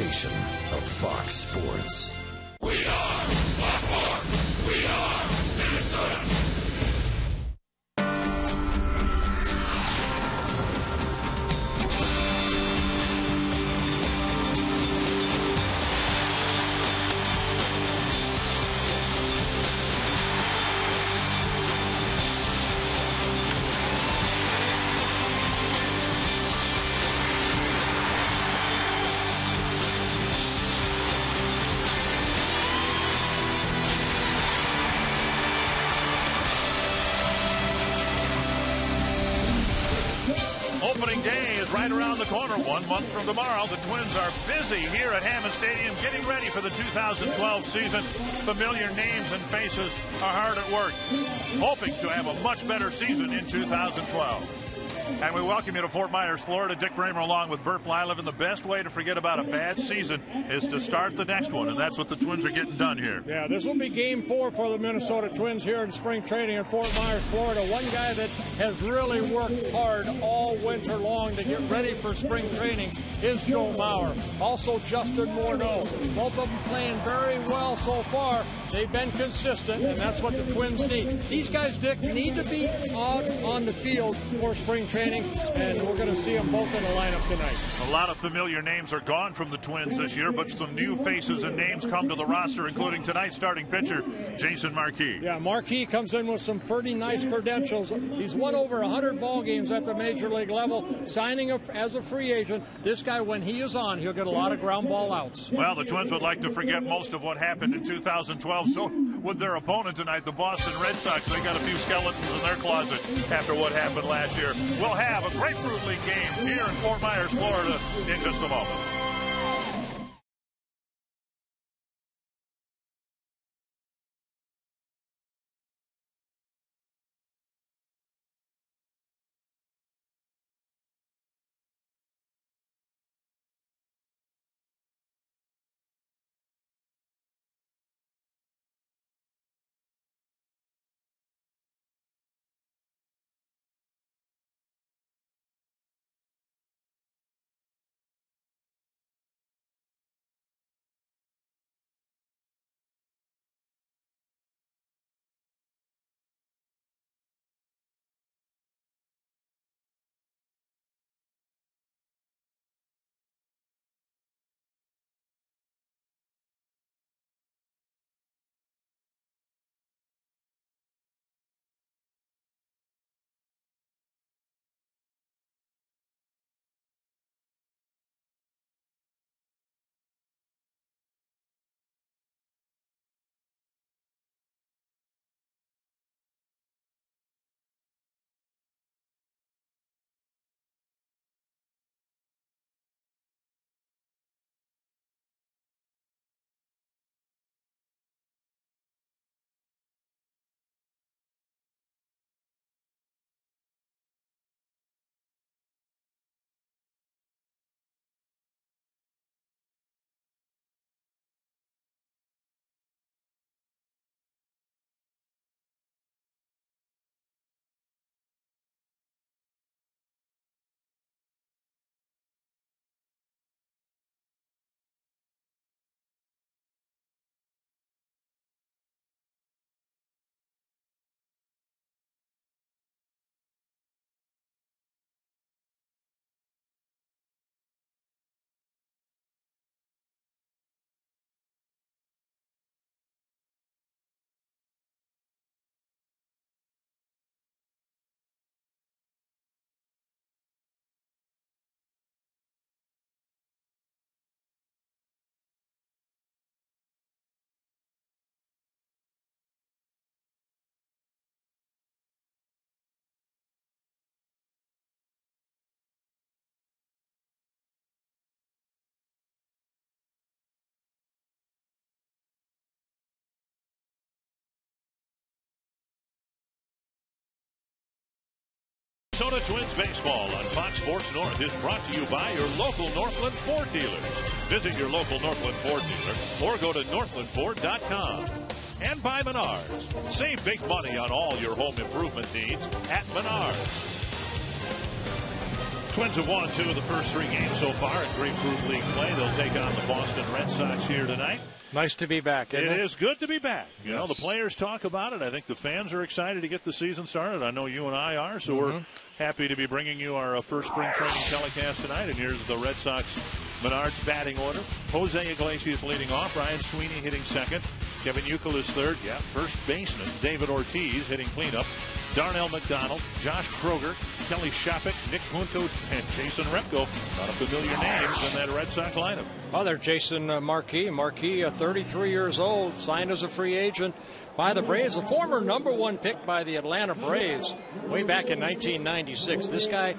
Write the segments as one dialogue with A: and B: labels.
A: presentation of Fox Sports.
B: We are Fox We are Minnesota.
C: One month from tomorrow, the Twins are busy here at Hammond Stadium getting ready for the 2012 season. Familiar names and faces are hard at work, hoping to have a much better season in 2012. And we welcome you to Fort Myers, Florida. Dick Bremer along with Bert Blyleven. The best way to forget about a bad season is to start the next one, and that's what the Twins are getting done here.
D: Yeah, this will be game four for the Minnesota Twins here in spring training in Fort Myers, Florida. One guy that has really worked hard all winter long to get ready for spring training is Joe Mauer. Also, Justin Morneau. Both of them playing very well so far. They've been consistent, and that's what the Twins need. These guys, Dick, need to be on, on the field for spring training, and we're going to see them both in the lineup tonight.
C: A lot of familiar names are gone from the Twins this year, but some new faces and names come to the roster, including tonight's starting pitcher, Jason Marquis.
D: Yeah, Marquis comes in with some pretty nice credentials. He's won over 100 ball games at the major league level, signing as a free agent. This guy, when he is on, he'll get a lot of ground ball outs.
C: Well, the Twins would like to forget most of what happened in 2012 so would their opponent tonight, the Boston Red Sox. They got a few skeletons in their closet after what happened last year. We'll have a Grapefruit League game here in Fort Myers, Florida in just a moment. Minnesota Twins baseball on Fox Sports North is brought to you by your local Northland Ford dealers. Visit your local Northland Ford dealer or go to northlandford.com. And by Menards. Save big money on all your home improvement needs at Menards. Twins have won two of the first three games so far in Grapefruit League play. They'll take on the Boston Red Sox here tonight.
D: Nice to be back.
C: It,
D: it
C: is good to be back. You
D: yes.
C: know, the players talk about it. I think the fans are excited to get the season started. I know you and I are, so mm-hmm. we're happy to be bringing you our uh, first spring training telecast tonight. And here's the Red Sox Menards batting order. Jose Iglesias leading off. Ryan Sweeney hitting second. Kevin Youkilis third. Yeah, first baseman David Ortiz hitting cleanup. Darnell McDonald, Josh Kroger, Kelly Shoppach, Nick Punto, and Jason Repko. A familiar names in that Red Sox lineup.
D: There's Jason uh, Marquis. Marquis, uh, 33 years old, signed as a free agent by the Braves, a former number one pick by the Atlanta Braves way back in 1996. This guy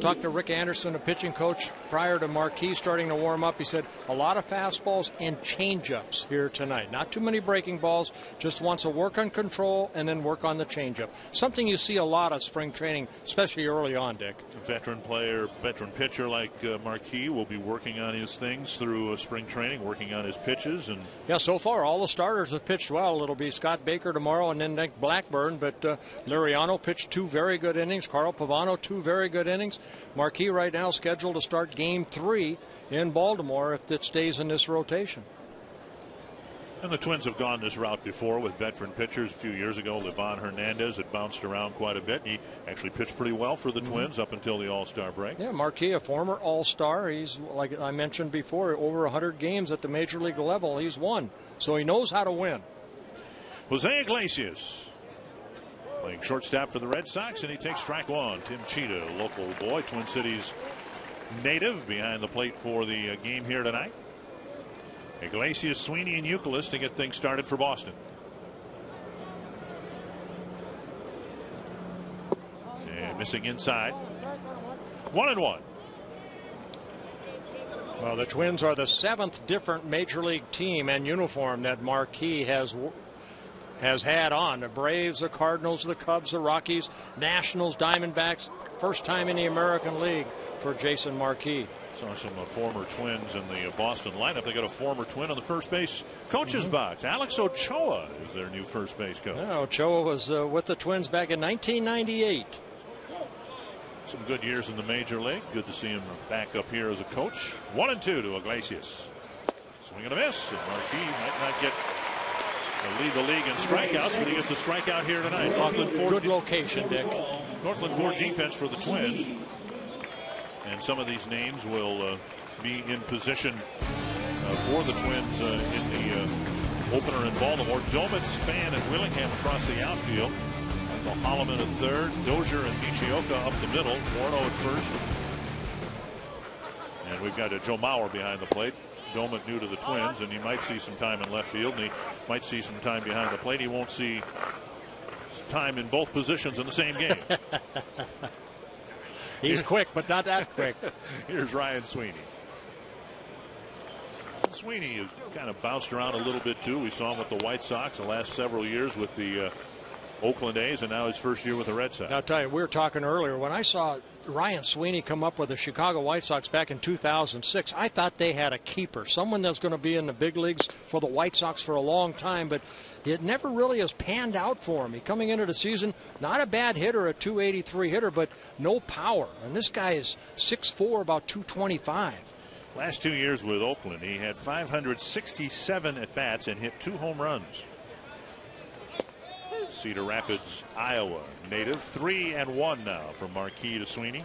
D: talked to Rick Anderson, a pitching coach, prior to Marquis starting to warm up. He said a lot of fastballs and changeups here tonight. Not too many breaking balls, just wants to work on control and then work on the changeup. Something you see a lot of spring training, especially early on, Dick.
C: Veteran player, veteran pitcher like uh, Marquis will be working on his things through uh, spring training, working on his pitches. and
D: Yeah, so far all the starters have pitched well. It'll be Scott Baker tomorrow and then Nick Blackburn. But uh, Liriano pitched two very good innings. Carl Pavano, two very good innings. Marquis right now scheduled to start game three in Baltimore if it stays in this rotation.
C: And the Twins have gone this route before with veteran pitchers. A few years ago, Livan Hernandez had bounced around quite a bit. He actually pitched pretty well for the mm-hmm. Twins up until the All Star break.
D: Yeah, Marquis, a former All Star. He's, like I mentioned before, over 100 games at the major league level. He's won. So he knows how to win.
C: Jose Iglesias playing shortstop for the Red Sox, and he takes strike one. Tim Tschida, local boy, Twin Cities native, behind the plate for the uh, game here tonight. Iglesias, Sweeney, and Youkilis to get things started for Boston. And missing inside. One and one.
D: Well, the Twins are the seventh different major league team and uniform that Marquis has has had on. The Braves, the Cardinals, the Cubs, the Rockies, Nationals, Diamondbacks. First time in the American League for Jason Marquis.
C: Saw some uh, former twins in the uh, Boston lineup. They got a former twin on the first base coach's mm-hmm. box. Alex Ochoa is their new first base coach.
D: Yeah, Ochoa was uh, with the Twins back in 1998.
C: Some good years in the major league. Good to see him back up here as a coach. One and two to Iglesias. Swing and a miss. And Marquis might not get lead the league in strikeouts, but he gets a strikeout here tonight.
D: Northland Ford Good location, Dick.
C: Northland Ford defense for the Twins. And some of these names will uh, be in position uh, for the Twins uh, in the uh, opener in Baltimore. Doumit, Span, and Willingham across the outfield. Michael Hollimon at third, Dozier and Nishioka up the middle, Warno at first. And we've got a Joe Mauer behind the plate. Doumit new to the Twins, and he might see some time in left field, and he might see some time behind the plate. He won't see time in both positions in the same game.
D: He's quick, but not that quick.
C: Here's Ryan Sweeney. Sweeney has kind of bounced around a little bit too. We saw him with the White Sox the last several years with the uh, Oakland A's, and now his first year with the Red Sox.
D: I'll tell you, we were talking earlier when I saw Ryan Sweeney come up with the Chicago White Sox back in 2006. I thought they had a keeper, someone that's going to be in the big leagues for the White Sox for a long time, but it never really has panned out for him. He coming into the season, not a bad hitter, a 283 hitter, but no power. And this guy is 6'4, about 225.
C: Last two years with Oakland, he had 567 at bats and hit two home runs. Cedar Rapids, Iowa native. Three and one now from Marquis to Sweeney.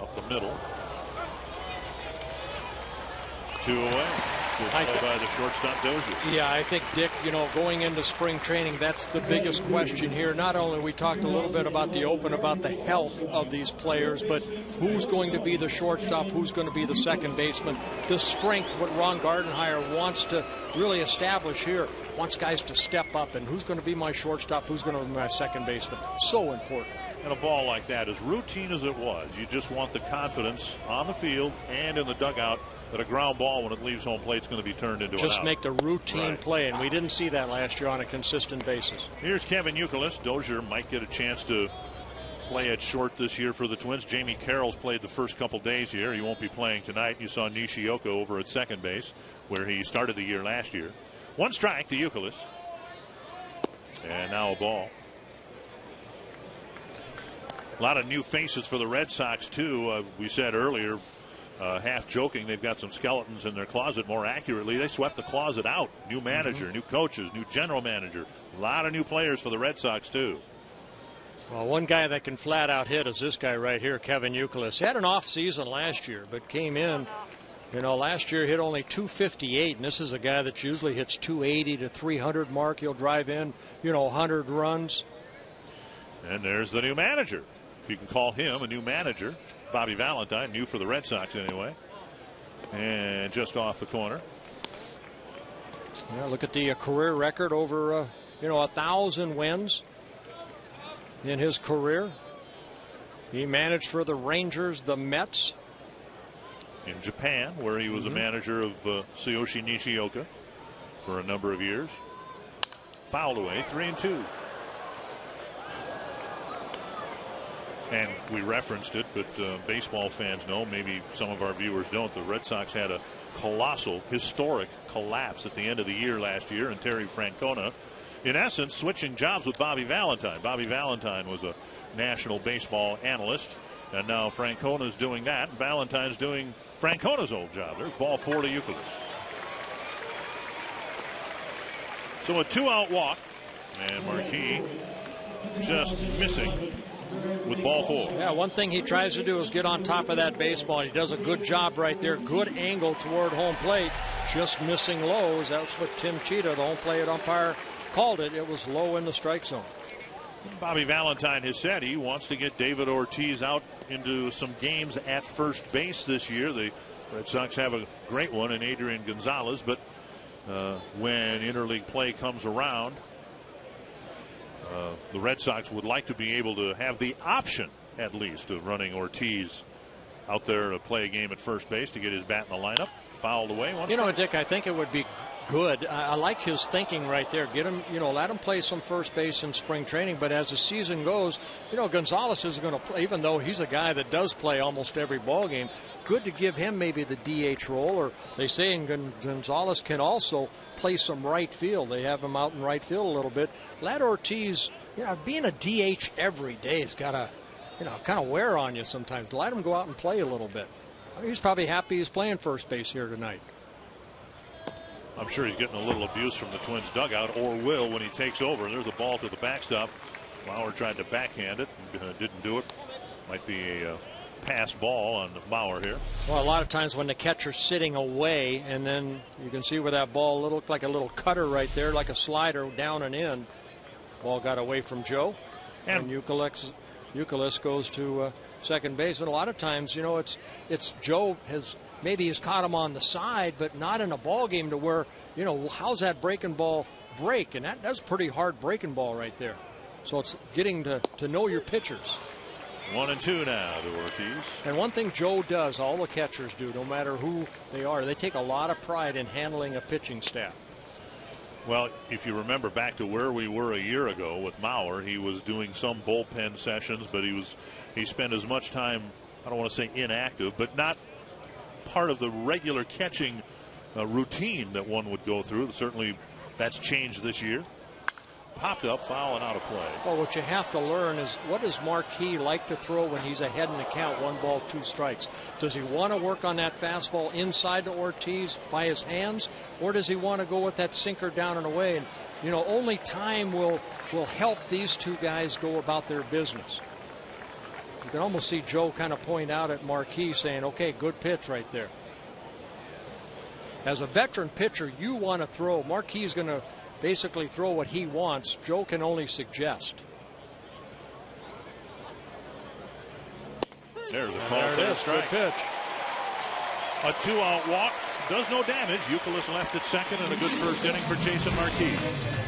C: Up the middle. Two away. Good play by the shortstop Dozier.
D: Yeah, I think Dick, you know, going into spring training, that's the biggest question here. Not only we talked a little bit about the open, about the health of these players, but who's going to be the shortstop, who's going to be the second baseman, the strength, what Ron Gardenhire wants to really establish here, wants guys to step up, and who's going to be my shortstop, who's going to be my second baseman. So important.
C: And a ball like that, as routine as it was, you just want the confidence on the field and in the dugout that a ground ball when it leaves home plate is going to be turned into a
D: just make the routine right. play, and we didn't see that last year on a consistent basis.
C: Here's Kevin Youkilis. Dozier might get a chance to play at short this year for the Twins. Jamie Carroll's played the first couple days here. He won't be playing tonight. You saw Nishioka over at second base, where he started the year last year. One strike to Youkilis. And now a ball. A lot of new faces for the Red Sox, too. Uh, we said earlier, uh, half joking, they've got some skeletons in their closet. More accurately, they swept the closet out. New manager, mm-hmm. new coaches, new general manager. A lot of new players for the Red Sox, too.
D: Well, one guy that can flat out hit is this guy right here, Kevin Youkilis. He had an off season last year, but came in. You know, last year hit only 258, and this is a guy that usually hits 280 to 300 mark. He'll drive in, you know, 100 runs.
C: And there's the new manager if you can call him a new manager. Bobby Valentine, new for the Red Sox anyway. And just off the corner.
D: Yeah, look at the uh, career record over, uh, you know, a thousand wins in his career. He managed for the Rangers, the Mets.
C: In Japan, where he was mm -hmm. a mm-hmm. manager of uh, Tsuyoshi Nishioka for a number of years. Fouled away, three and two. And we referenced it, but uh, baseball fans know, maybe some of our viewers don't. The Red Sox had a colossal, historic collapse at the end of the year last year, and Terry Francona, in essence, switching jobs with Bobby Valentine. Bobby Valentine was a national baseball analyst, and now Francona is doing that. Valentine's doing Francona's old job. There's ball four to Youkilis. So a two-out walk, and Marquis just missing with ball four.
D: Yeah, one thing he tries to do is get on top of that baseball. and He does a good job right there. Good angle toward home plate. Just missing lows. That's what Tim Tschida, the home plate umpire, called it. It was low in the strike zone.
C: Bobby Valentine has said he wants to get David Ortiz out into some games at first base this year. The Red Sox have a great one in Adrian Gonzalez, but uh, when interleague play comes around, uh, the Red Sox would like to be able to have the option, at least, of running Ortiz out there to play a game at first base to get his bat in the lineup. Fouled away.
D: Once you know, Dick, I think it would be good. I, I, like his thinking right there. Get him, you know, let him play some first base in spring training. But as the season goes, you know, Gonzalez is going to play, even though he's a guy that does play almost every ball game. Good to give him maybe the DH role, or they say Gonzalez can also play some right field. They have him out in right field a little bit. Let Ortiz, you know, being a DH every day has got to, you know, kind of wear on you sometimes. Let him go out and play a little bit. He's probably happy he's playing first base here tonight.
C: I'm sure he's getting a little abuse from the Twins dugout, or will when he takes over. There's a ball to the backstop. Mauer tried to backhand it, uh, didn't do it. Might be a uh, pass ball on Mauer here.
D: Well, a lot of times when the catcher's sitting away, and then you can see where that ball looked like a little cutter right there, like a slider down and in. Ball got away from Joe, and, and goes to uh, second base. And a lot of times, you know, it's it's Joe has maybe has caught him on the side, but not in a ball game to where, you know, how's that breaking ball break? And that, that's pretty hard breaking ball right there. So it's getting to, to know your pitchers.
C: One and two now to Ortiz.
D: And one thing Joe does, all the catchers do, no matter who they are, they take a lot of pride in handling a pitching staff.
C: Well, if you remember back to where we were a year ago with Mauer, he was doing some bullpen sessions, but he was he spent as much time I don't want to say inactive, but not part of the regular catching uh, routine that one would go through. Certainly, that's changed this year. Popped up, foul, and out of play.
D: Well, what you have to learn is what does Marquis like to throw when he's ahead in the count, one ball, two strikes? Does he want to work on that fastball inside to Ortiz by his hands, or does he want to go with that sinker down and away? And you know, only time will will help these two guys go about their business. You can almost see Joe kind of point out at Marquis saying, okay, good pitch right there. As a veteran pitcher, you want to throw. Marquis is going to basically throw what he wants. Joe can only suggest.
C: There's a call
D: there to strike. Good pitch.
C: A two-out walk does no damage. Youkilis left at second and a good first inning for Jason Marquis.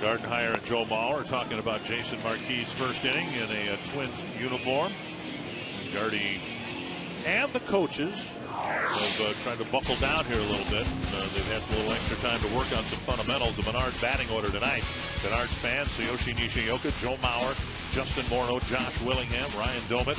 C: Gardenhire and Joe Mauer talking about Jason Marquis' first inning in a, a Twins uniform. And Gardy and the coaches have uh, tried to buckle down here a little bit. Uh, they've had a little extra time to work on some fundamentals. The Menard batting order tonight. Denard Span, Tsuyoshi Nishioka, Joe Mauer, Justin Morneau, Josh Willingham, Ryan Doumit,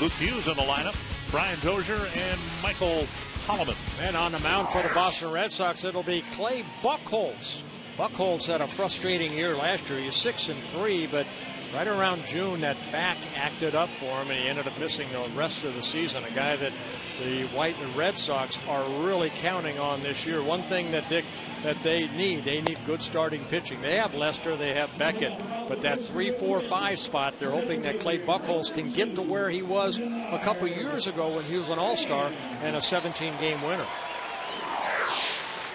C: Luke Hughes in the lineup, Brian Dozier, and Michael Hollimon.
D: And on the mound for the Boston Red Sox, it'll be Clay Buchholz. Buchholz had a frustrating year last year. He's six and three, but right around June, that back acted up for him, and he ended up missing the rest of the season. A guy that the White and Red Sox are really counting on this year. One thing that Dick that they need, they need good starting pitching. They have Lester, they have Beckett, but that three, four, five spot, they're hoping that Clay Buchholz can get to where he was a couple years ago when he was an All-Star and a 17-game winner.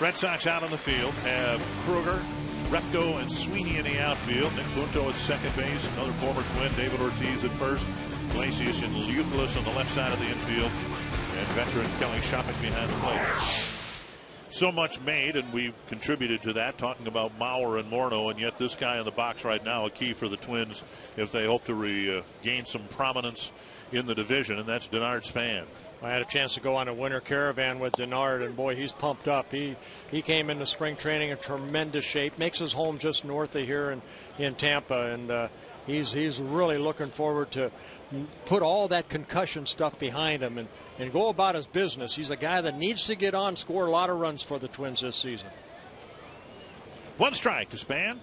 C: Red Sox out on the field have Kruger, Repko, and Sweeney in the outfield. Nick Punto at second base. Another former twin, David Ortiz at first. Iglesias and Youkilis on the left side of the infield. And veteran Kelly Shoppach behind the plate. So much made, and we've contributed to that, talking about Mauer and Morneau, and yet this guy in the box right now, a key for the Twins if they hope to regain uh, some prominence in the division, and that's Denard Span.
D: I had a chance to go on a winter caravan with Denard, and boy, he's pumped up. He he came into spring training in tremendous shape. Makes his home just north of here in in Tampa, and uh, he's he's really looking forward to put all that concussion stuff behind him and and go about his business. He's a guy that needs to get on, score a lot of runs for the Twins this season.
C: One strike to Span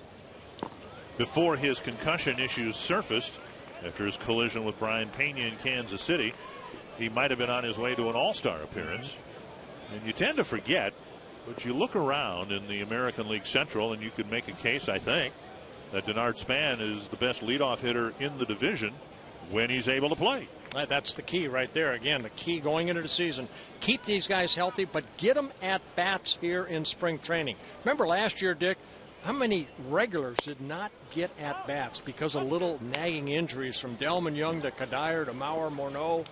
C: before his concussion issues surfaced after his collision with Brayan Pena in Kansas City he might have been on his way to an All Star appearance. And you tend to forget, but you look around in the American League Central, and you could make a case, I think, that Denard Span is the best leadoff hitter in the division when he's able to play.
D: That's the key right there. Again, the key going into the season. Keep these guys healthy, but get them at bats here in spring training. Remember last year, Dick, how many regulars did not get at bats because of little nagging injuries from Delmon Young to Cuddyer to Mauer Morneau?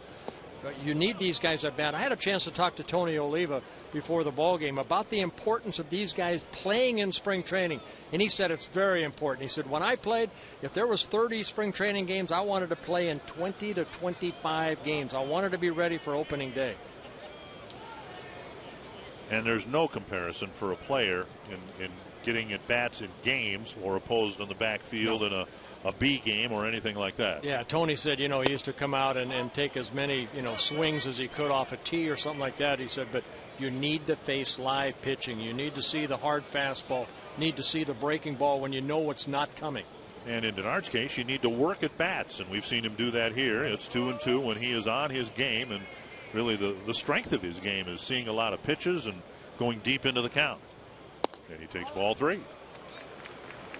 D: Uh, you need these guys at bat. I had a chance to talk to Tony Oliva before the ball game about the importance of these guys playing in spring training, and he said it's very important. He said when I played, if there was 30 spring training games, I wanted to play in 20 to 25 games. I wanted to be ready for opening day.
C: And there's no comparison for a player in, in getting at bats in games or opposed on the backfield in a a B game or anything like that.
D: Yeah, Tony said, you know, he used to come out and, and take as many, you know, swings as he could off a tee or something like that. He said, but you need to face live pitching. You need to see the hard fastball, need to see the breaking ball when you know what's not coming.
C: And in Denard's case, you need to work at bats, and we've seen him do that here. It's two and two when he is on his game, and really the, the strength of his game is seeing a lot of pitches and going deep into the count. And he takes ball three.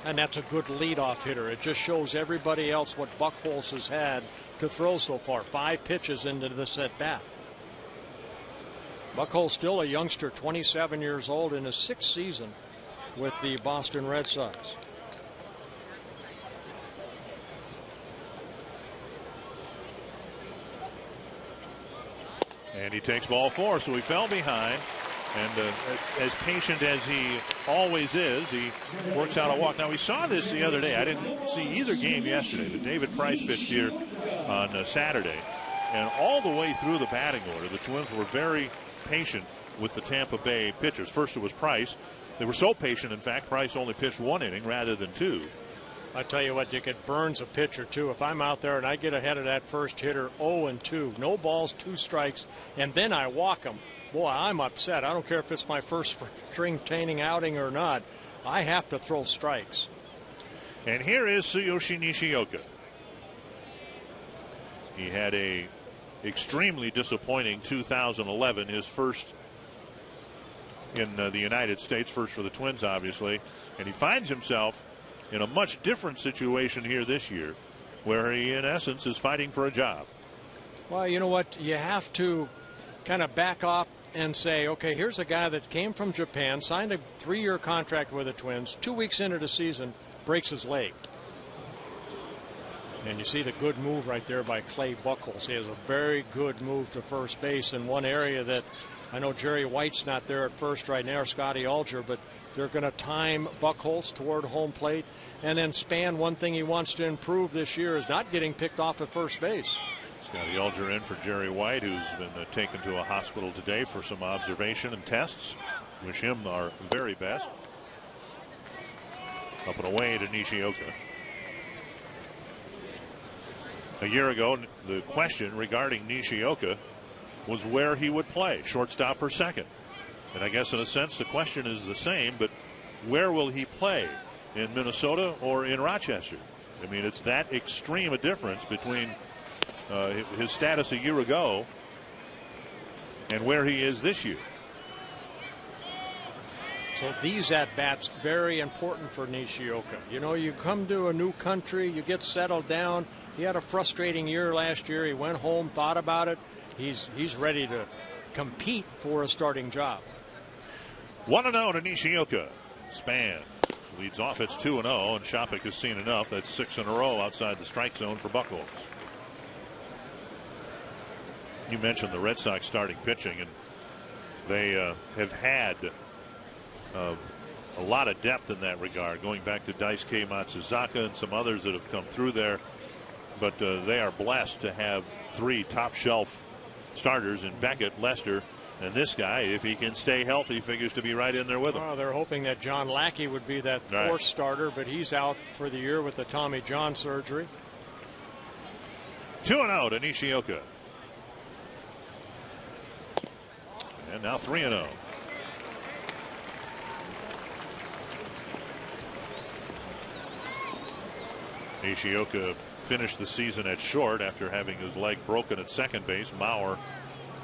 D: And that's a good leadoff hitter. It just shows everybody else what Buchholz has had to throw so far. Five pitches into this at bat. Buchholz still a youngster, 27 years old in his sixth season with the Boston Red Sox.
C: And he takes ball four, so he fell behind. And uh, as patient as he always is, he works out a walk. Now, we saw this the other day. I didn't see either game yesterday, but David Price pitched here on uh, Saturday. And all the way through the batting order, the Twins were very patient with the Tampa Bay pitchers. First, it was Price. They were so patient, in fact, Price only pitched one inning rather than two.
D: I tell you what, Dick, it burns a pitcher too. If I'm out there and I get ahead of that first hitter 0 and 2, no balls, two strikes, and then I walk him, boy, I'm upset. I don't care if it's my first string training outing or not. I have to throw strikes.
C: And here is Tsuyoshi Nishioka. He had a extremely disappointing 2011, his first in uh, the United States, first for the Twins, obviously, and he finds himself in a much different situation here this year, where he, in essence, is fighting for a job.
D: Well, you know what? You have to kind of back off and say, okay, here's a guy that came from Japan, signed a three year contract with the Twins, two weeks into the season, breaks his leg. And you see the good move right there by Clay Buchholz. He has a very good move to first base in one area that I know Jerry White's not there at first right now, Scotty Ullger, but They're going to time Buchholz toward home plate. And then Span, one thing he wants to improve this year is not getting picked off at first base.
C: Scotty Ullger in for Jerry White, who's been uh, taken to a hospital today for some observation and tests. Wish him our very best. Up and away to Nishioka. A year ago, the question regarding Nishioka was where he would play, shortstop or second. And I guess in a sense the question is the same, but where will he play? In Minnesota or in Rochester? I mean, it's that extreme a difference between uh, his status a year ago and where he is this year.
D: So these at bats very important for Nishioka. You know, you come to a new country, you get settled down. He had a frustrating year last year. He went home, thought about it. He's he's ready to compete for a starting job.
C: 1 0 to Nishioka. Span leads off. It's 2 0, and Shoppach has seen enough. That's six in a row outside the strike zone for Buchholz. You mentioned the Red Sox starting pitching, and they uh, have had uh, a lot of depth in that regard, going back to Dice-K Matsuzaka and some others that have come through there. But uh, they are blessed to have three top shelf starters in Beckett, Lester, and this guy, if he can stay healthy, figures to be right in there with them.
D: Well, they're hoping that John Lackey would be that fourth right. starter, but he's out for the year with the Tommy John surgery.
C: 2 0 to Nishioka. And now 3 0. Nishioka finished the season at short after having his leg broken at second base. Mauer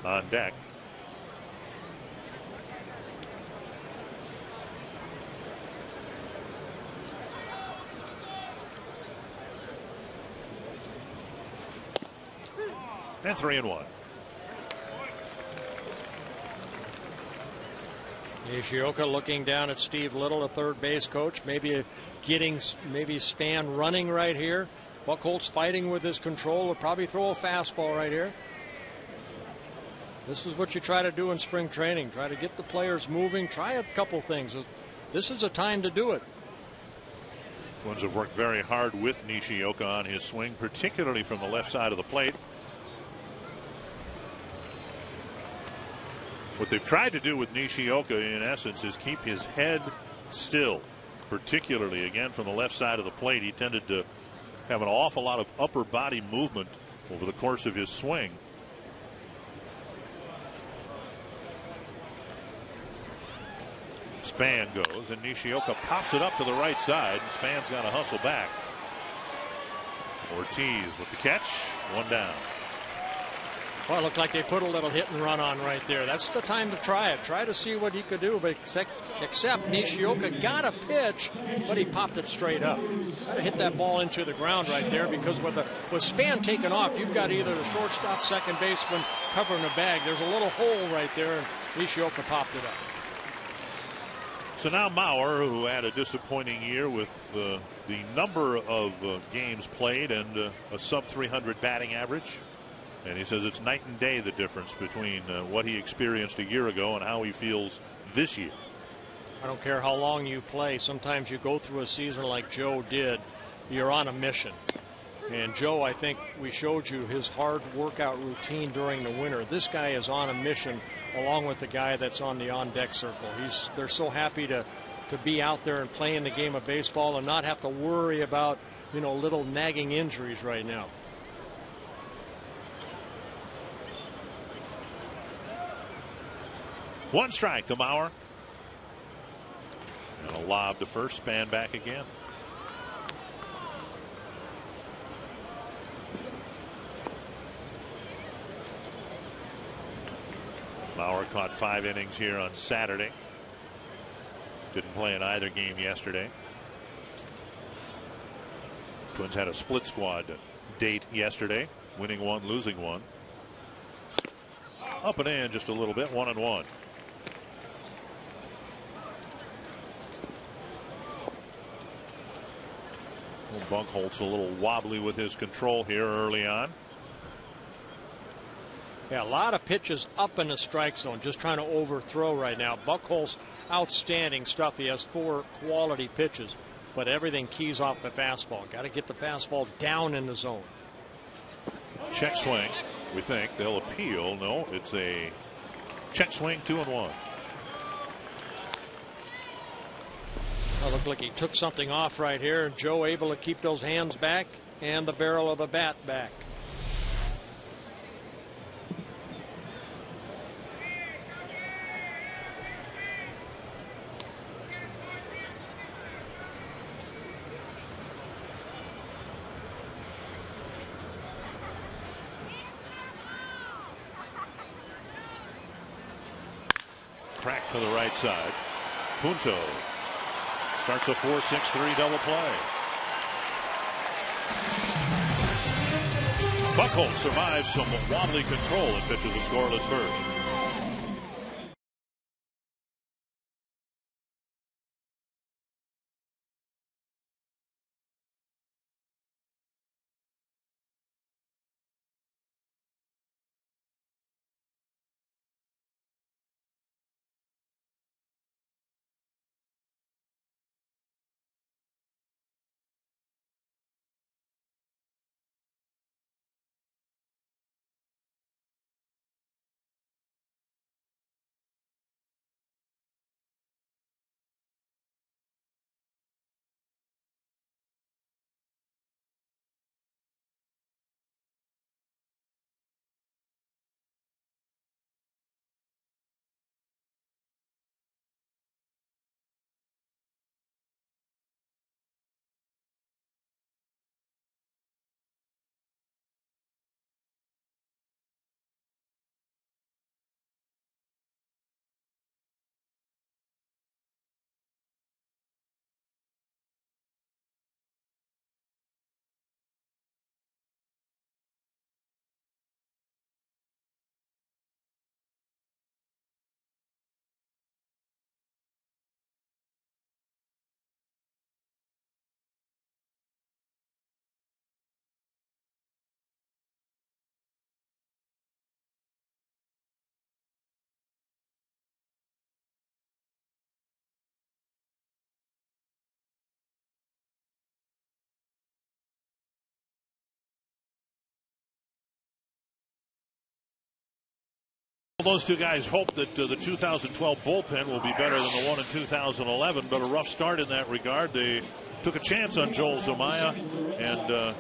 C: on deck. and three and one.
D: Nishioka looking down at Steve Liddle, a third base coach, maybe getting maybe Span running right here. Buchholz fighting with his control will probably throw a fastball right here. This is what you try to do in spring training. Try to get the players moving. Try a couple things. This is a time to do it.
C: Twins have worked very hard with Nishioka on his swing, particularly from the left side of the plate. What they've tried to do with Nishioka, in essence, is keep his head still, particularly again from the left side of the plate. He tended to have an awful lot of upper body movement over the course of his swing. Span goes, and Nishioka pops it up to the right side. And Span's got to hustle back. Ortiz with the catch, one down.
D: Well, it looked like they put a little hit and run on right there. That's the time to try it. Try to see what he could do. But except, except Nishioka got a pitch, but he popped it straight up. Hit that ball into the ground right there because with the with Span taken off, you've got either the shortstop, second baseman covering the bag. There's a little hole right there, and Nishioka popped it up.
C: So now Mauer, who had a disappointing year with uh, the number of uh, games played and uh, a sub 300 batting average, and he says it's night and day the difference between uh, what he experienced a year ago and how he feels this year.
D: I don't care how long you play. Sometimes you go through a season like Joe did. You're on a mission. And Joe, I think we showed you his hard workout routine during the winter. This guy is on a mission along with the guy that's on the on deck circle. He's they're so happy to to be out there and playing the game of baseball and not have to worry about, you know, little nagging injuries right now.
C: One strike to Mauer. And a lob to first, span back again. Mauer caught five innings here on Saturday. Didn't play in either game yesterday. Twins had a split squad date yesterday, winning one, losing one. Up and in just a little bit, one and one. Buchholz a little wobbly with his control here early on.
D: Yeah, a lot of pitches up in the strike zone, just trying to overthrow right now. Buchholz, outstanding stuff. He has four quality pitches, but everything keys off the fastball. Got to get the fastball down in the zone.
C: Check swing. We think they'll appeal. No, it's a check swing, two and one.
D: Well, looked like he took something off right here. Joe able to keep those hands back and the barrel of the bat back.
C: Crack to the right side. Punto starts a 4-6-3 double play. Buchholz survives some wobbly control and pitches a scoreless first. Those two guys hope that uh, the 2012 bullpen will be better than the one in 2011, but a rough start in that regard. They took a chance on Joel Zumaya, and uh,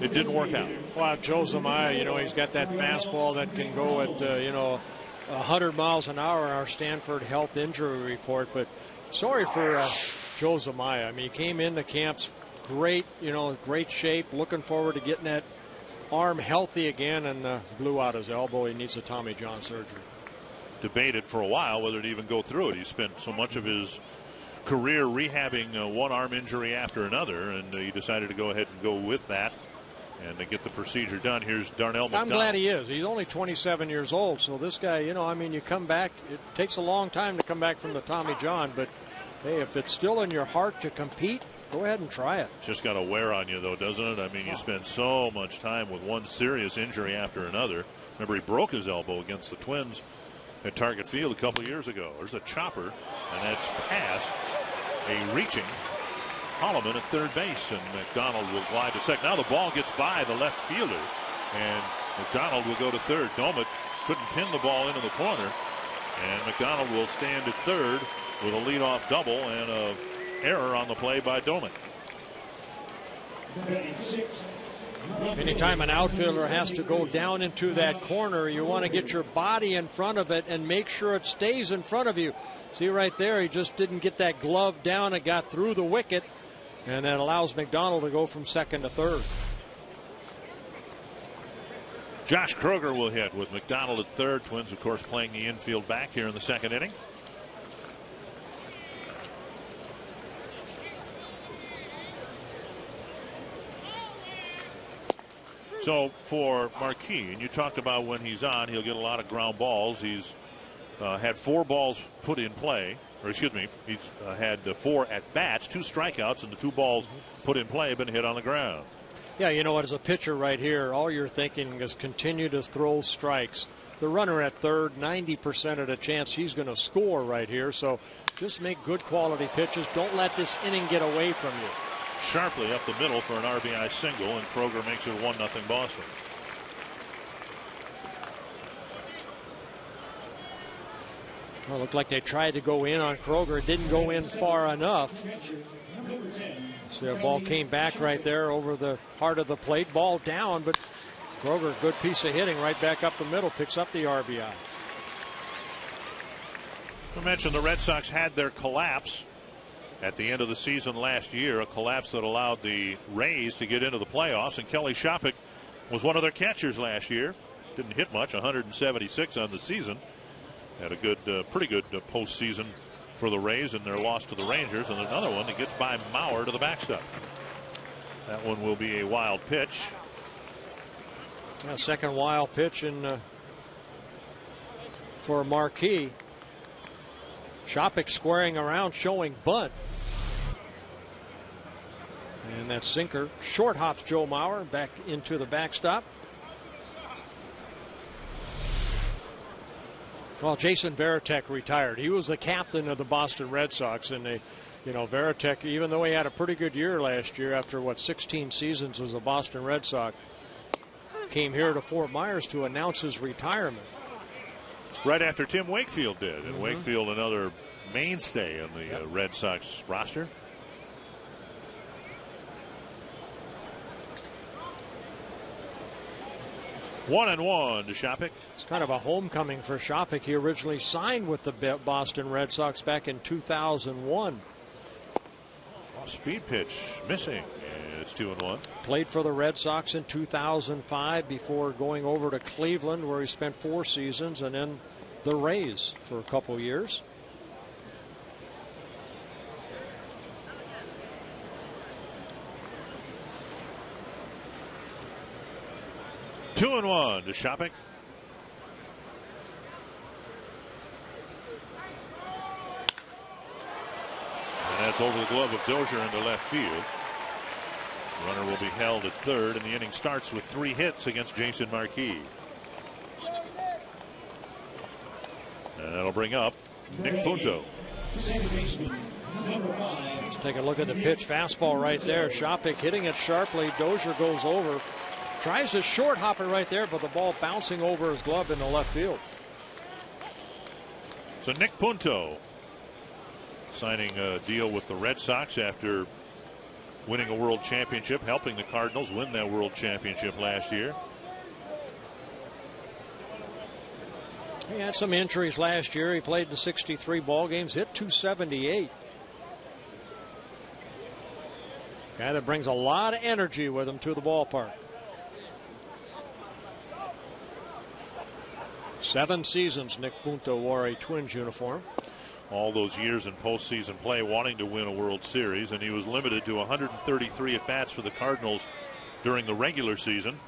C: it didn't work out.
D: Well, Joe Zumaya, you know, he's got that fastball that can go at, uh, you know, 100 miles an hour in our Sanford health injury report. But sorry for uh, Joe Zumaya. I mean, he came into camps great, you know, great shape, looking forward to getting that arm healthy again and uh, blew out his elbow. He needs a Tommy John surgery.
C: Debated for a while whether to even go through it. He spent so much of his career rehabbing uh, one arm injury after another, and uh, he decided to go ahead and go with that and to get the procedure done. Here's Darnell McDonald.
D: I'm glad he is. He's only 27 years old, so this guy, you know, I mean, you come back. It takes a long time to come back from the Tommy John, but hey, if it's still in your heart to compete, go ahead and try it.
C: Just got to wear on you, though, doesn't it? I mean, you oh. spend so much time with one serious injury after another. Remember, he broke his elbow against the Twins at Target Field a couple years ago. There's a chopper, and that's past a reaching Hollimon at third base, and McDonald will glide to second. Now the ball gets by the left fielder, and McDonald will go to third. Doumit couldn't pin the ball into the corner, and McDonald will stand at third with a leadoff double and a error on the play by Doumit.
D: Anytime an outfielder has to go down into that corner, you want to get your body in front of it and make sure it stays in front of you. See right there, he just didn't get that glove down and got through the wicket, and that allows McDonald to go from second to third.
C: Josh Kroger will hit with McDonald at third. Twins, of course, playing the infield back here in the second inning. So for Marquis, and you talked about when he's on, he'll get a lot of ground balls. He's uh, had four balls put in play, or excuse me, he's uh, had four at bats, two strikeouts, and the two balls put in play have been hit on the ground.
D: Yeah, you know, what? as a pitcher right here, all you're thinking is continue to throw strikes. the runner at third, 90% of the chance he's going to score right here. So just make good quality pitches. Don't let this inning get away from you.
C: Sharply up the middle for an RBI single, and Kroger makes it 1 0 Boston.
D: Well, it looked like they tried to go in on Kroger. It didn't go in far enough. See, a ball came back right there over the heart of the plate. Ball down, but Kroger, good piece of hitting right back up the middle, picks up the RBI.
C: I mentioned the Red Sox had their collapse at the end of the season last year, a collapse that allowed the Rays to get into the playoffs, and Kelly Shoppach was one of their catchers last year. Didn't hit much, 176 on the season. Had a good, uh, pretty good uh, postseason for the Rays in their loss to the Rangers, and another one that gets by Mauer to the backstop. That one will be a wild pitch.
D: A second wild pitch in uh, for Marquis. Shoppach squaring around, showing bunt. And that sinker short hops Joe Mauer back into the backstop. Well, Jason Varitek retired. He was the captain of the Boston Red Sox, and they, you know, Varitek, even though he had a pretty good year last year after what 16 seasons as a Boston Red Sox, came here to Fort Myers to announce his retirement.
C: Right after Tim Wakefield did, and mm -hmm. Wakefield another mainstay in the yep. uh, Red Sox roster. One and one to Shoppach.
D: It's kind of a homecoming for Shoppach. He originally signed with the Boston Red Sox back in 2001.
C: Off speed pitch missing. It's two and one.
D: Played for the Red Sox in 2005 before going over to Cleveland, where he spent four seasons, and then the Rays for a couple years.
C: Two and one to Shoppach. And that's over the glove of Dozier into left field. Runner will be held at third, and the inning starts with three hits against Jason Marquis. And that'll bring up Nick Punto.
D: Let's take a look at the pitch. Fastball right there. Shoppach hitting it sharply. Dozier goes over. Tries to short hop it right there, but the ball bouncing over his glove in the left field.
C: So Nick Punto signing a deal with the Red Sox after winning a world championship, helping the Cardinals win that world championship last year.
D: He had some injuries last year. He played in 63 ball games, hit 278. Guy that brings a lot of energy with him to the ballpark. Seven seasons Nick Punto wore a Twins uniform.
C: All those years in postseason play wanting to win a World Series, and he was limited to 133 at bats for the Cardinals during the regular season.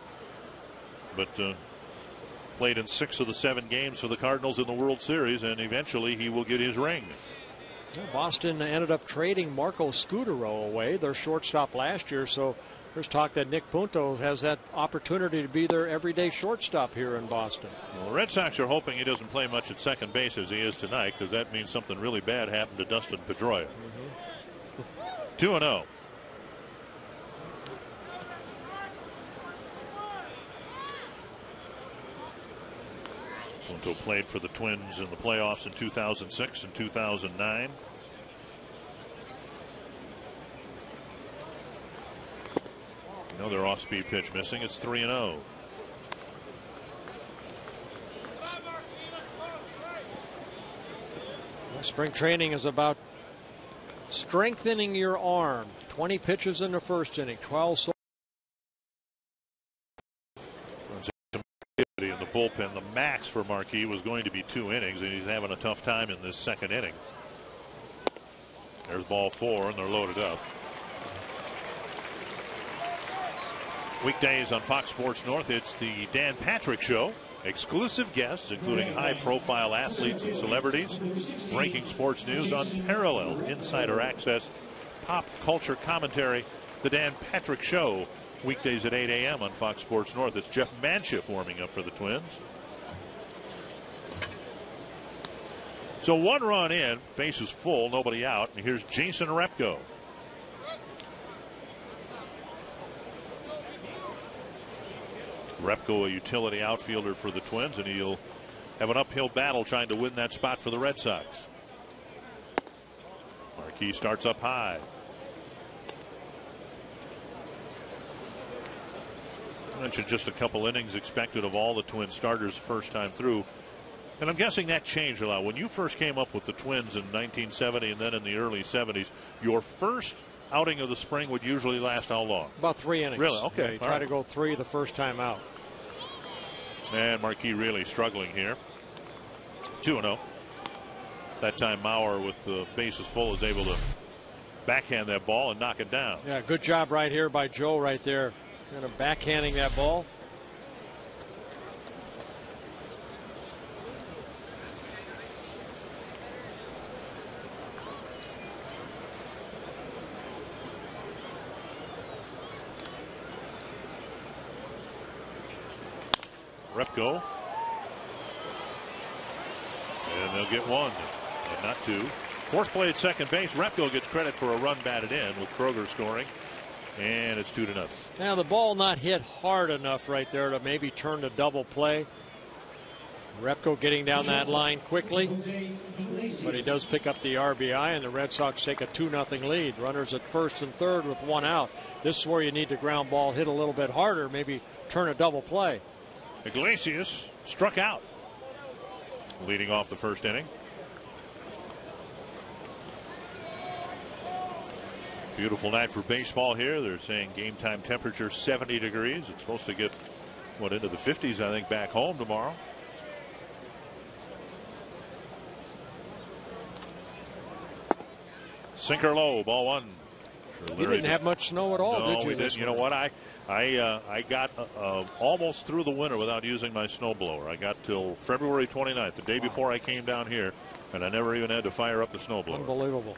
C: But uh, played in six of the seven games for the Cardinals in the World Series, and eventually he will get his ring.
D: Boston ended up trading Marco Scutaro away, their shortstop last year, so there's talk that Nick Punto has that opportunity to be their everyday shortstop here in Boston.
C: Well, the Red Sox are hoping he doesn't play much at second base as he is tonight because that means something really bad happened to Dustin Pedroia. 2 Mm -hmm. 2 0. Punto played for the Twins in the playoffs in 2006 and 2009. Another off speed pitch missing. It's 3 and 0.
D: Spring training is about strengthening your arm. 20 pitches in the first inning, 12
C: in the bullpen. The max for Marquis was going to be two innings, and he's having a tough time in this second inning. There's ball four, and they're loaded up. Weekdays on Fox Sports North, it's the Dan Patrick Show. Exclusive guests, including high profile athletes and celebrities, breaking sports news, unparalleled insider access, pop culture commentary. The Dan Patrick Show, weekdays at 8 a.m. on Fox Sports North. It's Jeff Manship warming up for the Twins. So one run in, base is full, nobody out. And here's Jason Repko. Repko, a utility outfielder for the Twins, and he'll have an uphill battle trying to win that spot for the Red Sox. Marquis starts up high. Mentioned just a couple innings expected of all the Twin starters first time through. And I'm guessing that changed a lot. When you first came up with the Twins in 1970 and then in the early 70s, your first outing of the spring would usually last how long?
D: About three innings.
C: Really? Okay.
D: Yeah, you try
C: right.
D: to go three the first time out.
C: And Marquis really struggling here. 2 0. That time Mauer, with the bases full, is able to backhand that ball and knock it down.
D: Yeah, good job right here by Joe right there. Kind of backhanding that ball.
C: Repko. And they'll get one, and not two. Fourth play at second base. Repko gets credit for a run batted in with Kroger scoring. And it's two to nothing.
D: Now the ball not hit hard enough right there to maybe turn to double play. Repko getting down that line quickly, but he does pick up the RBI, and the Red Sox take a 2 0 lead. Runners at first and third with one out. This is where you need the ground ball hit a little bit harder, maybe turn a double play.
C: Iglesias struck out, leading off the first inning. Beautiful night for baseball here. They're saying game time temperature 70 degrees. It's supposed to get what into the 50s, I think, back home tomorrow. Sinker low, ball one. Sure,
D: You didn't have much snow at all,
C: no,
D: did you?
C: we didn't. You know what? I I uh, I got uh, uh, almost through the winter without using my snowblower. I got till February 29th, the day before I came down here, and I never even had to fire up the snowblower.
D: Unbelievable.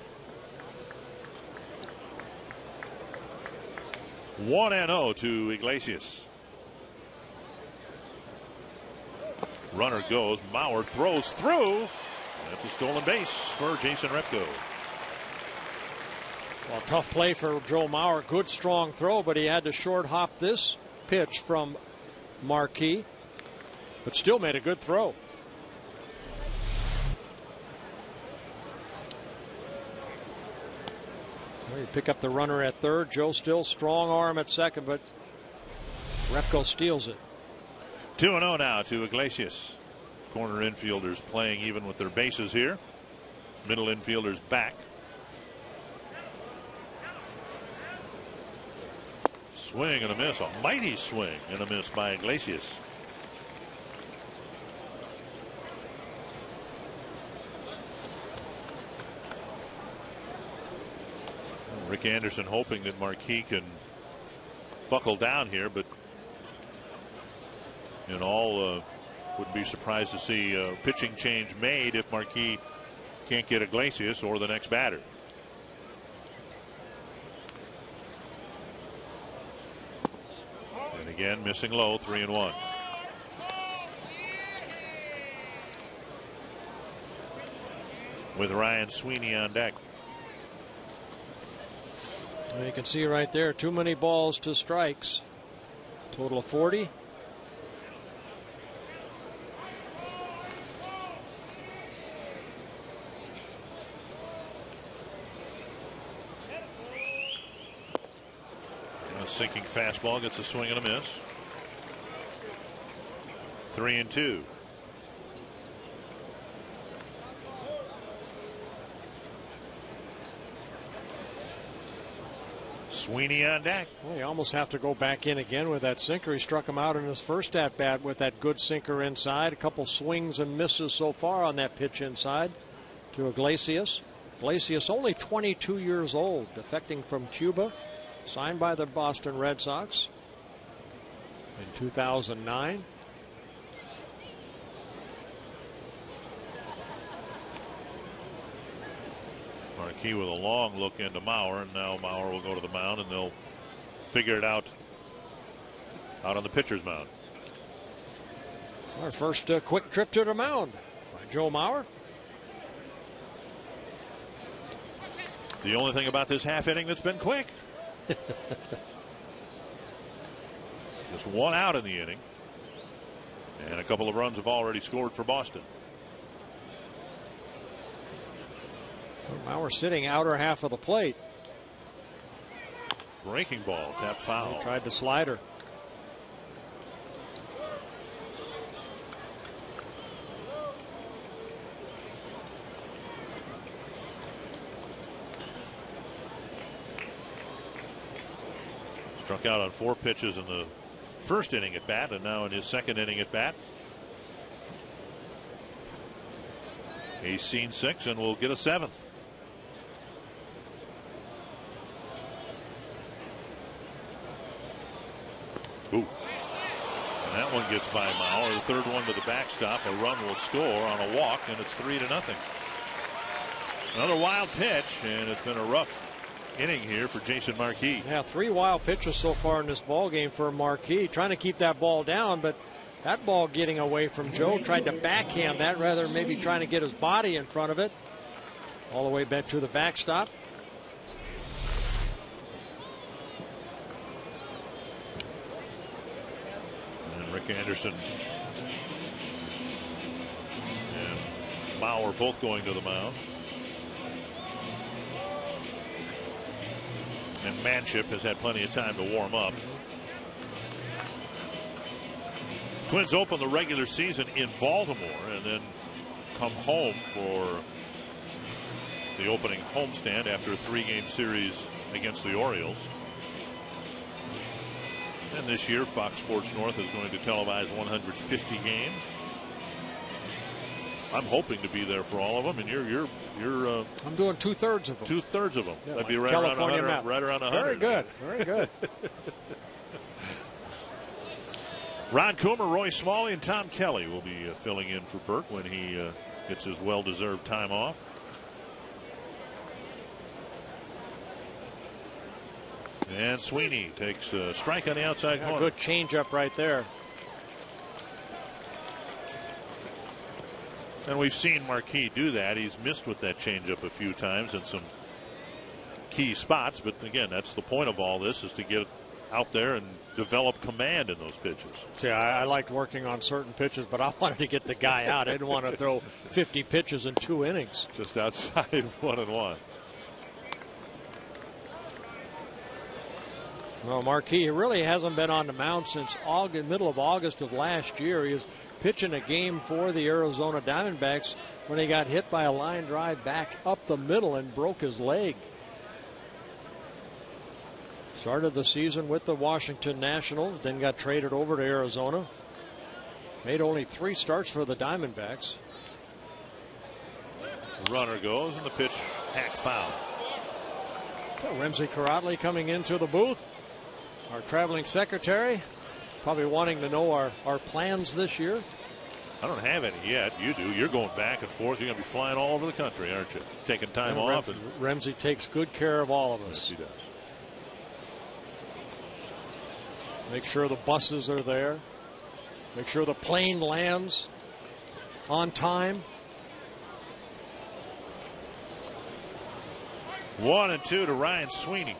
C: One and zero to Iglesias. Runner goes. Mauer throws through. That's a stolen base for Jason Repko.
D: Well, tough play for Joe Mauer. Good strong throw, but he had to short hop this pitch from Marquis, but still made a good throw. Pick up the runner at third. Joe still strong arm at second, but Repko steals it.
C: 2 0 now to Iglesias. Corner infielders playing even with their bases here. Middle infielders back. Swing and a miss. A mighty swing and a miss by Iglesias. Rick Anderson hoping that Marquis can buckle down here, but in all uh, would be surprised to see a pitching change made if Marquis can't get Iglesias or the next batter. And again, missing low, three and one. With Ryan Sweeney on deck.
D: You can see right there, too many balls to strikes. Total of 40.
C: A sinking fastball gets a swing and a miss. Three and two. Sweeney on deck.
D: Well, you almost have to go back in again with that sinker. He struck him out in his first at bat with that good sinker inside. A couple swings and misses so far on that pitch inside to Iglesias. Iglesias only 22 years old, defecting from Cuba, signed by the Boston Red Sox in 2009.
C: Marquis with a long look into Mauer, and now Mauer will go to the mound, and they'll figure it out out on the pitcher's mound.
D: Our first uh, quick trip to the mound by Joe Mauer.
C: The only thing about this half inning that's been quick. Just one out in the inning. And a couple of runs have already scored for Boston.
D: Now we're sitting outer half of the plate.
C: Breaking ball, tap foul.
D: He tried the slider.
C: Struck out on four pitches in the first inning at bat, and now in his second inning at bat. He's seen six and will get a seventh. That one gets by Mauer. The third one to the backstop. A run will score on a walk, and it's three to nothing. Another wild pitch, and it's been a rough inning here for Jason Marquis.
D: Yeah, three wild pitches so far in this ball game for Marquis, trying to keep that ball down, but that ball getting away from Joe. Tried to backhand that rather maybe trying to get his body in front of it. All the way back to the backstop.
C: Rick Anderson and Mauer both going to the mound. And Manship has had plenty of time to warm up. Twins open the regular season in Baltimore and then come home for the opening homestand after a three game series against the Orioles. And this year, Fox Sports North is going to televise 150 games. I'm hoping to be there for all of them, and you're you're you're. Uh,
D: I'm doing two thirds of them.
C: Two thirds of them.
D: Yeah,
C: That'd be right
D: California
C: around 100.
D: map.
C: Right around 100.
D: Very good. Very good.
C: Ron Coomer, Roy Smalley, and Tom Kelly will be uh, filling in for Burke when he uh, gets his well-deserved time off. And Sweeney takes a strike on the outside corner.
D: good changeup right there.
C: And we've seen Marquis do that. He's missed with that changeup a few times in some key spots. But again, that's the point of all this is to get out there and develop command in those pitches.
D: See, I, I liked working on certain pitches, but I wanted to get the guy out. I didn't want to throw 50 pitches in two innings.
C: Just outside one and one.
D: Well, Marquis he really hasn't been on the mound since August, middle of August of last year. He was pitching a game for the Arizona Diamondbacks when he got hit by a line drive back up the middle and broke his leg. Started the season with the Washington Nationals, then got traded over to Arizona. Made only three starts for the Diamondbacks.
C: Runner goes and the pitch hack foul.
D: So Remzi Kiratli coming into the booth. Our traveling secretary, probably wanting to know our, our plans this year.
C: I don't have any yet. You do. You're going back and forth. You're going to be flying all over the country, aren't you? Taking time
D: And
C: off.
D: Remzi,
C: And,
D: Remzi takes good care of all of us.
C: yes, he does.
D: Make sure the buses are there. Make sure the plane lands on time.
C: One and two to Ryan Sweeney.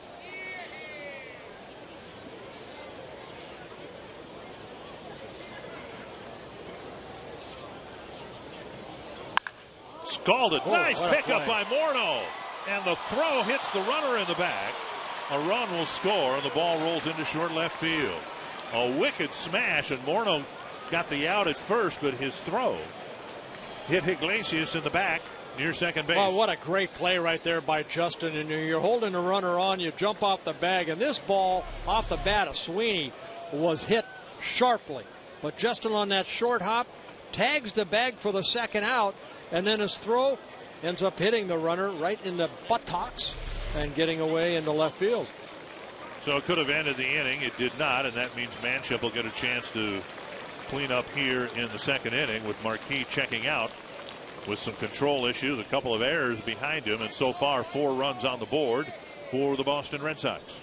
C: Scalded.
D: Oh,
C: nice pickup
D: play.
C: by Morneau. And the throw hits the runner in the back. A run will score, and the ball rolls into short left field. A wicked smash, and Morneau got the out at first, but his throw hit Iglesias in the back near second base.
D: Well, what a great play right there by Justin. And you're holding the runner on, you jump off the bag, and this ball off the bat of Sweeney was hit sharply. But Justin on that short hop tags the bag for the second out, and then his throw ends up hitting the runner right in the buttocks and getting away into left field.
C: So it could have ended the inning. It did not, and that means Manship will get a chance to clean up here in the second inning with Marquis checking out with some control issues, a couple of errors behind him, and so far four runs on the board for the Boston Red Sox.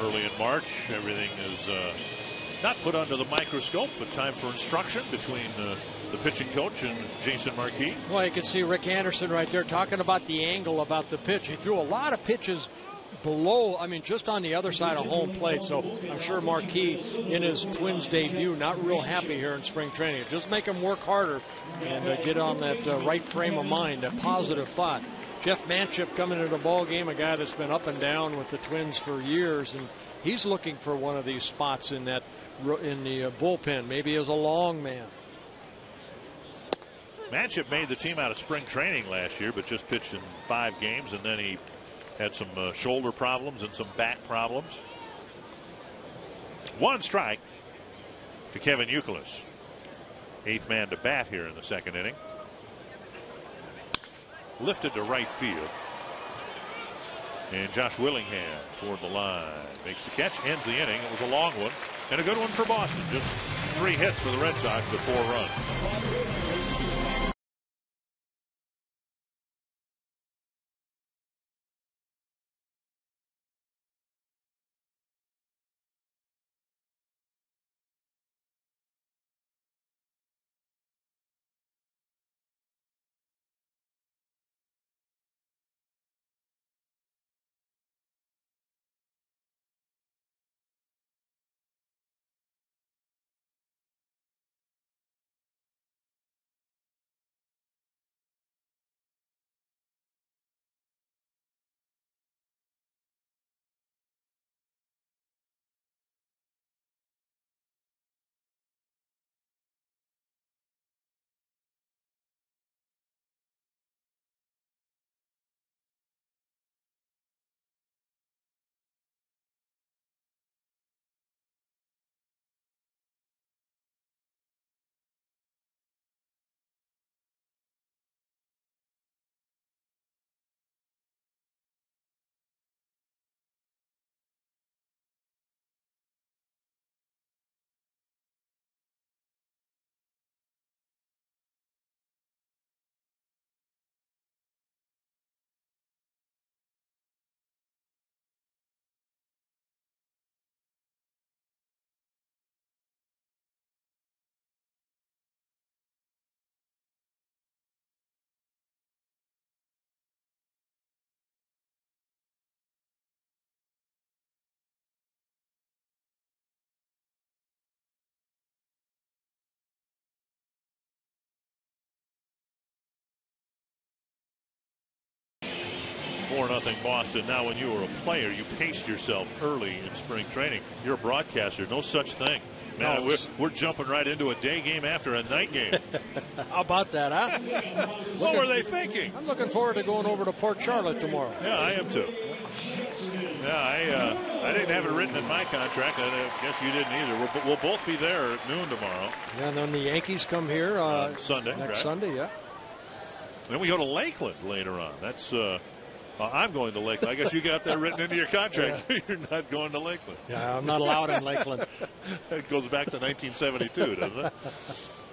C: Early in March. Everything is uh, not put under the microscope, but time for instruction between uh, the pitching coach and Jason Marquis.
D: Well, you can see Rick Anderson right there talking about the angle about the pitch. He threw a lot of pitches below, I mean, just on the other side of home plate. So I'm sure Marquis, in his Twins debut, not real happy here in spring training. Just make him work harder and uh, get on that uh, right frame of mind, a positive thought. Jeff Manship coming into the ball game, a guy that's been up and down with the Twins for years, and he's looking for one of these spots in that in the uh, bullpen, maybe as a long man.
C: Manship made the team out of spring training last year, but just pitched in five games, and then he had some uh, shoulder problems and some back problems. One strike to Kevin Youkilis. Eighth man to bat here in the second inning. Lifted to right field. And Josh Willingham toward the line. Makes the catch, ends the inning. It was a long one and a good one for Boston. Just three hits for the Red Sox, but four runs. Four nothing Boston. Now, when you were a player, you paced yourself early in spring training. You're a broadcaster. No such thing. Man,
D: No.
C: we're, we're jumping right into a day game after a night game.
D: How about that, huh?
C: what were they thinking?
D: I'm looking forward to going over to Port Charlotte tomorrow.
C: Yeah, I am too. Yeah, I uh, I didn't have it written in my contract. I uh, guess you didn't either. We'll, we'll both be there at noon tomorrow.
D: Yeah, and then the Yankees come here uh,
C: Sunday,
D: next
C: right.
D: Sunday. Yeah.
C: Then we go to Lakeland later on. That's uh, uh, I'm going to Lakeland. I guess you got that written into your contract. You're not going to Lakeland.
D: Yeah, I'm not allowed in Lakeland.
C: It goes back to 1972, doesn't it?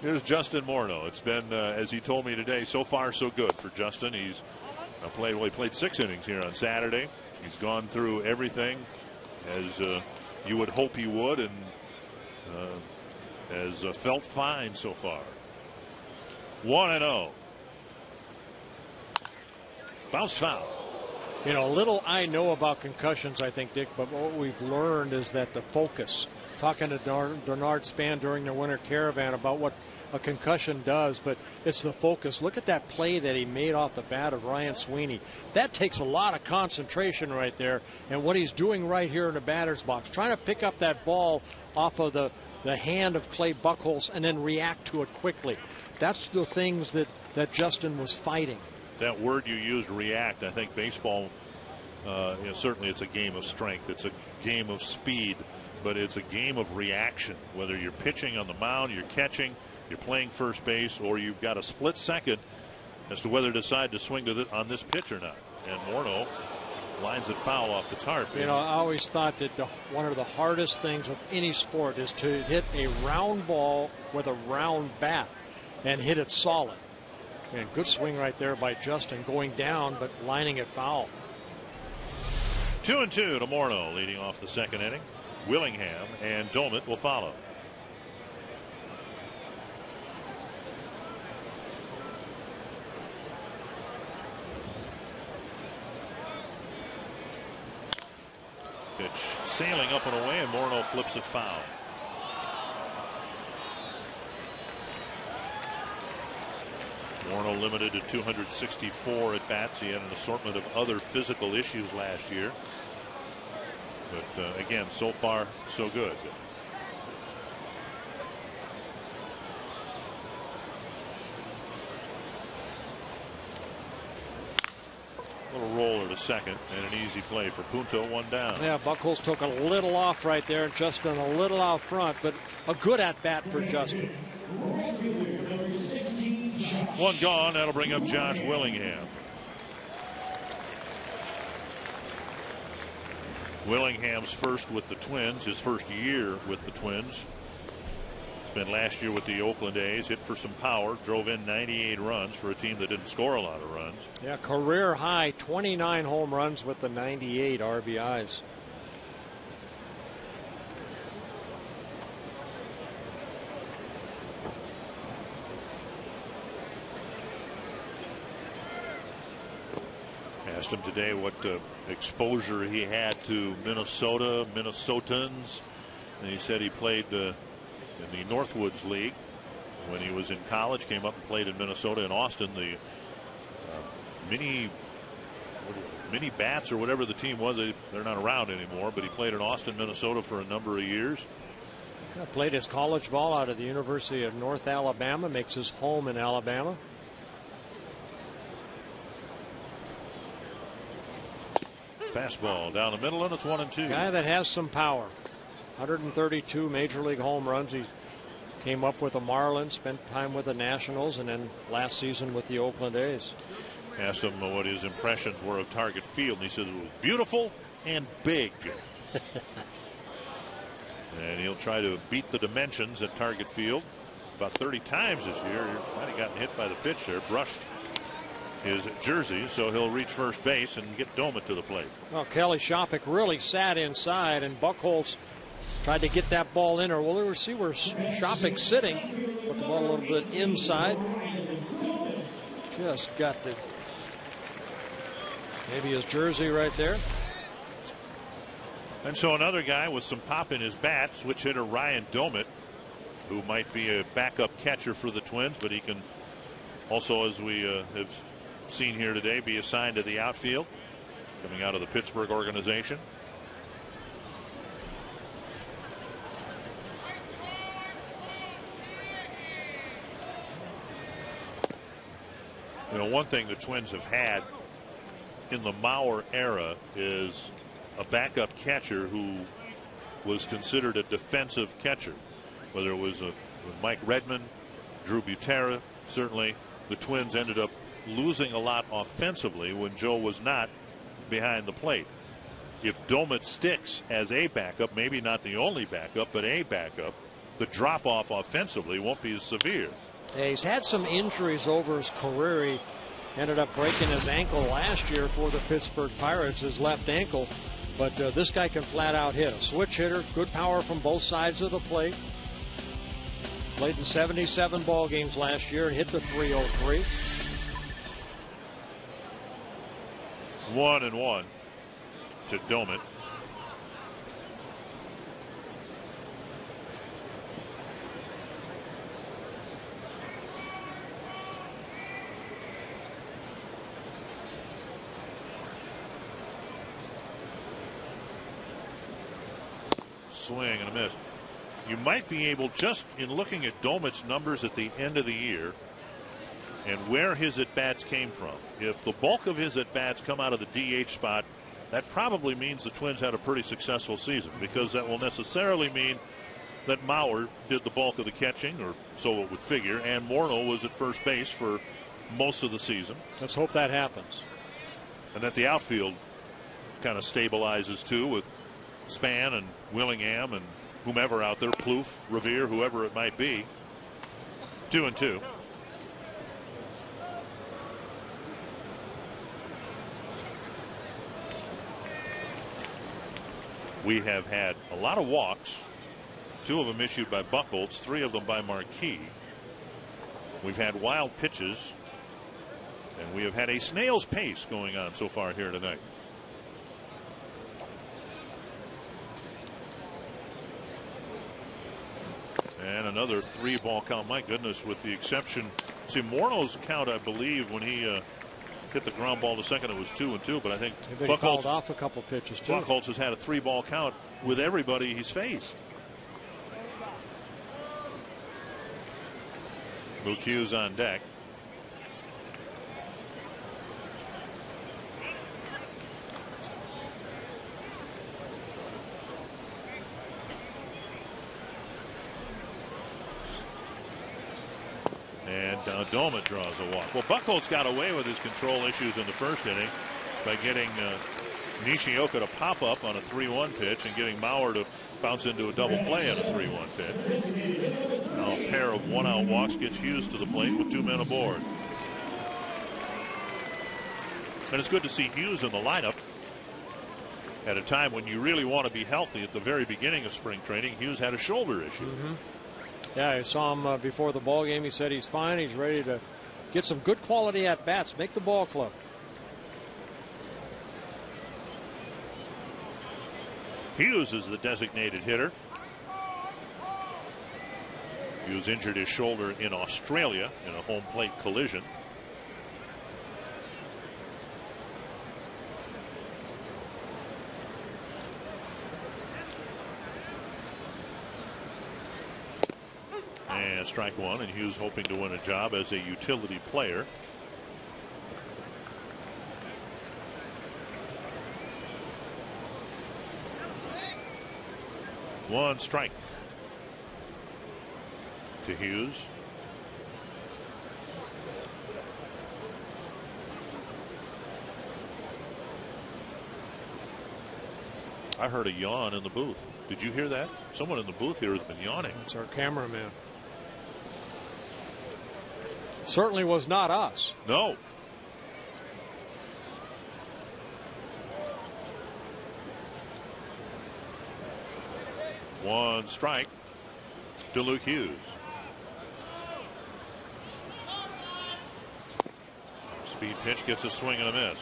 C: Here's Justin Morneau. It's been, uh, as he told me today, so far so good for Justin. He's uh, played well. He played six innings here on Saturday. He's gone through everything as uh, you would hope he would, and uh, has uh, felt fine so far. One and zero. Bounced foul.
D: You know, little I know about concussions, I think, Dick, but what we've learned is that the focus. Talking to Denard Span during the winter caravan about what a concussion does, but it's the focus. Look at that play that he made off the bat of Ryan Sweeney. That takes a lot of concentration right there, and what he's doing right here in the batter's box, trying to pick up that ball off of the, the hand of Clay Buchholz and then react to it quickly. That's the things that, that Justin was fighting.
C: That word you used, react. I think baseball, uh, you know, certainly it's a game of strength. It's a game of speed, but it's a game of reaction. Whether you're pitching on the mound, you're catching, you're playing first base, or you've got a split second as to whether to decide to swing to the, on this pitch or not. And Morneau lines it foul off the tarp.
D: You know, I always thought that the, one of the hardest things of any sport is to hit a round ball with a round bat and hit it solid. And good swing right there by Justin going down, but lining it foul.
C: Two and two to Morneau leading off the second inning. Willingham and Doumit will follow. Pitch sailing up and away, and Morneau flips it foul. Morneau limited to 264 at bats. He had an assortment of other physical issues last year. But uh, again, so far, so good. Little roller to second and an easy play for Punto, one down.
D: Yeah, Buchholz took a little off right there, and Justin a little out front, but a good at bat for Justin.
C: One gone. That'll bring up Josh Willingham. Willingham's first with the Twins, his first year with the Twins. Spent last year with the Oakland A's, hit for some power, drove in 98 runs for a team that didn't score a lot of runs.
D: Yeah, career high 29 home runs with the 98 RBIs.
C: Asked him today what uh, exposure he had to Minnesota, Minnesotans. And he said he played uh, in the Northwoods League when he was in college, came up and played in Minnesota in Austin. The uh, mini mini bats or whatever the team was, they, they're not around anymore, but he played in Austin, Minnesota for a number of years.
D: Yeah, played his college ball out of the University of North Alabama, makes his home in Alabama.
C: Fastball down the middle, and it's one and two.
D: Guy that has some power. 132 major league home runs. He came up with the Marlins, spent time with the Nationals, and then last season with the Oakland A's.
C: Asked him what his impressions were of Target Field, and he said it was beautiful and big. and he'll try to beat the dimensions at Target Field about 30 times this year. He might have gotten hit by the pitch there, brushed his jersey, so he'll reach first base and get Doumit to the plate.
D: Well, Kelly Shoppach really sat inside, and Buchholz tried to get that ball in or Well, we'll see where Shoppach's sitting. Put the ball a little bit inside. Just got the maybe his jersey right there.
C: And so another guy with some pop in his bat, switch hitter Ryan Doumit, who might be a backup catcher for the Twins, but he can also, as we uh, have seen here today, be assigned to the outfield, coming out of the Pittsburgh organization. You know, one thing the Twins have had in the Mauer era is a backup catcher who was considered a defensive catcher, whether it was a, Mike Redmond, Drew Butera, certainly the Twins ended up losing a lot offensively when Joe was not behind the plate. If Doumit sticks as a backup, maybe not the only backup, but a backup, the drop off offensively won't be as severe.
D: Yeah, he's had some injuries over his career. He ended up breaking his ankle last year for the Pittsburgh Pirates, his left ankle. But uh, this guy can flat out hit. A switch hitter, good power from both sides of the plate. Played in 77 ball games last year and hit the 303.
C: One and one to Doumit. Swing and a miss. You might be able, just in looking at Doumit's numbers at the end of the year, and where his at bats came from. If the bulk of his at bats come out of the DH spot, that probably means the Twins had a pretty successful season because that will necessarily mean that Mauer did the bulk of the catching, or so it would figure, and Morneau was at first base for most of the season.
D: Let's hope that happens.
C: And that the outfield kind of stabilizes too with Span and Willingham and whomever out there, Plouffe, Revere, whoever it might be. Two and two. We have had a lot of walks, two of them issued by Buchholz, three of them by Marquis. We've had wild pitches, and we have had a snail's pace going on so far here tonight. And another three ball count. My goodness, with the exception. See, Morneau's count, I believe, when he uh, hit the ground ball to second, it was two and two. But I think
D: called off a couple pitches, too.
C: Buchholz has had a three ball count with everybody he's faced. Luke Hughes on deck. Uh, Doumit draws a walk. Well, Buchholz got away with his control issues in the first inning by getting uh, Nishioka to pop up on a 3-1 pitch and getting Mauer to bounce into a double play on a 3-1 pitch. Now a pair of one-out walks gets Hughes to the plate with two men aboard. And it's good to see Hughes in the lineup at a time when you really want to be healthy at the very beginning of spring training. Hughes had a shoulder issue.
D: Mm -hmm. Yeah, I saw him uh, before the ball game. He said he's fine. He's ready to get some good quality at bats, make the ball club.
C: Hughes is the designated hitter. Hughes injured his shoulder in Australia in a home plate collision. And strike one, and Hughes hoping to win a job as a utility player. One strike to Hughes. I heard a yawn in the booth. Did you hear that? Someone in the booth here has been yawning.
D: It's our cameraman. Certainly was not us.
C: No. One strike to Luke Hughes. Speed pitch gets a swing and a miss.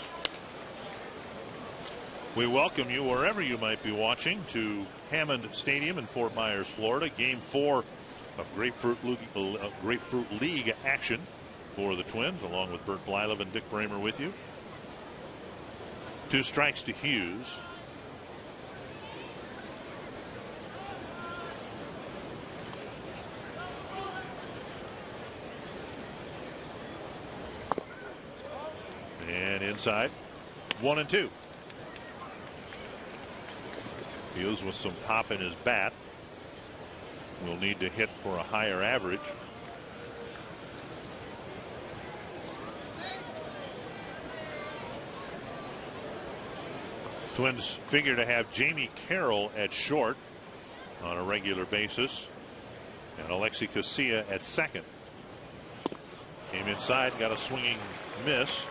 C: We welcome you wherever you might be watching to Hammond Stadium in Fort Myers, Florida. Game four of Grapefruit League, uh, Grapefruit League action for the Twins, along with Bert Blyleven and Dick Bremer with you. Two strikes to Hughes. And inside, one and two. Hughes with some pop in his bat. Will need to hit for a higher average. Twins figure to have Jamey Carroll at short on a regular basis and Alexi Casilla at second. Came inside, got a swinging miss.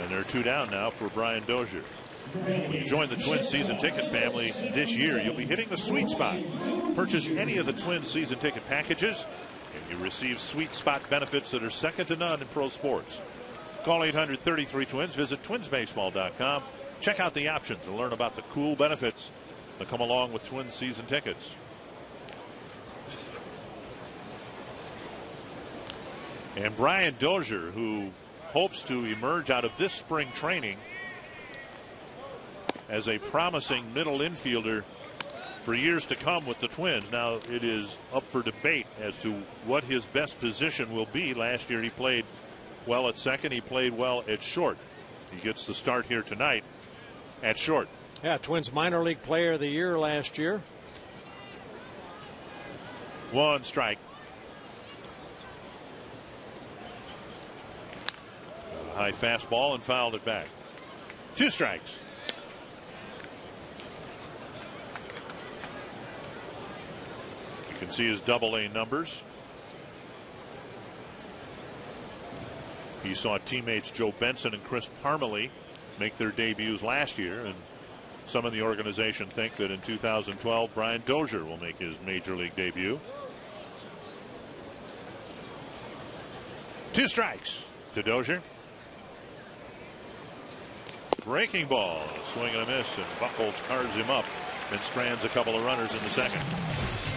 C: And they're two down now for Brian Dozier. When you join the Twins season ticket family this year, you'll be hitting the sweet spot. Purchase any of the Twins season ticket packages, and you receive sweet spot benefits that are second to none in pro sports. Call 833 Twins. Visit twinsbaseball.com. Check out the options and learn about the cool benefits that come along with Twins season tickets. And Brian Dozier, who hopes to emerge out of this spring training as a promising middle infielder for years to come with the Twins. Now, it is up for debate as to what his best position will be. Last year, he played well at second. He played well at short. He gets the start here tonight at short.
D: Yeah, Twins minor league player of the year last year.
C: One strike. high fastball and fouled it back. Two strikes. You can see his double A numbers. He saw teammates Joe Benson and Chris Parmelee make their debuts last year, and Some in the organization think that in 2012, Brian Dozier will make his major league debut. Two strikes to Dozier. Breaking ball, swing and a miss, and Buchholz carves him up and strands a couple of runners in the second.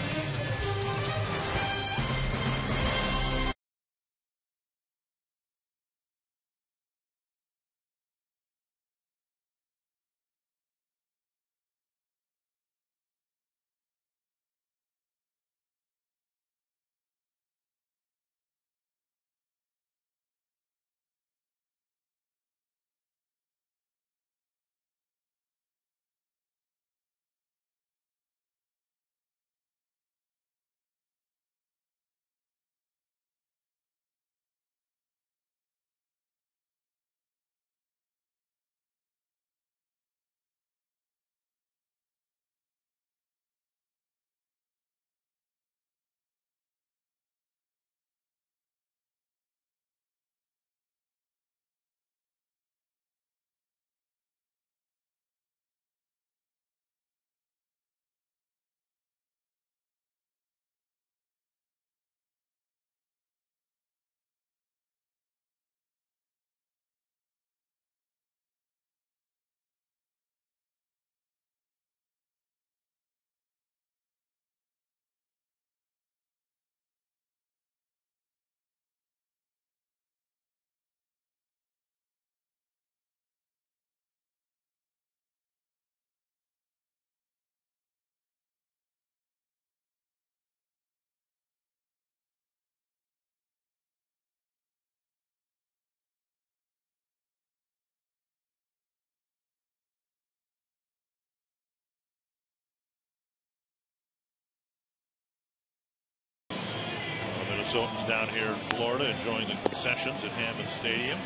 C: Minnesotans down here in Florida enjoying the concessions at Hammond Stadium.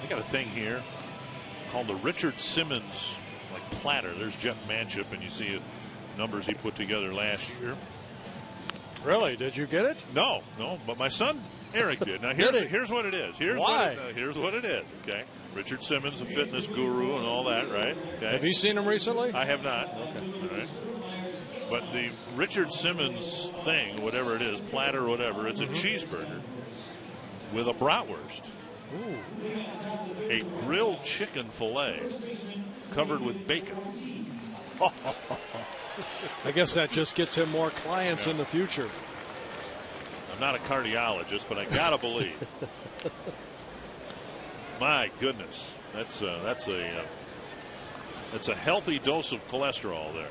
C: They got a thing here called the Richard Simmons like platter. There's Jeff Manship, and you see numbers he put together last year.
D: Really? Did you get it?
C: No, no, but my son Eric did. Now here's
D: Did he?
C: here's what it is. Here's
D: Why?
C: What it, uh, here's what it is. Okay, Richard Simmons, a fitness guru, and all that, right? Okay.
D: Have you seen him recently?
C: I have not. Okay. All right. But the Richard Simmons thing, whatever it is, platter or whatever, it's a cheeseburger with a bratwurst. A grilled chicken fillet covered with bacon.
D: I guess that just gets him more clients in the future.
C: I'm not a cardiologist, but I gotta believe. My goodness, that's uh, that's a uh, that's a healthy dose of cholesterol there.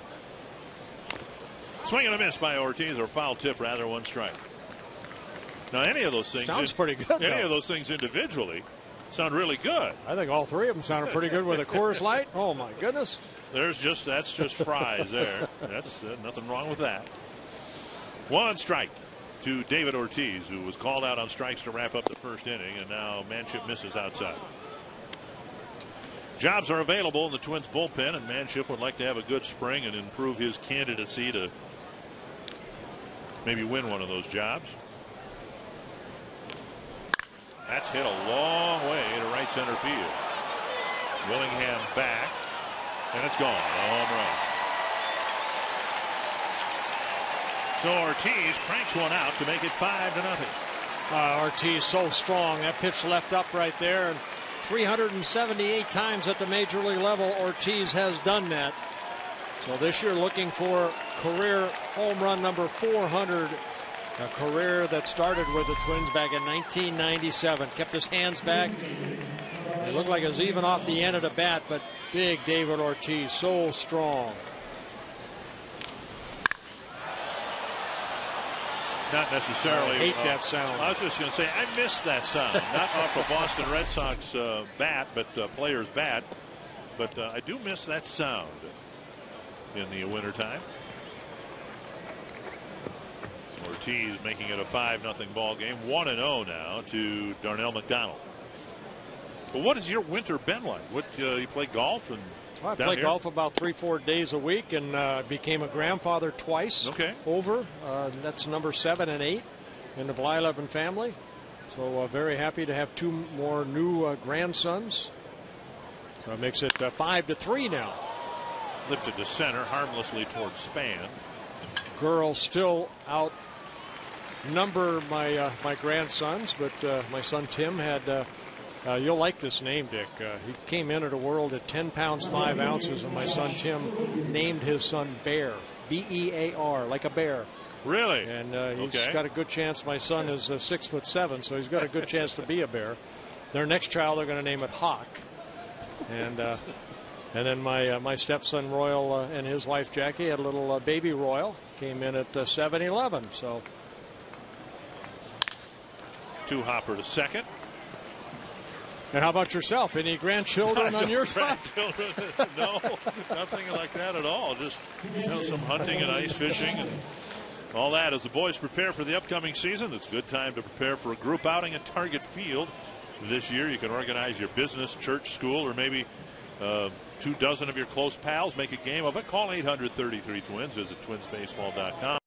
C: Swing and a miss by Ortiz, or foul tip rather, one strike. Now, any of those things
D: Sounds pretty good,
C: Any
D: though.
C: of those things individually sound really good.
D: I think all three of them sounded pretty good with a Coors Light. Oh my goodness!
C: There's just that's just fries there. That's uh, nothing wrong with that. One strike to David Ortiz, who was called out on strikes to wrap up the first inning, and now Manship misses outside. Jobs are available in the Twins bullpen, and Manship would like to have a good spring and improve his candidacy to maybe win one of those jobs. That's hit a long way to right center field. Willingham back, and it's gone. A home run. So Ortiz cranks one out to make it five to nothing.
D: Uh, Ortiz so strong. That pitch left up right there. And 378 times at the major league level, Ortiz has done that. So this year, looking for career home run number 400. A career that started with the Twins back in 1997. Kept his hands back. It looked like it was even off the end of the bat, but big David Ortiz, so strong.
C: Not necessarily.
D: I hate
C: uh,
D: that sound.
C: I was just going to say I missed that sound. Not off the Boston Red Sox uh, bat, but uh, player's bat. But uh, I do miss that sound in the wintertime. Ortiz making it a 5 nothing ball game. 1 and 0 now to Darnell McDonald. But what has your winter been like? What uh, you play golf and
D: I play
C: here?
D: golf about three, four days a week and uh, became a grandfather twice.
C: Okay.
D: Over. Uh, that's number seven and eight in the Blyleven family. So uh, very happy to have two more new uh, grandsons. So makes it uh, five to three now.
C: Lifted to center, harmlessly towards Span.
D: Girl still out number my uh, my grandsons, but uh, my son Tim had. Uh, uh, you'll like this name, Dick. Uh, he came into the world at 10 pounds 5 ounces, and my son Tim named his son Bear, B E A R, like a bear.
C: Really?
D: And uh, he's
C: Okay.
D: got a good chance. My son is uh, six foot seven, so he's got a good chance to be a bear. Their next child, they're going to name it Hawk, and uh, and then my uh, my stepson Royal uh, and his wife Jackie had a little uh, baby Royal. Came in at uh, 7-Eleven. So
C: Two hopper to second.
D: and how about yourself? Any grandchildren on your side?
C: Grandchildren? no, nothing like that at all. Just you know, some hunting and ice fishing and all that. As the boys prepare for the upcoming season, it's a good time to prepare for a group outing at Target Field this year. You can organize your business, church, school, or maybe uh, two dozen of your close pals. Make a game of it. Call 833 Twins. Visit twinsbaseball.com.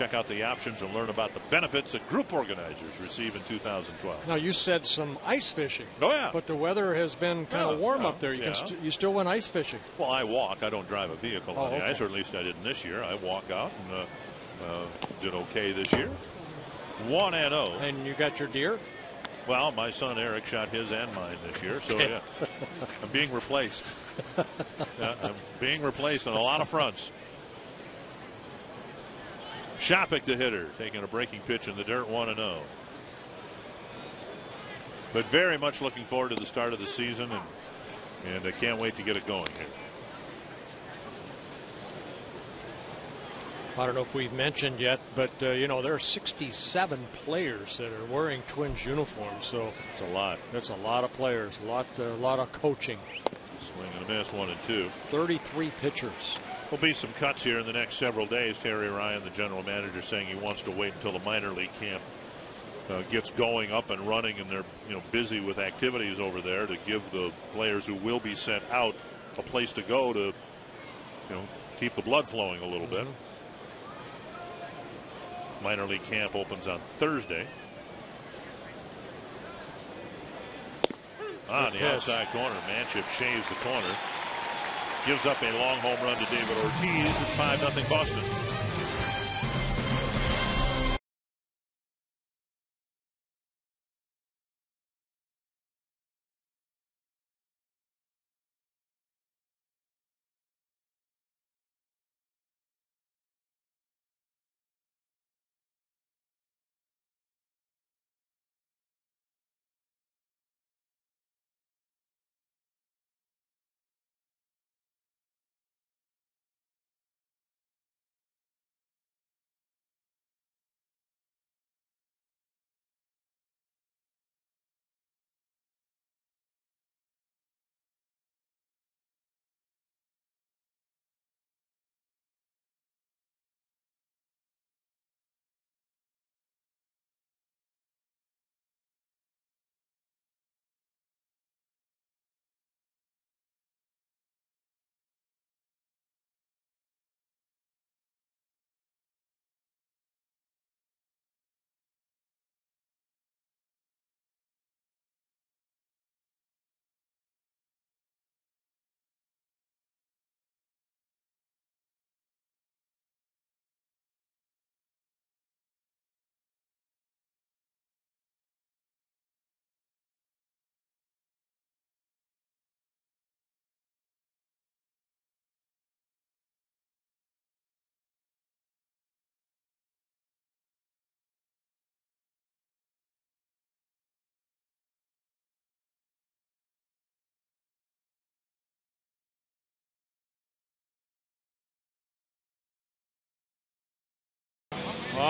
C: Check out the options and learn about the benefits that group organizers receive in 2012.
D: Now you said some ice fishing.
C: Oh, yeah.
D: But the weather has been kind
C: Yeah,
D: of warm
C: yeah,
D: up there. You
C: yeah.
D: can st- you still went ice fishing.
C: Well, I walk. I don't drive a vehicle
D: Oh,
C: on the
D: okay.
C: ice, or at least I didn't this year. I walk out and uh, uh, did okay this year. One and zero.
D: And you got your deer.
C: Well, my son Eric shot his and mine this year, so yeah, I'm being replaced. yeah, I'm being replaced on a lot of fronts. Shoppach the hitter, taking a breaking pitch in the dirt, one and zero. But very much looking forward to the start of the season, and and I can't wait to get it going here.
D: I don't know if we've mentioned yet, but uh, you know there are 67 players that are wearing Twins uniforms, so
C: It's a lot.
D: that's a lot of players, a lot, a lot of coaching.
C: Swing and a miss, one and two.
D: 33 pitchers.
C: There'll be some cuts here in the next several days. Terry Ryan, the general manager, saying he wants to wait until the minor league camp uh, gets going up and running, and they're you know busy with activities over there to give the players who will be sent out a place to go to you know keep the blood flowing a little bit. Minor league camp opens on Thursday. On the outside corner, Manship shaves the corner. Gives up a long home run to David Ortiz. It's 5 0 Boston.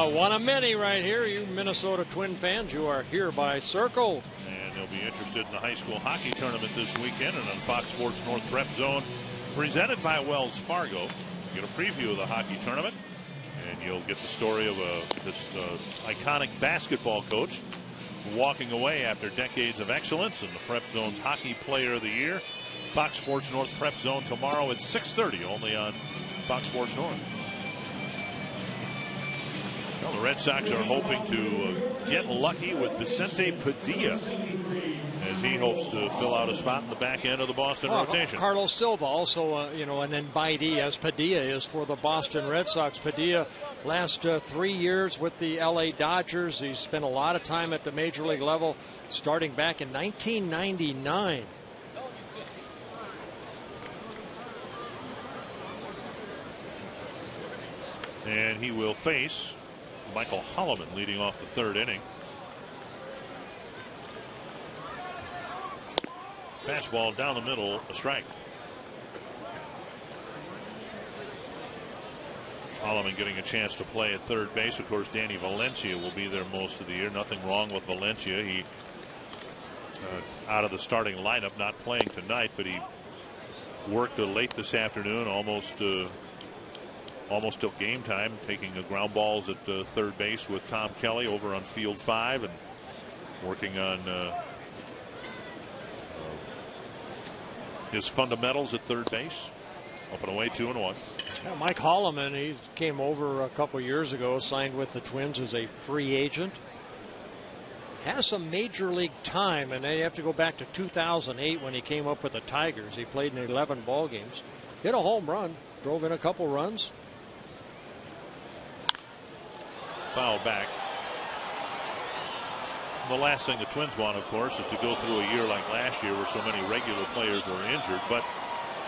D: Well, one of many right here. You Minnesota Twin fans, you are hereby circled.
C: And they'll be interested in the high school hockey tournament this weekend and on Fox Sports North Prep Zone, presented by Wells Fargo. You get a preview of the hockey tournament, and you'll get the story of a, this uh, iconic basketball coach walking away after decades of excellence and the Prep Zone's Hockey Player of the Year. Fox Sports North Prep Zone tomorrow at 6:30, only on Fox Sports North. Well, the Red Sox are hoping to uh, get lucky with Vicente Padilla as as he hopes to fill out a spot in the back end of the Boston
D: Well,
C: rotation.
D: Carlos Silva, also uh, you know an invitee as Padilla is for the Boston Red Sox. Padilla, last uh, three years with the LA Dodgers, he's spent a lot of time at the major league level, starting back in 1999.
C: And he will face Michael Hollimon leading off the third inning. Fastball down the middle, a strike. Hollimon getting a chance to play at third base. Of course, Danny Valencia will be there most of the year. Nothing wrong with Valencia. He uh, out of the starting lineup, not playing tonight, but he worked late this afternoon, almost uh, almost till game time, taking the ground balls at uh, third base with Tom Kelly over on field five and working on uh, his fundamentals at third base. Up and away, two and one.
D: Yeah, Mike Hollimon, he came over a couple years ago, signed with the Twins as a free agent. Has some major league time, and they have to go back to 2008 when he came up with the Tigers. He played in 11 ball games, hit a home run, drove in a couple runs.
C: Foul back. The last thing the Twins want, of course, is to go through a year like last year where so many regular players were injured. But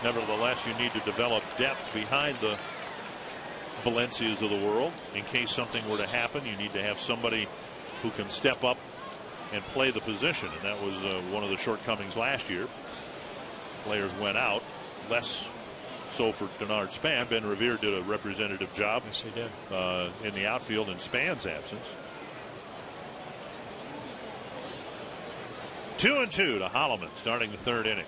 C: nevertheless, you need to develop depth behind the Valencias of the world. In case something were to happen, you need to have somebody who can step up and play the position. And that was uh, one of the shortcomings last year. Players went out, less so for Denard Span. Ben Revere did a representative job
D: Yes, he did.
C: uh, in the outfield in Span's absence. Two and two to Hollimon starting the third inning.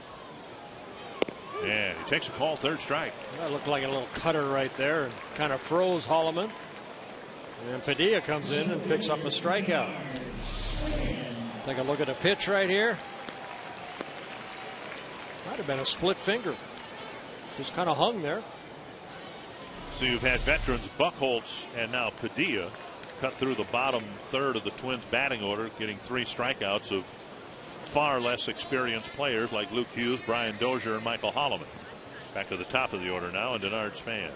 C: And he takes a call, third strike.
D: That looked like a little cutter right there and kind of froze Hollimon. And Padilla comes in and picks up a strikeout. Take a look at a pitch right here. Might have been a split finger. Just kind of hung there.
C: So you've had veterans Buchholz and now Padilla cut through the bottom third of the Twins batting order, getting three strikeouts of far less experienced players like Luke Hughes, Brian Dozier, and Michael Hollimon. Back to the top of the order now, and Denard Span.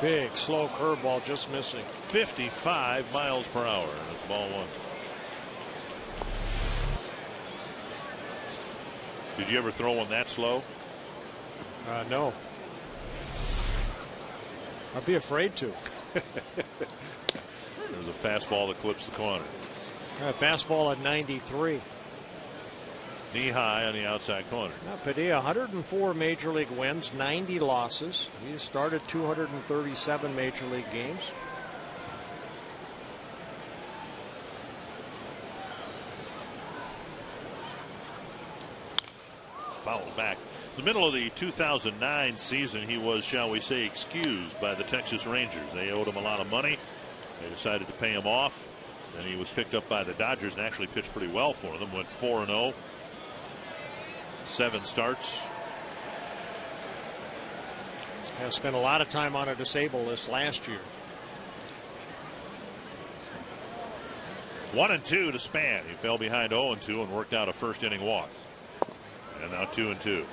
D: Big, slow curveball just missing.
C: 55 miles per hour, and it's ball one. Did you ever throw one that slow?
D: Uh, no. I'd be afraid to.
C: There's a fastball that clips the corner.
D: Uh, fastball at 93.
C: Knee high on the outside corner.
D: Now, Padilla, 104 major league wins, 90 losses. He started 237 major league games.
C: Foul back. The middle of the 2009 season, he was, shall we say, excused by the Texas Rangers. They owed him a lot of money. They decided to pay him off. And he was picked up by the Dodgers and actually pitched pretty well for them. Went 4 and 0. Seven starts.
D: Has spent a lot of time on a disabled list last year.
C: One and two to Span. He fell behind 0 and 2 and worked out a first inning walk. And now 2 and 2.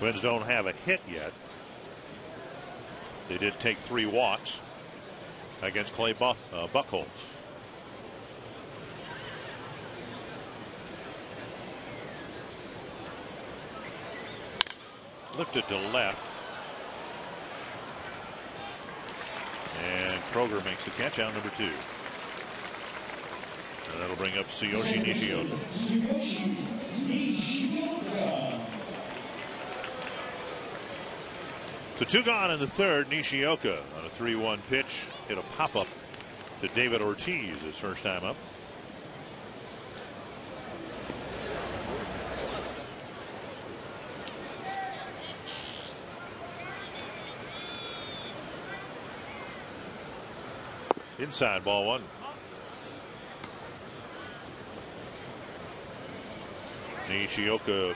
C: Twins don't have a hit yet. They did take three walks against Clay Buck, uh, Buchholz. Lifted to left. And Kroger makes the catch out number two. And that'll bring up Tsuyoshi Nishioka. So two gone in the third. Nishioka on a 3 1 pitch hit a pop up to David Ortiz his first time up. Inside ball one. Nishioka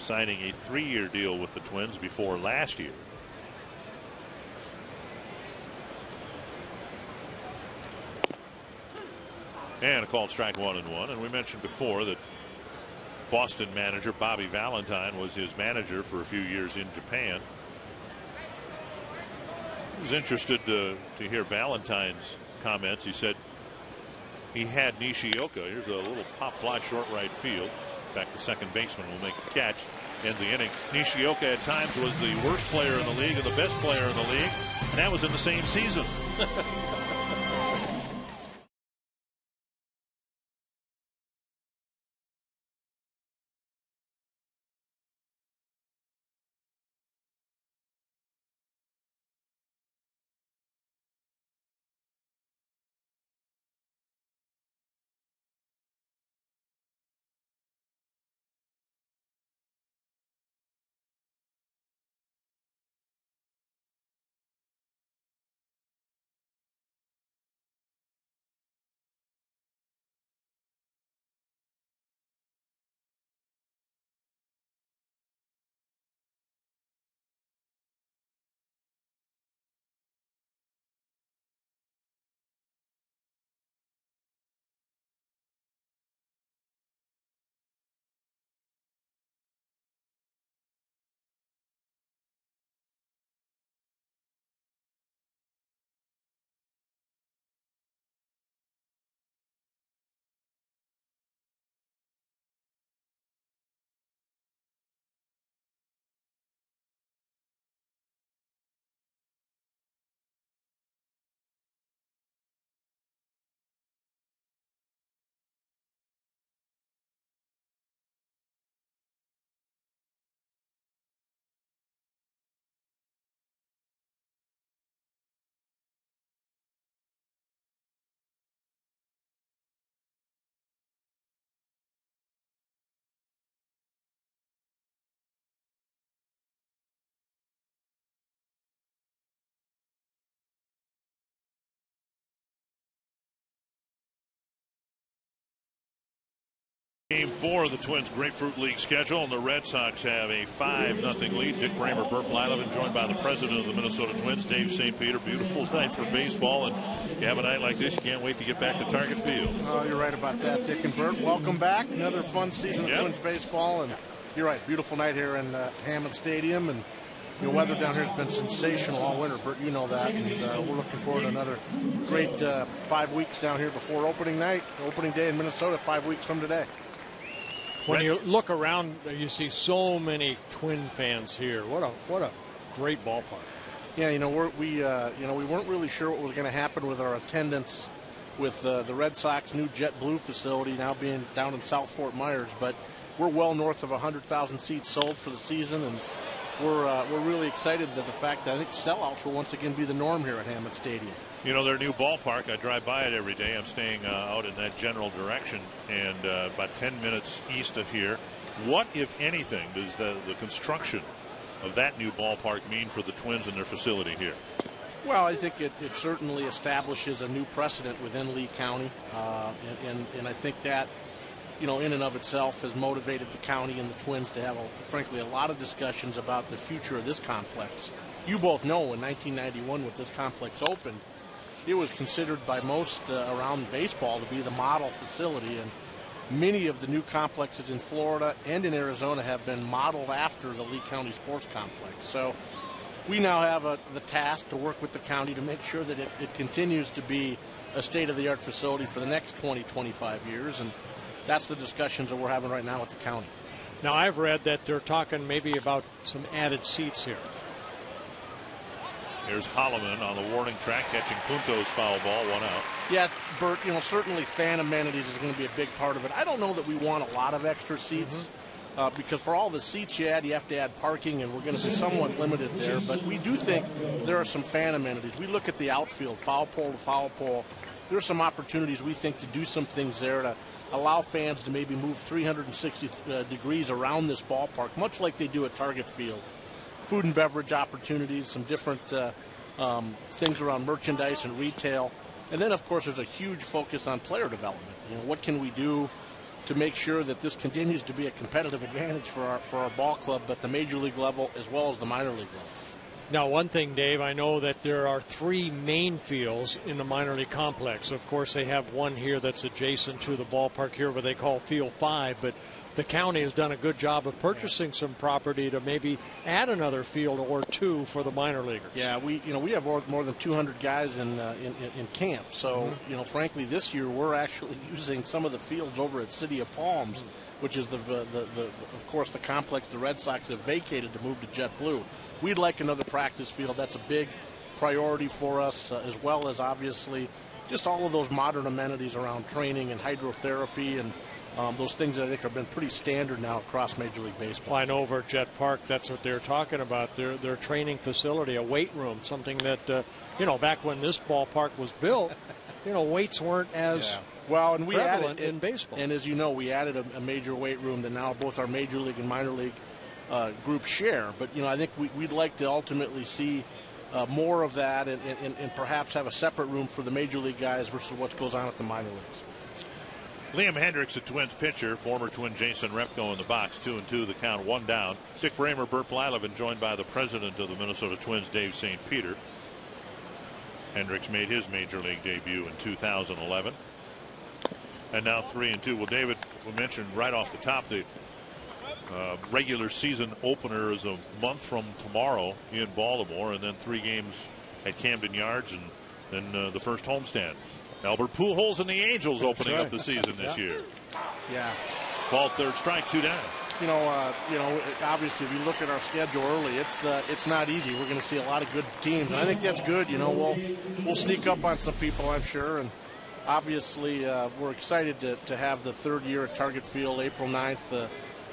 C: signing a three-year deal with the Twins before last year. And a called strike one and one. And we mentioned before that Boston manager Bobby Valentine was his manager for a few years in Japan. I was interested to, to hear Valentine's comments. He said he had Nishioka. Here's a little pop fly short right field. In fact, the second baseman will make the catch in the inning. Nishioka at times was the worst player in the league and the best player in the league, and that was in the same season. Game four of the Twins Grapefruit League schedule, and the Red Sox have a 5 0 lead. Dick Bremer, Bert Blyleven, joined by the president of the Minnesota Twins, Dave St. Peter. Beautiful night for baseball, and you have a night like this, you can't wait to get back to Target Field.
E: Oh, you're right about that, Dick and Bert. Welcome back. Another fun season of
C: Yep.
E: Twins baseball, and you're right. Beautiful night here in uh, Hammond Stadium, and the weather down here has been sensational all winter. Bert, you know that, and uh, we're looking forward to another great uh, five weeks down here before opening night, opening day in Minnesota, five weeks from today.
D: When you look around, you see so many Twin fans here. What a what a great ballpark.
E: Yeah, you know we're, we uh, you know we weren't really sure what was going to happen with our attendance with uh, the Red Sox new JetBlue facility now being down in South Fort Myers, but we're well north of 100,000 seats sold for the season, and we're uh, we're really excited that the fact that I think sellouts will once again be the norm here at Hammond Stadium.
C: You know, their new ballpark, I drive by it every day. I'm staying uh, out in that general direction and uh, about 10 minutes east of here. What, if anything, does the, the construction of that new ballpark mean for the Twins and their facility here?
E: Well, I think it, it certainly establishes a new precedent within Lee County, uh, and, and, and I think that, you know, in and of itself has motivated the county and the Twins to have, a, frankly, a lot of discussions about the future of this complex. You both know in 1991 when this complex opened, it was considered by most uh, around baseball to be the model facility, and many of the new complexes in Florida and in Arizona have been modeled after the Lee County Sports Complex. So we now have a, the task to work with the county to make sure that it, it continues to be a state-of-the-art facility for the next 20, 25 years, and that's the discussions that we're having right now with the county.
D: Now I've read that they're talking maybe about some added seats here.
C: Here's Hollimon on the warning track catching Punto's foul ball, one out.
E: Yeah, Bert, you know, certainly fan amenities is going to be a big part of it. I don't know that we want a lot of extra seats uh, because for all the seats you add, you have to add parking, and we're going to be somewhat limited there. But we do think there are some fan amenities. We look at the outfield, foul pole to foul pole. There are some opportunities we think to do some things there to allow fans to maybe move 360 uh, degrees around this ballpark, much like they do at Target Field. Food and beverage opportunities, some different uh, um, things around merchandise and retail. And then, of course, there's a huge focus on player development. You know, what can we do to make sure that this continues to be a competitive advantage for our for our ball club at the major league level as well as the minor league level.
D: Now, one thing, Dave, I know that there are three main fields in the minor league complex. Of course, they have one here that's adjacent to the ballpark here, where they call Field 5, but the county has done a good job of purchasing some property to maybe add another field or two for the minor leaguers.
E: Yeah, we you know we have more, than 200 guys in, uh, in, in camp. So mm-hmm. you know, frankly, this year we're actually using some of the fields over at City of Palms, mm-hmm. which is the, the, the, the of course the complex the Red Sox have vacated to move to JetBlue we'd like another practice field. That's a big priority for us, uh, as well as obviously just all of those modern amenities around training and hydrotherapy and um, those things that I think have been pretty standard now across Major League Baseball.
D: Well, I know over at Jet Park, that's what they're talking about. Their their training facility, a weight room, something that uh, you know back when this ballpark was built, you know weights weren't as yeah.
E: well, and we
D: added
E: in
D: baseball.
E: And as you know, we added a, a major weight room that now both our Major League and minor league uh, group share. But you know, I think we, would like to ultimately see uh, more of that, and, and, and, perhaps have a separate room for the major league guys versus what goes on at the minor leagues.
C: Liam Hendriks, a Twins pitcher, former Twin Jason Repko in the box, two and two, the count, one down. Dick Bremer, Bert Blyleven, joined by the president of the Minnesota Twins, Dave St. Peter. Hendriks made his major league debut in 2011. And now three and two. Well, David, we mentioned right off the top the uh, regular season opener is a month from tomorrow in Baltimore, and then three games at Camden Yards, and then uh, the first homestand. Albert Pujols and the Angels opening right. up the season this
E: yeah.
C: year.
E: Yeah.
C: Ball third strike, two down.
E: You know, uh, you know. Obviously, if you look at our schedule early, it's uh, it's not easy. We're going to see a lot of good teams, and I think that's good. You know, we'll we'll sneak up on some people, I'm sure, and obviously uh, we're excited to, to have the third year at Target Field, April 9th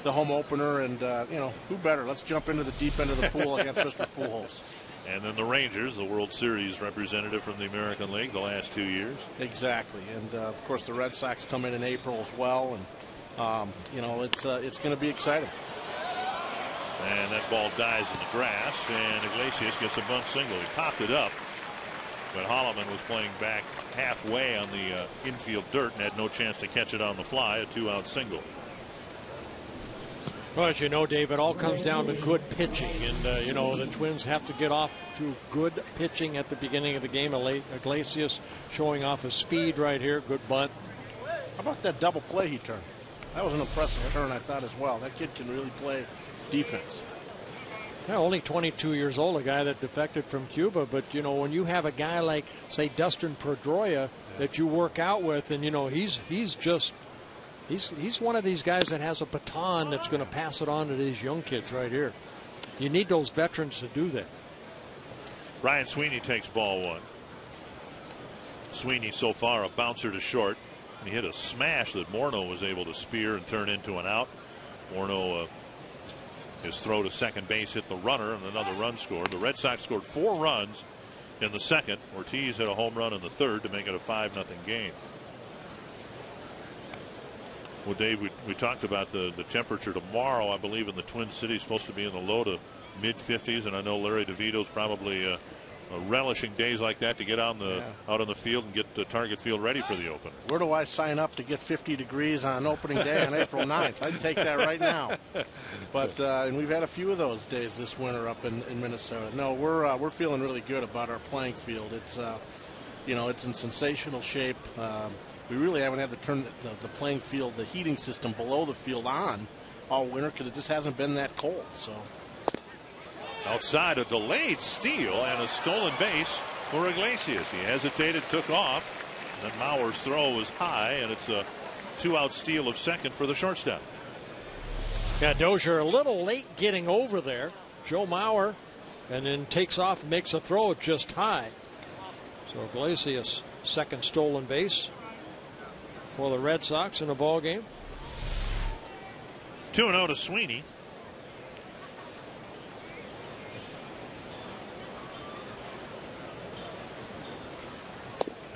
E: the home opener, and uh, you know who better? Let's jump into the deep end of the pool against Mr. Pujols.
C: And then the Rangers, the World Series representative from the American League the last two years.
E: Exactly, and uh, of course the Red Sox come in in April as well, and um, you know it's uh, it's going to be exciting.
C: And that ball dies in the grass, and Iglesias gets a bunt single. He popped it up, but Hollimon was playing back halfway on the uh, infield dirt and had no chance to catch it on the fly. A two-out single.
D: Well, as you know, Dave, it all comes down to good pitching. And, uh, you know, the Twins have to get off to good pitching at the beginning of the game. Iglesias showing off his speed right here. Good bunt.
E: How about that double play he turned? That was an impressive turn, I thought, as well. That kid can really play defense.
D: Yeah, only 22 years old, a guy that defected from Cuba. But, you know, when you have a guy like, say, Dustin Pedroia yeah. that you work out with, and, you know, he's he's just he's he's one of these guys that has a baton that's going to pass it on to these young kids right here. You need those veterans to do that.
C: Ryan Sweeney takes ball one. Sweeney so far a bouncer to short. And he hit a smash that Morneau was able to spear and turn into an out. Morneau, uh, his throw to second base hit the runner and another run scored. The Red Sox scored four runs in the second. Ortiz hit a home run in the third to make it a 5 0 game. Well, Dave, we, we talked about the, the temperature tomorrow. I believe in the Twin Cities supposed to be in the low to mid 50s, and I know Larry DiVito's probably uh, uh, relishing days like that to get out the yeah. out on the field and get the target field ready for the open.
E: Where do I sign up to get 50 degrees on opening day on April 9th? I'd take that right now. But uh, and we've had a few of those days this winter up in, in Minnesota. No, we're uh, we're feeling really good about our playing field. It's uh, you know it's in sensational shape. Um, we really haven't had to turn the, the, playing field, the heating system below the field on all winter because it just hasn't been that cold. So
C: outside a delayed steal and a stolen base for Iglesias. He hesitated, took off. And then Mauer's throw was high, and it's a two-out steal of second for the shortstop.
D: Yeah, Dozier a little late getting over there. Joe Mauer, and then takes off and makes a throw just high. So Iglesias second stolen base for the Red Sox in a ball game.
C: 2 0 to Sweeney.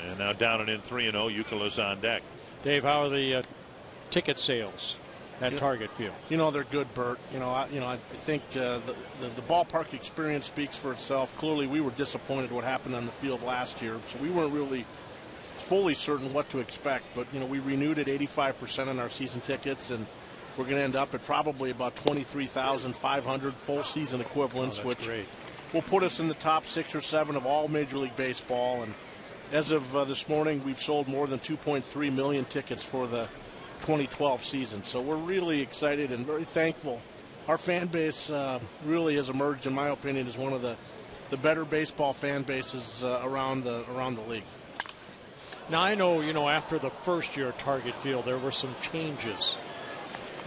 C: And now down and in 3 0, Youkilis on deck.
D: Dave, how are the uh, ticket sales at Target Field?
E: You know they're good, Bert. You know, I, you know, I think uh, the, the, the ballpark experience speaks for itself. Clearly, we were disappointed what happened on the field last year, so we weren't really fully certain what to expect, but you know we renewed at 85% on our season tickets, and we're going to end up at probably about 23,500 full season equivalents,
D: Oh,
E: which
D: great.
E: will put us in the top six or seven of all Major League Baseball. And as of uh, this morning, we've sold more than 2.3 million tickets for the 2012 season. So we're really excited and very thankful. Our fan base uh, really has emerged, in my opinion, as one of the the better baseball fan bases uh, around the around the league.
D: Now I know, you know, after the first year at Target Field, there were some changes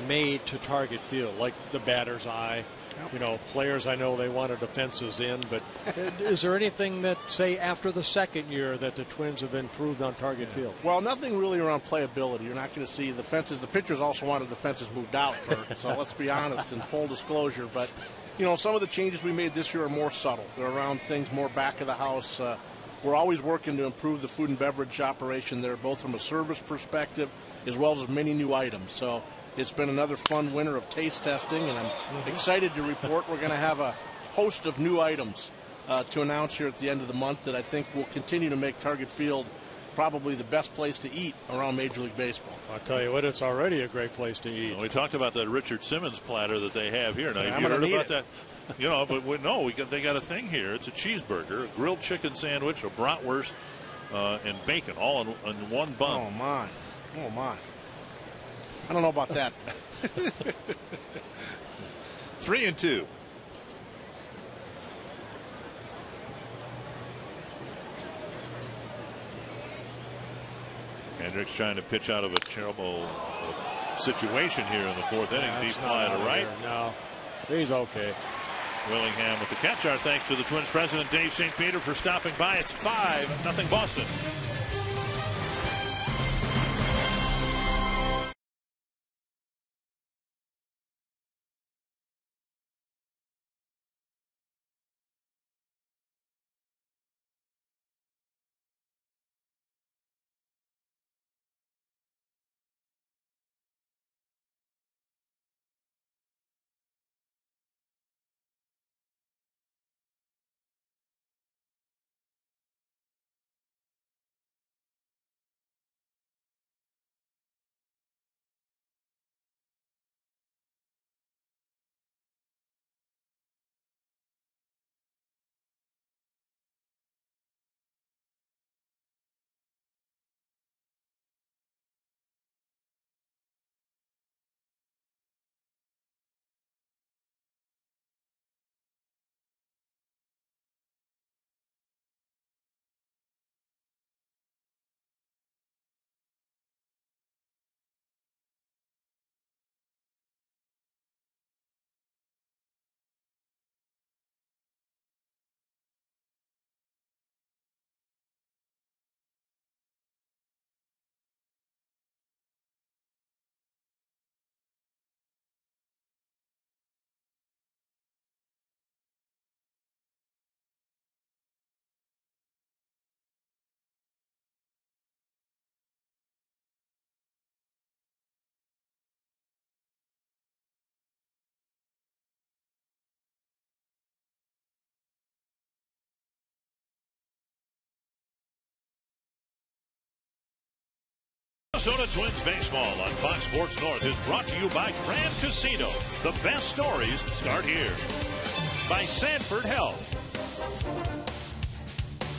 D: made to Target Field, like the batter's eye. You know, players I know they wanted the fences in, but is there anything that, say, after the second year, that the Twins have improved on Target Field?
E: Well, nothing really around playability. You're not going to see the fences. The pitchers also wanted the fences moved out, Bert, so let's be honest in full disclosure. But, you know, some of the changes we made this year are more subtle. They're around things more back of the house. Uh, we're always working to improve the food and beverage operation there, both from a service perspective as well as many new items. So it's been another fun winter of taste testing, and I'm excited to report we're going to have a host of new items uh, to announce here at the end of the month that I think will continue to make Target Field probably the best place to eat around Major League Baseball.
D: I'll tell you what, it's already a great place to eat.
C: We talked about that Richard Simmons platter that they have here. Now,
E: Yeah,
C: have
E: I'm
C: you
E: gonna
C: heard about
E: it.
C: that? You know, but we, no, we got, they got a thing here. It's a cheeseburger, a grilled chicken sandwich, a bratwurst, uh, and bacon, all in, in one bun.
E: Oh my, oh my! I don't know about that.
C: Three and two. Hendriks trying to pitch out of a terrible uh, situation here in the fourth inning.
D: That's
C: Deep fly to
D: of
C: right.
D: here. No, he's okay.
C: Willingham with the catch. Our thanks to the Twins president Dave St. Peter for stopping by. It's five nothing Boston. Minnesota Twins baseball on Fox Sports North is brought to you by Grand Casino. The best stories start here. By Sanford Health.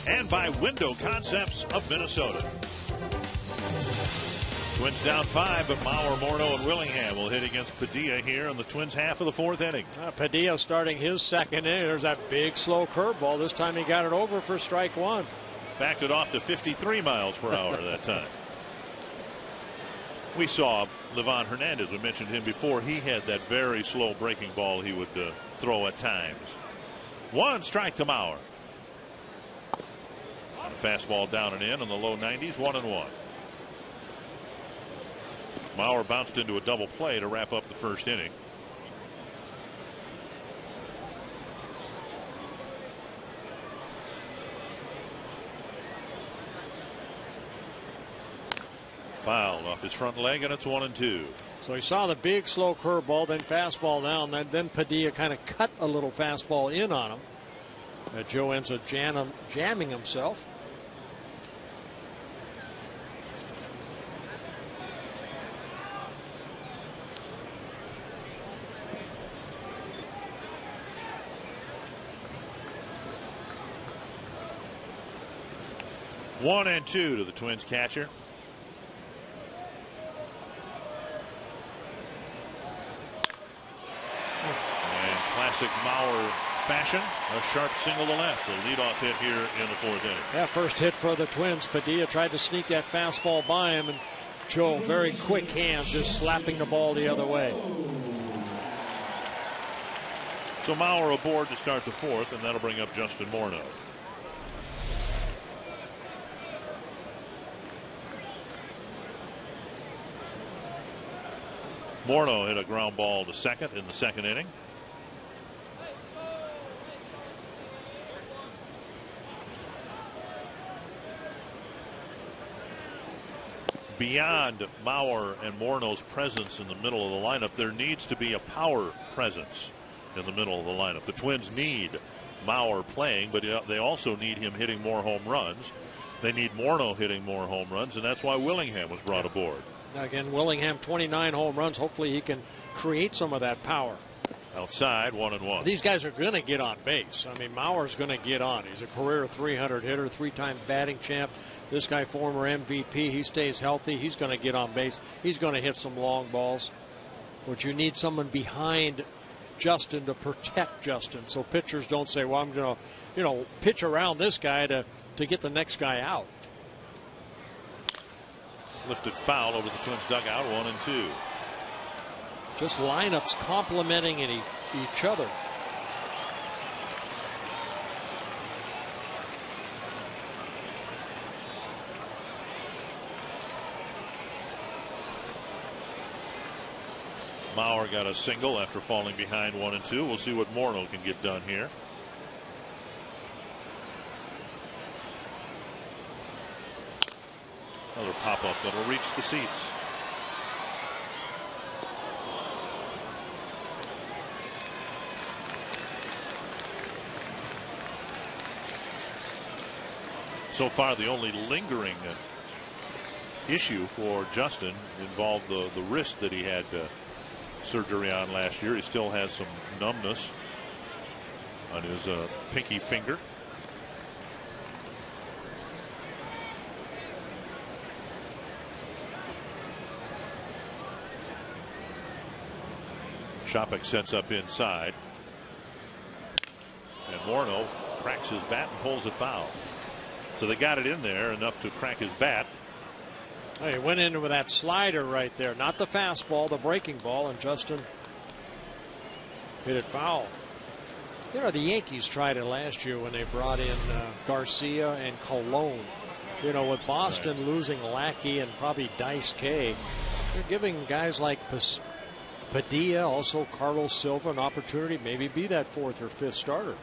C: And by Window Concepts of Minnesota. Twins down five, but Mauer, Morneau, and Willingham will hit against Padilla here in the Twins half of the fourth inning.
D: Uh, Padilla starting his second inning. There's that big slow curveball. This time he got it over for strike one.
C: Backed it off to 53 miles per hour that time. We saw Livan Hernandez. We mentioned him before. He had that very slow breaking ball he would uh, throw at times. One strike to Mauer. On a fastball down and in in the low 90s, one and one. Mauer bounced into a double play to wrap up the first inning. Fouled off his front leg, and it's one and two.
D: So he saw the big slow curveball, then fastball down, then then Padilla kind of cut a little fastball in on him. Uh, Joe ends up jam, jamming himself.
C: One and two to the Twins catcher. Classic Mauer fashion, a sharp single to left, a leadoff hit here in the fourth inning.
D: Yeah, first hit for the Twins. Padilla tried to sneak that fastball by him, and Joe, very quick hands, just slapping the ball the other way.
C: So Mauer aboard to start the fourth, and that'll bring up Justin Morneau. Morneau hit a ground ball to second in the second inning. Beyond Mauer and Morneau's presence in the middle of the lineup, there needs to be a power presence in the middle of the lineup. The Twins need Mauer playing, but uh, they also need him hitting more home runs. They need Morneau hitting more home runs, and that's why Willingham was brought aboard.
D: Again, Willingham 29 home runs. Hopefully, he can create some of that power.
C: Outside, one and one.
D: These guys are going to get on base. I mean, Mauer's going to get on. He's a career 300 hitter, three time batting champ. This guy, former MVP, he stays healthy. He's going to get on base. He's going to hit some long balls. But you need someone behind Justin to protect Justin so pitchers don't say, well, I'm going to, you know, pitch around this guy to, to get the next guy out.
C: Lifted foul over the Twins dugout, one and two.
D: Just lineups complementing each other.
C: Mauer got a single after falling behind one and two. We'll see what Morneau can get done here. Another pop up that'll reach the seats. So far, the only lingering issue for Justin involved the, the wrist that he had uh, surgery on last year. He still has some numbness on his uh, pinky finger. Shoppach sets up inside. And Morneau cracks his bat and pulls it foul. So they got it in there enough to crack his bat.
D: Oh, he went in with that slider right there, not the fastball, the breaking ball, and Justin hit it foul. You know, the Yankees tried it last year when they brought in uh, Garcia and Colon. You know, with Boston right. losing Lackey and probably Dice-K, they're giving guys like Padilla, also Carlos Silva, an opportunity maybe be that fourth or fifth starter.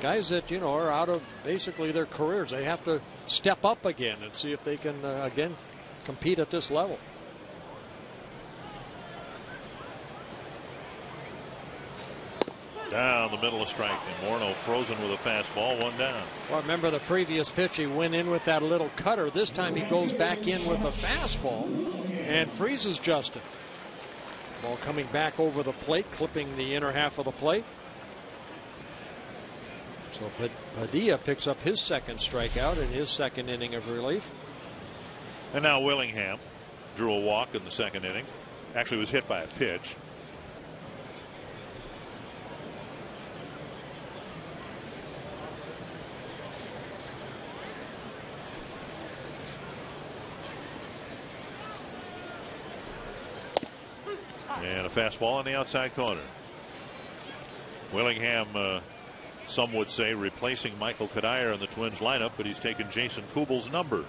D: Guys that, you know, are out of basically their careers. They have to step up again and see if they can, uh, again, compete at this level.
C: Down the middle of strike, and Morneau frozen with a fastball, one down.
D: Well, remember the previous pitch, he went in with that little cutter. This time he goes back in with a fastball and freezes Justin. Ball coming back over the plate, clipping the inner half of the plate. So Padilla picks up his second strikeout in his second inning of relief.
C: And now Willingham drew a walk in the second inning. Actually was hit by a pitch. And a fastball on the outside corner. Willingham uh, some would say replacing Michael Cuddyer in the Twins lineup, but he's taken Jason Kubel's number.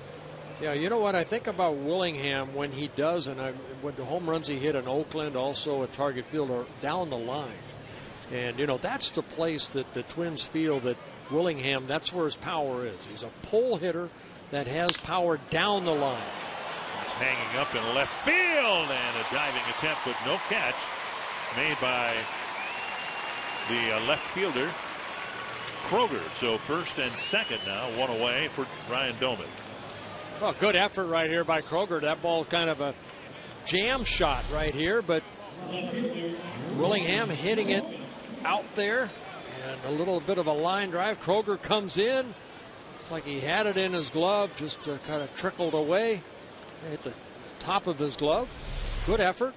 D: Yeah, you know what? I think about Willingham when he does, and I, when the home runs he hit in Oakland, also at Target Field, are down the line. And, you know, that's the place that the Twins feel that Willingham, that's where his power is. He's a pull hitter that has power down the line.
C: It's hanging up in left field and a diving attempt, but no catch made by the uh, left fielder Kroeger. So first and second now, one away for Ryan Doumit.
D: Well, good effort right here by Kroeger. That ball kind of a jam shot right here, but Willingham hitting it out there And a little bit of a line drive. Kroeger comes in like he had it in his glove, just uh, kind of trickled away. at the top of his glove. Good effort.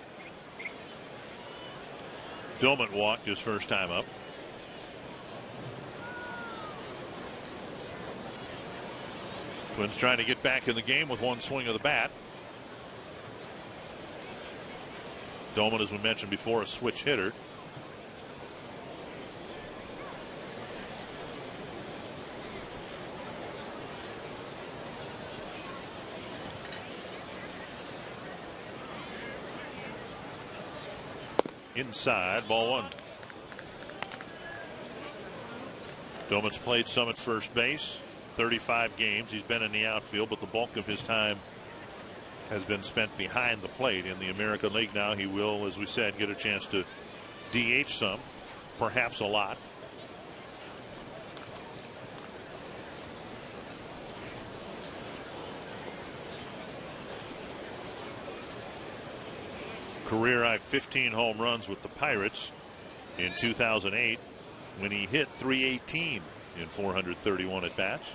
C: Doumit walked his first time up. Twins trying to get back in the game with one swing of the bat. Doumit, as we mentioned before, a switch hitter. Inside, ball one. Doumit's played some at first base. 35 games. He's been in the outfield, but the bulk of his time has been spent behind the plate in the American League. Now he will, as we said, get a chance to DH some, perhaps a lot. Career high 15 home runs with the Pirates in 2008 when he hit 318 in 431 at bats.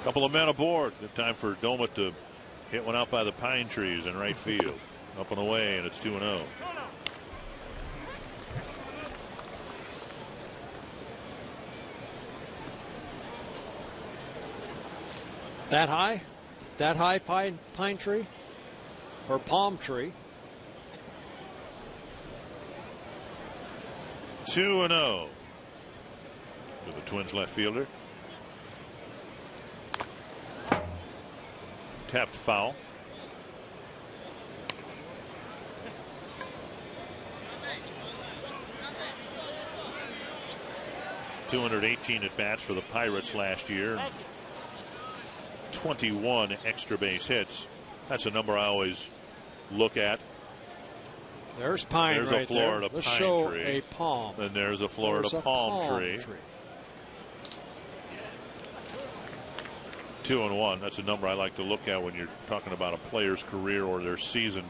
C: A couple of men aboard. Good time for Doumit to hit one out by the pine trees in right field. Up and away, and it's 2 0.
D: That high? That high pine pine tree? Or palm tree?
C: 2 and 0 to the Twins left fielder. Tapped foul. Two hundred eighteen at bats for the Pirates last year. 21 extra base hits. That's a number I always look at.
D: There's pine
C: There's
D: right
C: a Florida
D: there. Let's
C: pine tree.
D: a palm.
C: And there's a Florida
D: There's a
C: palm, tree.
D: tree.
C: Two and one. That's a number I like to look at when you're talking about a player's career or their season.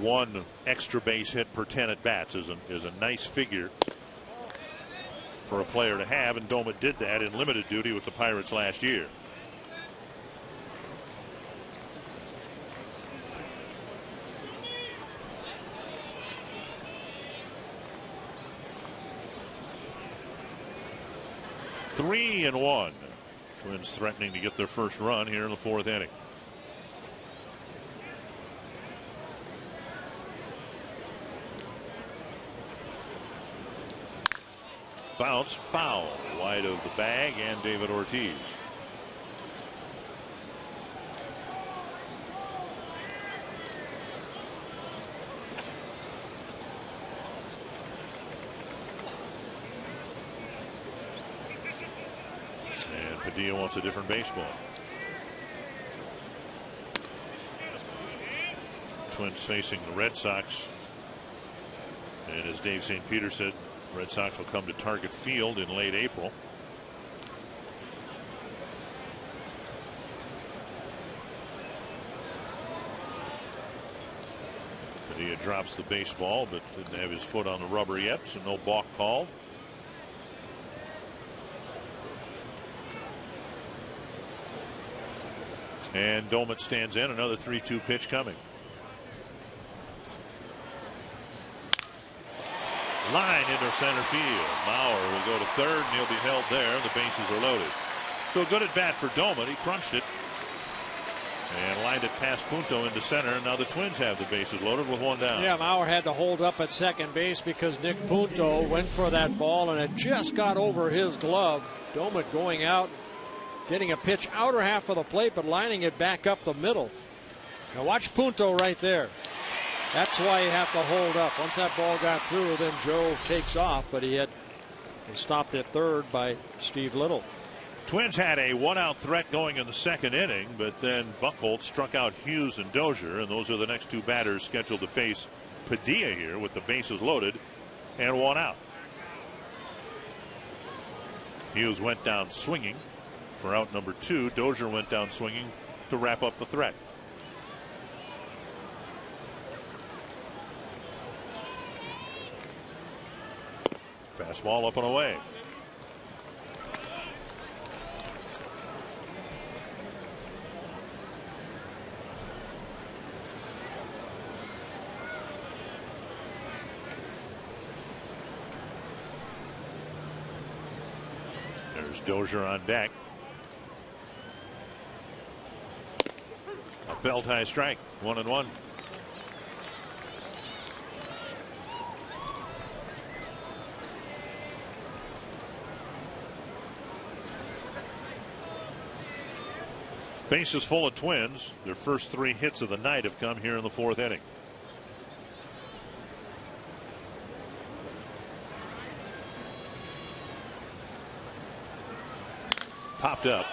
C: One extra base hit per 10 at bats is a, is a nice figure for a player to have, and Doumit did that in limited duty with the Pirates last year. Three and one. Twins threatening to get their first run here in the fourth inning. Bounced foul wide of the bag and David Ortiz. And Wants a different baseball. Twins facing the Red Sox. And as Dave St. Peter said, Red Sox will come to Target Field in late April. Padilla drops the baseball, but didn't have his foot on the rubber yet, so no balk called. And Doumit stands in. Another 3 2 pitch coming. Line into center field. Mauer will go to third, and he'll be held there. The bases are loaded. So good at bat for Doumit. He crunched it and lined it past Punto into center. Now the Twins have the bases loaded with one down.
D: Yeah, Mauer had to hold up at second base because Nick Punto went for that ball and it just got over his glove. Doumit going out, getting a pitch outer half of the plate, but lining it back up the middle. Now watch Punto right there. That's why you have to hold up. Once that ball got through, then Joe takes off, but he had stopped at third by Steve Liddle.
C: Twins had a one out threat going in the second inning, but then Buchholz struck out Hughes and Dozier, and those are the next two batters scheduled to face Padilla here with the bases loaded and one out. Hughes went down swinging for out number two. Dozier went down swinging to wrap up the threat. Fastball up and away. There's Dozier on deck. Belt high strike, one and one. Bases full of twins. Their first three hits of the night have come here in the fourth inning. Popped up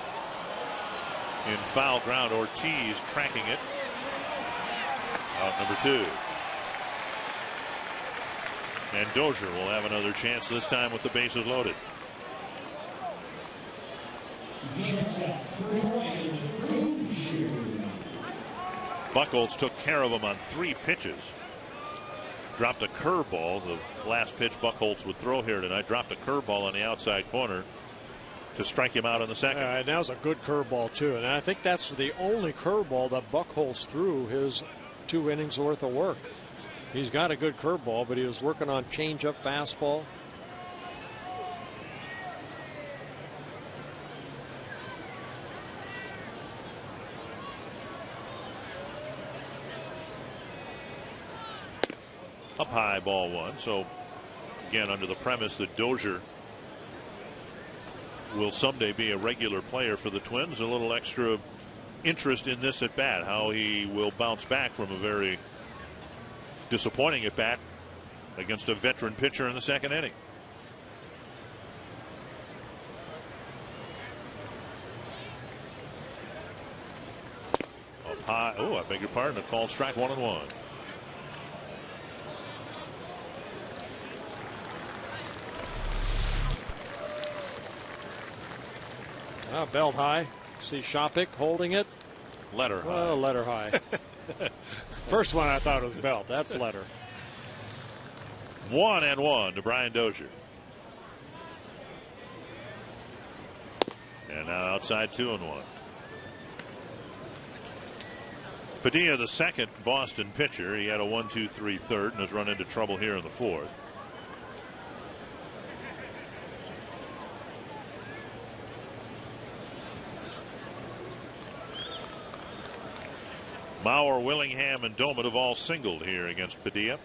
C: in foul ground. Ortiz tracking it. Out number two. And Dozier will have another chance this time with the bases loaded. Buchholz took care of him on three pitches. Dropped a curveball. The last pitch Buchholz would throw here tonight. Dropped a curveball on the outside corner to strike him out in the second.
D: Uh, that was a good curveball too, and I think that's the only curveball that Buchholz threw his two innings worth of work. He's got a good curveball, but he was working on changeup, fastball.
C: Up high, ball one. So again, under the premise that Dozier will someday be a regular player for the Twins, a little extra interest in this at bat, how he will bounce back from a very disappointing at bat against a veteran pitcher in the second inning. Up high. Oh, I beg your pardon. A called strike one and one.
D: Ah, belt high. See Shoppach holding it.
C: Letter high.
D: Oh, letter high. First one I thought was belt. That's letter.
C: One and one to Brian Dozier. And now outside two and one. Padilla, the second Boston pitcher. He had a one, two, three third and has run into trouble here in the fourth. Mauer, Willingham, and Doumit have all singled here against Padilla.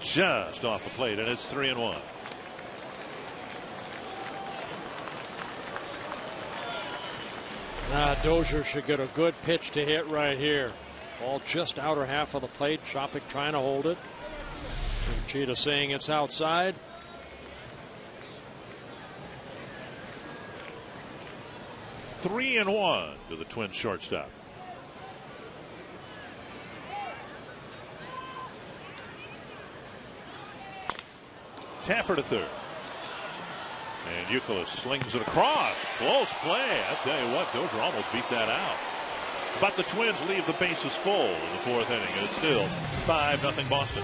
C: Just off the plate, and it's three and one.
D: Ah, Dozier should get a good pitch to hit right here. Ball just outer half of the plate. Shoppach trying to hold it. Tschida saying it's outside.
C: Three and one to the Twins shortstop. Tapper to third. And Youkilis slings it across. Close play. I tell you what, Dozier almost beat that out. But the Twins leave the bases full in the fourth inning, and it's still 5 0 Boston.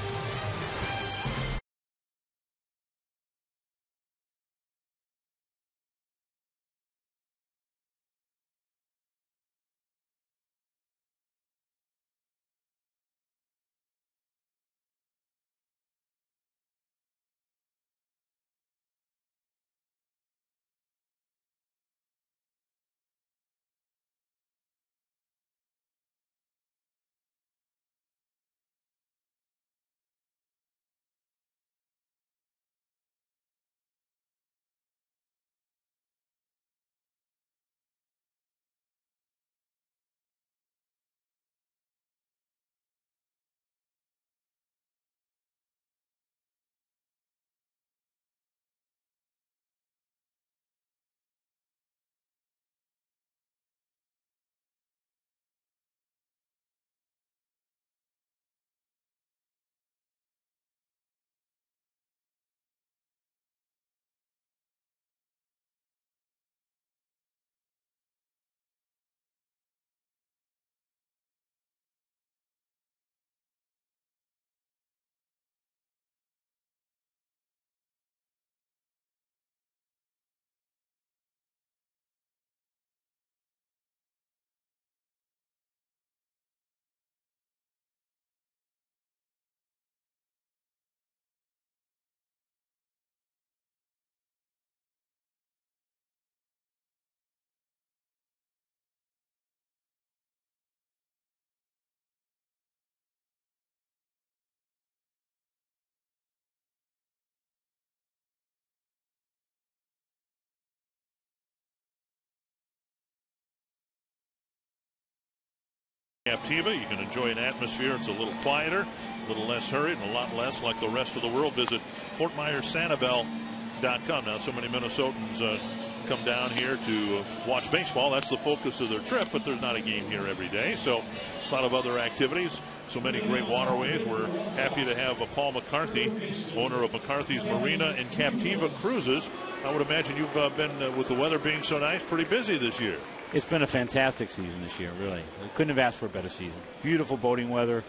C: Captiva. You can enjoy an atmosphere. It's a little quieter, a little less hurried, and a lot less like the rest of the world. Visit FortMyerSanibel.com. Now, so many Minnesotans uh, come down here to watch baseball. That's the focus of their trip, but there's not a game here every day. So, a lot of other activities. So many great waterways. We're happy to have uh, Paul McCarthy, owner of McCarthy's Marina and Captiva Cruises. I would imagine you've uh, been, uh, with the weather being so nice, pretty busy this year.
F: It's been a fantastic season this year, really. We couldn't have asked for a better season. Beautiful boating weather,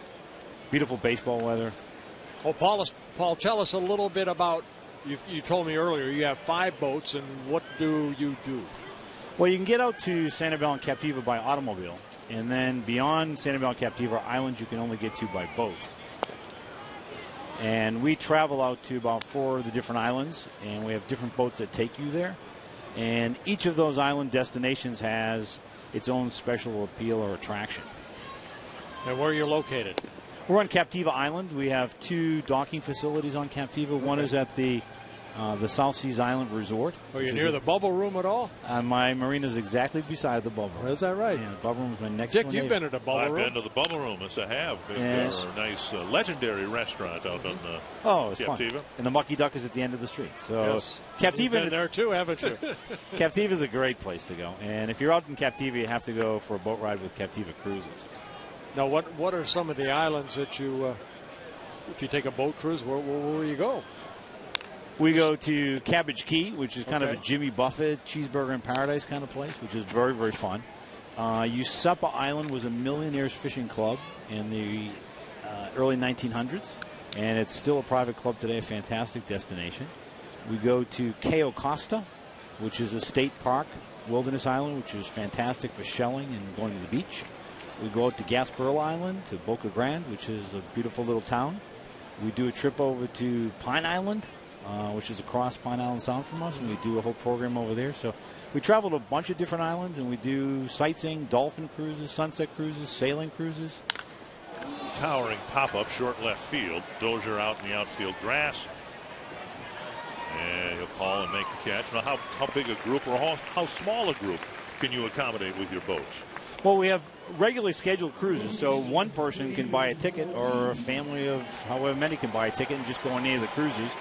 F: beautiful baseball weather.
D: Well, Paul, Paul, tell us a little bit about. You, you told me earlier you have five boats, and what do you do?
F: Well, you can get out to Sanibel and Captiva by automobile, and then beyond Sanibel and Captiva islands, you can only get to by boat. And we travel out to about four of the different islands, and we have different boats that take you there. And each of those island destinations has its own special appeal or attraction.
D: And where are you're located?
F: We're on Captiva Island. We have two docking facilities on Captiva. One is at the uh, the South Seas Island Resort.
D: Are you near the bubble room at all?
F: Uh, my marina is exactly beside the bubble room.
D: Is that right?
F: Yeah, the bubble room is my next
D: Dick, you've been at the bubble
C: I've
D: room.
C: been to the Bubble Room. Yes, I have. Big,
F: Yes.
C: uh, nice, uh, legendary restaurant out on the
F: Oh, it's fun. And the Mucky Duck is at the end of the street. So
D: Yes.
F: Captiva
D: You've been there too, haven't you?
F: Captiva is a great place to go. And if you're out in Captiva, you have to go for a boat ride with Captiva Cruises.
D: now, what what are some of the islands that you, uh, if you take a boat cruise, where, where, where you go?
F: We go to Cabbage Key, which is kind of a Jimmy Buffett cheeseburger in paradise kind of place, which is very, very fun. Uh, Island was a millionaires fishing club in the uh, early 1900s, and it's still a private club today, a fantastic destination. We go to Cayo Costa, which is a state park, wilderness island, which is fantastic for shelling and going to the beach. We go out to Gasparilla Island, to Boca Grande, which is a beautiful little town. We do a trip over to Pine Island, uh, which is across Pine Island Sound from us, and we do a whole program over there. So we travel to a bunch of different islands, and we do sightseeing, dolphin cruises, sunset cruises, sailing cruises.
C: Towering pop up, short left field. Dozier out in the outfield grass. And he'll call and make the catch. Now, how, how big a group or how, how small a group can you accommodate with your boats?
F: Well, we have regularly scheduled cruises, so one person can buy a ticket, or a family of however many can buy a ticket and just go on any of the cruises.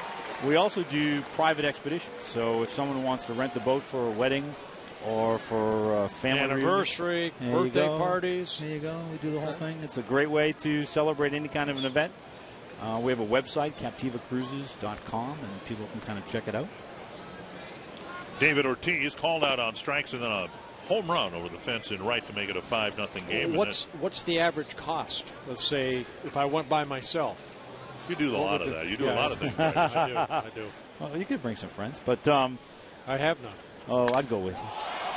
F: We also do private expeditions. So if someone wants to rent the boat for a wedding or for a family
D: Anniversary,
F: There
D: birthday parties.
F: There you go. We do the whole thing. It's a great way to celebrate any kind of an event. Uh, we have a website, CaptivaCruises.com, and people can kind of check it out.
C: David Ortiz called out on strikes and then a home run over the fence in right to make it a 5 nothing game.
D: What's what's the average cost of say if I went by myself?
C: Then you do a lot of that. You do
D: yeah.
C: a lot of things. right.
D: I do. I do.
F: Well, you could bring some friends, but um,
D: I have none.
F: oh, I'd go with you.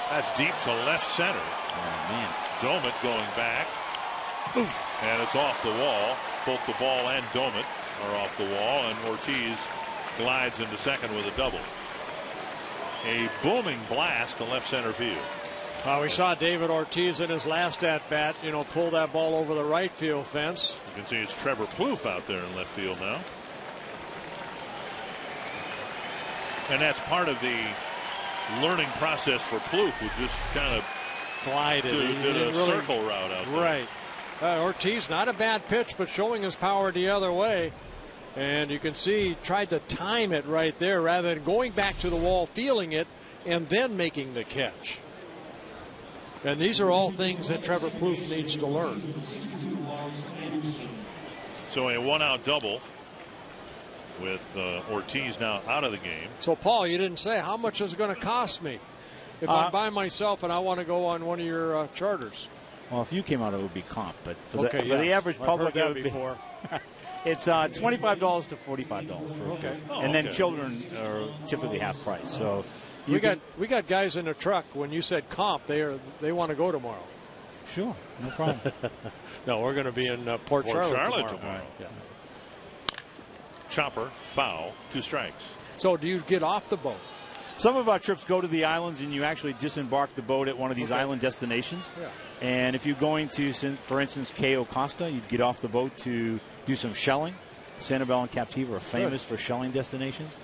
C: That's deep to left center.
F: Oh man,
C: Doumit going back. And it's off the wall. Both the ball and Doumit are off the wall, and Ortiz glides into second with a double. A booming blast to left center field.
D: Well, we saw David Ortiz in his last at bat, you know, pull that ball over the right field fence.
C: You can see it's Trevor Plouffe out there in left field now. And that's part of the learning process for Plouffe, who just kind of
D: Glided.
C: did, did a
D: really-
C: circle route out there.
D: Right. Uh, Ortiz, not a bad pitch, but showing his power the other way. And you can see he tried to time it right there rather than going back to the wall, feeling it, and then making the catch. And these are all things that Trevor Plouffe needs to learn.
C: So a one out double with uh, Ortiz now out of the game.
D: So, Paul, you didn't say how much is it going to cost me if
F: Uh,
D: I'm by myself and I want to go on one of your uh, charters?
F: well, if you came out, it would be comp, but for the,
D: Okay,
F: for the average
D: I've
F: public, it would be-
D: before.
F: it's uh, twenty-five dollars to forty-five dollars for
D: Okay.
F: a person.
C: Oh,
F: and then
C: okay.
F: children are typically half price. So you
D: We
F: can-
D: got we got guys in the truck. When you said comp, they are they want to go tomorrow.
F: sure, no problem.
D: No, we're going to be in uh, Port,
C: Port
D: Charlotte,
C: Charlotte
D: tomorrow.
C: tomorrow.
D: Yeah.
C: Chopper, foul, two strikes.
D: So, do you get off the boat?
F: Some of our trips go to the islands, and you actually disembark the boat at one of these
D: Okay.
F: island destinations.
D: Yeah.
F: And if you're going to, for instance, Cayo Costa, you'd get off the boat to do some shelling. Sanibel and Captiva are famous for shelling destinations.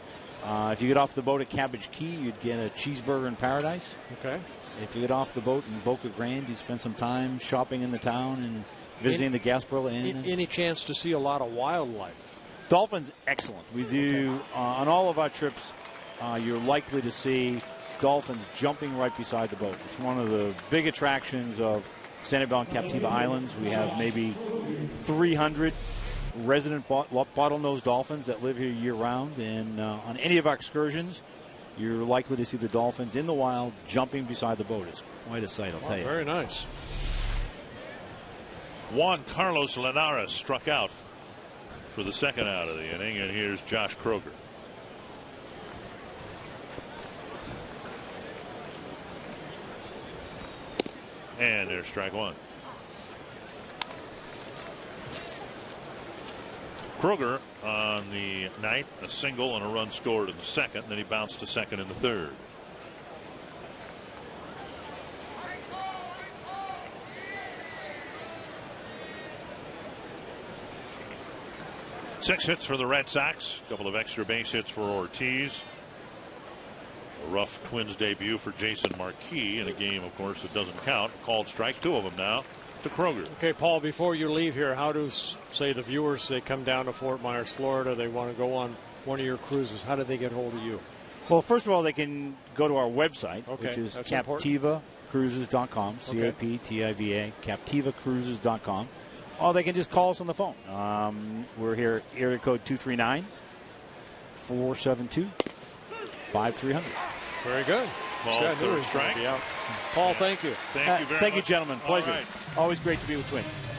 F: Uh, if you get off the boat at Cabbage Key, you'd get a cheeseburger in paradise.
D: Okay.
F: if you get off the boat in Boca Grande, you spend some time shopping in the town and visiting
D: Any-
F: the Gasparilla Inn.
D: A- Any chance to see a lot of wildlife?
F: Dolphins, excellent. We do uh, on all of our trips. Uh, you're likely to see dolphins jumping right beside the boat. It's one of the big attractions of Sanibel and Captiva Islands. We have maybe 300 resident bot- bottlenose dolphins that live here year round, and uh, on any of our excursions, you're likely to see the dolphins in the wild jumping beside the boat. It's quite a sight, I'll tell you.
D: Very nice.
C: Juan Carlos Linares struck out for the second out of the inning, and here's Josh Kroeger. And there's strike one. Kroeger on the night, a single and a run scored in the second. Then he bounced to second in the third. Six hits for the Red Sox. A couple of extra base hits for Ortiz. A rough Twins debut for Jason Marquis in a game, of course, that doesn't count. Called strike, two of them now to Kroeger.
D: Okay, Paul, before you leave here, how do, say, the viewers, they come down to Fort Myers, Florida, they want to go on one of your cruises, how do they get hold of you?
F: Well, first of all, they can go to our website,
D: Okay,
F: which is
D: that's important.
F: captivacruises.com, C A P T I V A, captivacruises.com. Or they can just call us on the phone. Um, we're here, area code 239 472 5300.
D: Very good. Scott
C: third strike.
D: Paul, thank you.
C: Thank you very
F: thank
C: much.
F: you, gentlemen. Pleasure.
C: right.
F: Always great to be with Twins.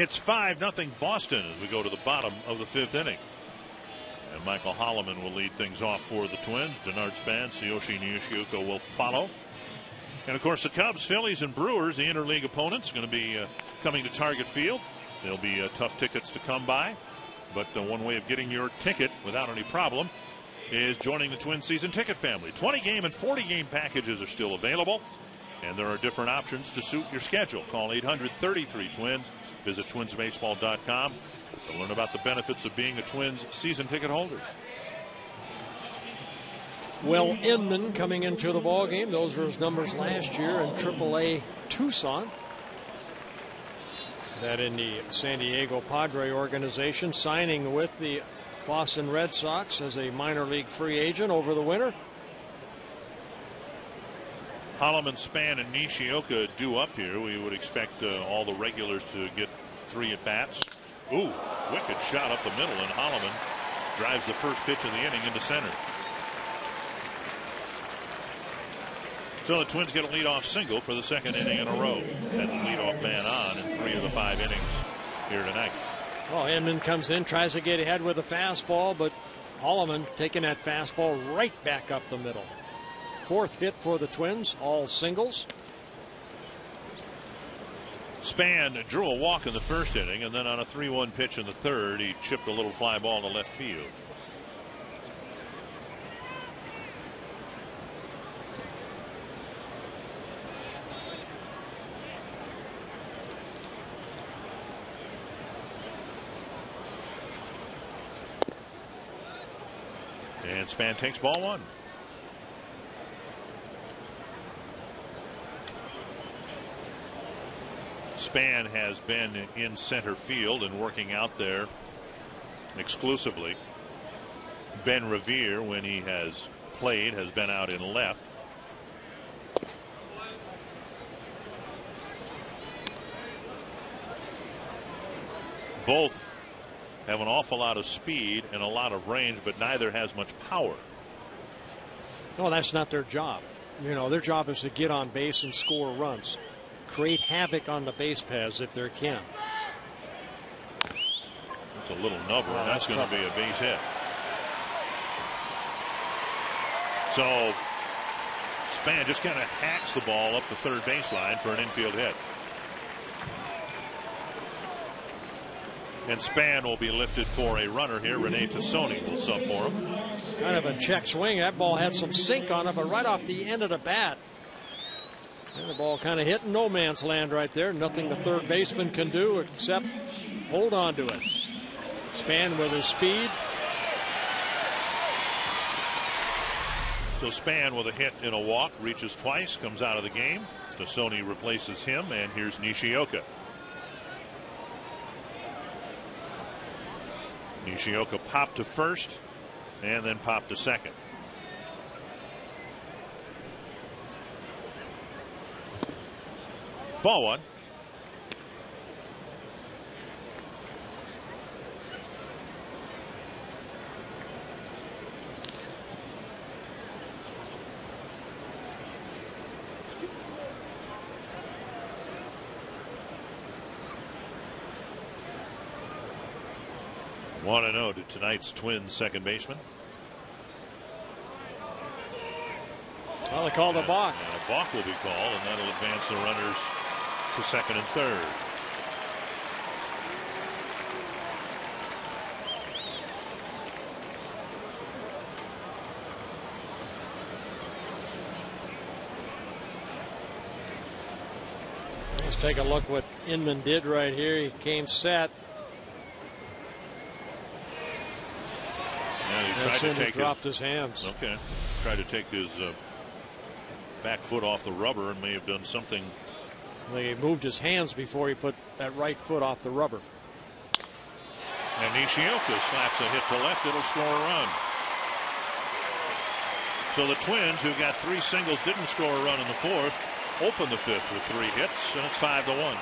C: It's 5 nothing Boston as we go to the bottom of the fifth inning. And Michael Hollimon will lead things off for the Twins. Denard Span, Yoshi Nishioka will follow. And of course, the Cubs, Phillies, and Brewers, the interleague opponents, going to be uh, coming to Target Field. There'll be uh, tough tickets to come by. But uh, one way of getting your ticket without any problem is joining the Twin Season Ticket family. 20 game and 40 game packages are still available. And there are different options to suit your schedule. Call 833 Twins. Visit twinsbaseball.com to learn about the benefits of being a Twins season ticket holder.
D: Will Inman coming into the ball game. Those were his numbers last year in AAA Tucson. That in the San Diego Padre organization, signing with the Boston Red Sox as a minor league free agent over the winter.
C: Hollimon, Span, and Nishioka due up here. We would expect uh, all the regulars to get three at bats. Ooh, wicked shot up the middle, and Hollimon drives the first pitch of the inning into center. So the Twins get a leadoff single for the second inning in a row. Had the leadoff man on in three of the five innings here tonight.
D: Well, Inman comes in, tries to get ahead with a fastball, but Hollimon taking that fastball right back up the middle. Fourth hit for the Twins, all singles.
C: Span drew a walk in the first inning, and then on a 3 1 pitch in the third, he chipped a little fly ball to left field. And Span takes ball one. Span has been in center field and working out there exclusively. Ben Revere, when he has played, has been out in left. Both have an awful lot of speed and a lot of range, but neither has much power.
D: No, that's not their job. You know, their job is to get on base and score runs, create havoc on the base paths if they can.
C: It's a little nubber,
D: Oh,
C: and that's,
D: that's
C: going to be a base hit. So Span just kind of hacks the ball up the third baseline for an infield hit. And Span will be lifted for a runner here. Rene Tosoni will sub for him.
D: Kind of a check swing. That ball had some sink on it, but right off the end of the bat. And the ball kind of hit no man's land right there. Nothing the third baseman can do except hold on to it. Span with his speed.
C: So Span with a hit and a walk reaches twice, comes out of the game. Tosoni replaces him, and here's Nishioka. Nishioka popped to first and then popped to second. Ball one. One and zero to tonight's Twins second baseman.
D: Well, they called a balk.
C: And a balk will be called, and that'll advance the runners to second and third.
D: Let's take a look what Inman did right here. He came set.
C: Yeah, he tried to
D: he
C: take
D: dropped
C: his,
D: his hands.
C: okay, tried to take his uh, back foot off the rubber and may have done something.
D: He moved his hands before he put that right foot off the rubber.
C: And Nishioka slaps a hit to left. It'll score a run. So the Twins, who got three singles, didn't score a run in the fourth. Open the fifth with three hits, and it's five to one.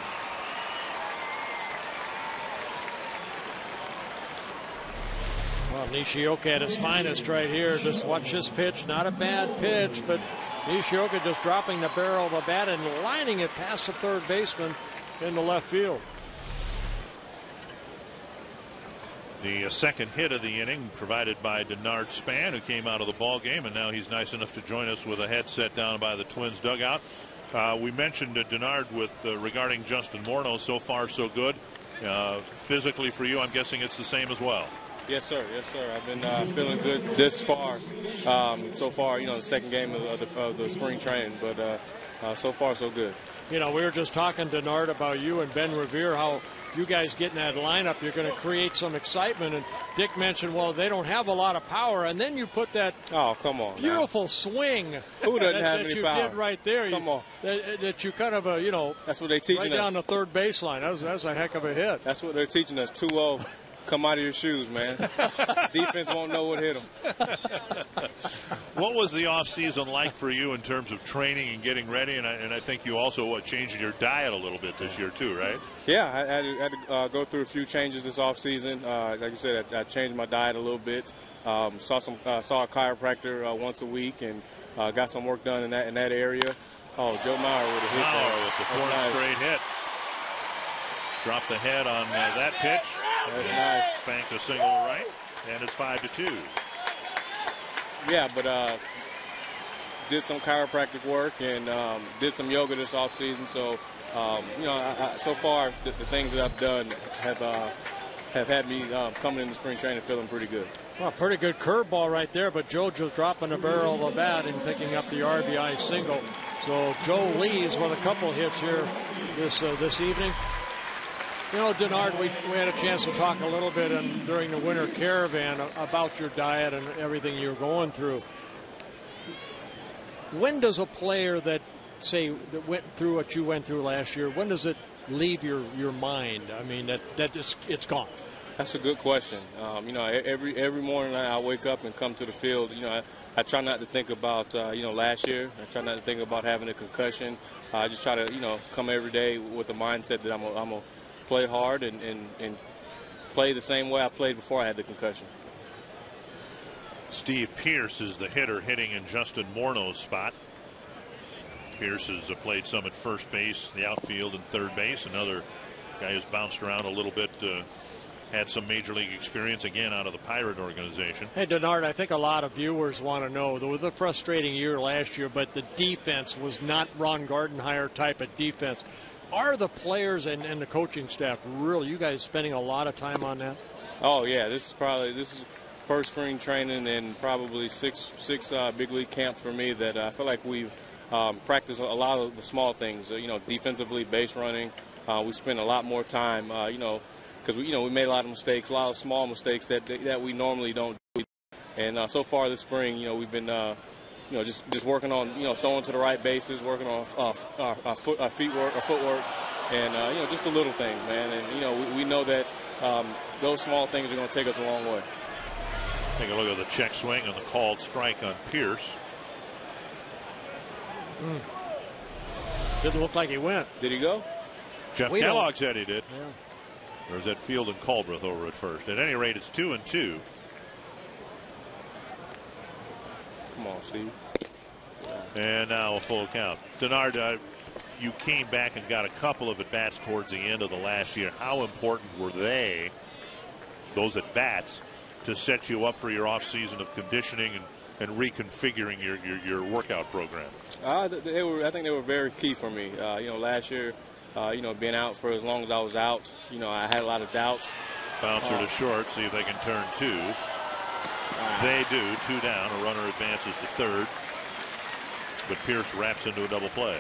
D: Well, Nishioka at his finest right here. Just watch this pitch. Not a bad pitch, but Nishioka just dropping the barrel of the bat and lining it past the third baseman into left field.
C: The uh, second hit of the inning provided by Denard Span, who came out of the ball game, and now he's nice enough to join us with a headset down by the Twins dugout. Uh, we mentioned uh, Denard with uh, regarding Justin Morneau. So far, so good. Uh, physically for you, I'm guessing it's the same as well.
G: Yes, sir. Yes, sir. I've been uh, feeling good this far. Um, so far, you know, the second game of, the, of the spring training, but uh, uh, so far, so good.
D: You know, we were just talking to Nard about you and Ben Revere, how you guys get in that lineup, you're going to create some excitement. And Dick mentioned, well, they don't have a lot of power. And then you put that
G: Oh, come on. now.
D: beautiful swing
G: Who doesn't
D: that,
G: have
D: that
G: any
D: you
G: power?
D: did right there.
G: Come
D: you,
G: on.
D: That, that you kind of, uh, you know,
G: That's what they
D: right
G: teaching
D: down the third baseline. That was, that was a heck of a hit.
G: That's what they're teaching us. 2-0. Come out of your shoes, man. Defense won't know what hit them.
C: What was the offseason like for you in terms of training and getting ready? And I, and I think you also what, changed your diet a little bit this year too, right?
G: Yeah, I had to, had to uh, go through a few changes this offseason. Uh, like you said, I, I changed my diet a little bit. Um, saw some uh, saw a chiropractor uh, once a week and uh, got some work done in that in that area. Oh, Joe Mauer with a hit
C: Mauer
G: there.
C: with the fourth
G: nice.
C: straight hit. Dropped the head on uh, that pitch.
G: That's
C: And
G: nice.
C: Banked a single right, and it's five to two.
G: yeah, but uh, did some chiropractic work and um, did some yoga this off season. So um, you know, I, I, so far the, the, things that I've done have uh, have had me um, coming into spring training feeling pretty good.
D: Well, pretty good curveball right there, but Joe just dropping the barrel of the bat and picking up the RBI single. So Joe leaves with a couple hits here this uh, this evening. You know, Denard, we, we had a chance to talk a little bit in, during the winter caravan about your diet and everything you're going through. When does a player that say that went through what you went through last year, when does it leave your, your mind? I mean, that that is it's gone.
G: That's a good question. Um, you know, every every morning I wake up and come to the field. You know, I, I try not to think about uh, you know last year. I try not to think about having a concussion. Uh, I just try to you know come every day with the mindset that I'm a, I'm a play hard and, and, and play the same way I played before I had the concussion.
C: Steve Pearce is the hitter hitting in Justin Morneau's spot. Pearce has played some at first base, the outfield, and third base. Another guy who's bounced around a little bit. Uh, had some major league experience again out of the Pirate organization.
D: Hey, Denard, I think a lot of viewers want to know there was a frustrating year last year, but the defense was not Ron Gardenhire type of defense. Are the players and, and the coaching staff really, you guys spending a lot of time on that?
G: Oh, yeah. This is probably, this is first spring training and probably six, six uh, big league camps for me that I feel like we've um, practiced a lot of the small things, you know, defensively, base running. Uh, we spend a lot more time, uh, you know, because we, you know, we made a lot of mistakes, a lot of small mistakes that that we normally don't do. And uh, so far this spring, you know, we've been, uh, you know, just just working on, you know, throwing to the right bases, working on uh, our, our, foot, our feet work, our footwork, and uh, you know, just the little things, man. And you know, we, we know that um, those small things are going to take us a long way.
C: Take a look at the check swing and the called strike on Pearce.
D: Mm. Didn't look like he went.
G: Did he go?
C: Jeff we Kellogg don't. said he did. Yeah. There's that Fieldin Culbreth over at first. At any rate, it's two and two.
G: Come on, Steve.
C: And now a full count. Denard, uh, you came back and got a couple of at bats towards the end of the last year. How important were they, those at bats, to set you up for your off season of conditioning and, and reconfiguring your, your, your workout program?
G: Uh, they were, I think they were very key for me. Uh, you know, last year uh, you know, being out for as long as I was out, you know, I had a lot of doubts.
C: Bouncer uh, to short, see if they can turn two. They do, two down. A runner advances to third, but Pearce wraps into a double play.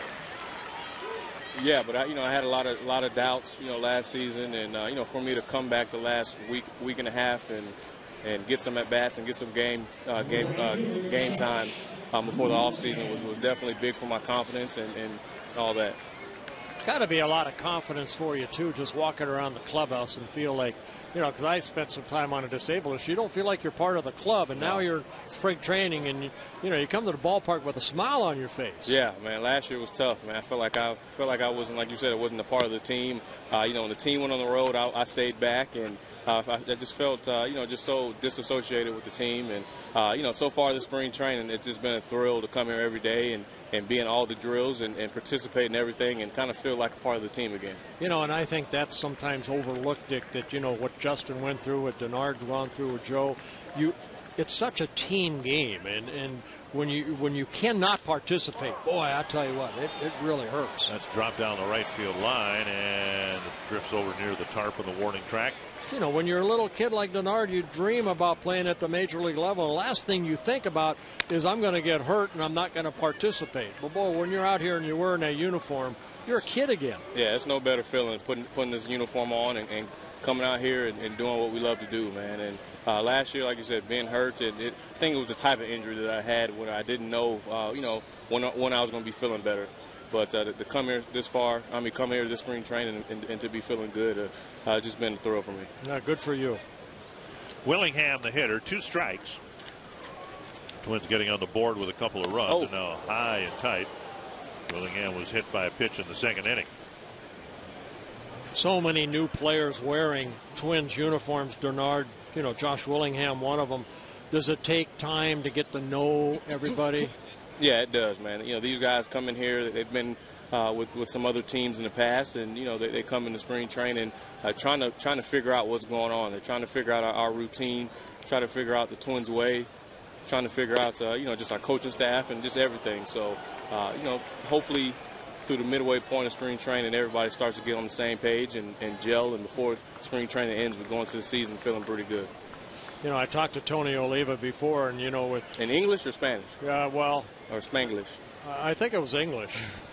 G: Yeah, but I, you know, I had a lot of a lot of doubts, you know, last season, and uh, you know, for me to come back the last week week and a half and and get some at bats and get some game uh, game uh, game time um, before the off season was was definitely big for my confidence and, and all that It's
D: got to be a lot of confidence for you too, just walking around the clubhouse and feel like, you know, because I spent some time on a disabled list. You don't feel like you're part of the club, and no. now you're spring training, and you, you know, you come to the ballpark with a smile on your face.
G: Yeah, man. Last year was tough, man. I felt like I felt like I wasn't, like you said, it wasn't a part of the team. Uh, you know, when the team went on the road, I, I stayed back and. Uh, I, I, just felt, uh, you know, just so disassociated with the team. And, uh, you know, so far this spring training, it's just been a thrill to come here every day and, and be in all the drills and, and participate in everything and kind of feel like a part of the team again.
D: You know, and I think that's sometimes overlooked, Dick, that, you know, what Justin went through, what Denard gone through with Joe, you, it's such a team game. And, and when you when you cannot participate, boy, I tell you what, it, it really hurts.
C: That's dropped down the right field line and drifts over near the tarp of the warning track
D: you know, when you're a little kid like Denard, you dream about playing at the major league level. The last thing you think about is I'm going to get hurt and I'm not going to participate. But boy, when you're out here and you're wearing that uniform, you're a kid again.
G: Yeah, it's no better feeling putting putting this uniform on and, and coming out here and, and, doing what we love to do, man. And uh, last year, like you said, being hurt, it, it, I think it was the type of injury that I had when I didn't know, uh, you know, when when I was going to be feeling better. But uh, to, to, come here this far, I mean, come here this spring training and, and, and to be feeling good, uh, just been a thrill for me.
D: Yeah, good for you.
C: Willingham, the hitter, two strikes. Twins getting on the board with a couple of runs, oh. and now high and tight. Willingham was hit by a pitch in the second inning.
D: So many new players wearing Twins uniforms. Denard, you know, Josh Willingham, one of them. Does it take time to get to know everybody?
G: Yeah, it does, man. You know, these guys come in here. They've been uh, with with some other teams in the past, and you know they, they come into spring training uh, trying to trying to figure out what's going on. They're trying to figure out our, our, routine, try to figure out the Twins' way, trying to figure out, uh, you know, just our coaching staff and just everything. So, uh, you know, hopefully through the midway point of spring training, everybody starts to get on the same page and, and gel. And before spring training ends, we're going to the season feeling pretty good.
D: You know, I talked to Tony Oliva before, and you know, with
G: in English or Spanish.
D: Yeah, well,
G: or Spanglish.
D: I think it was English.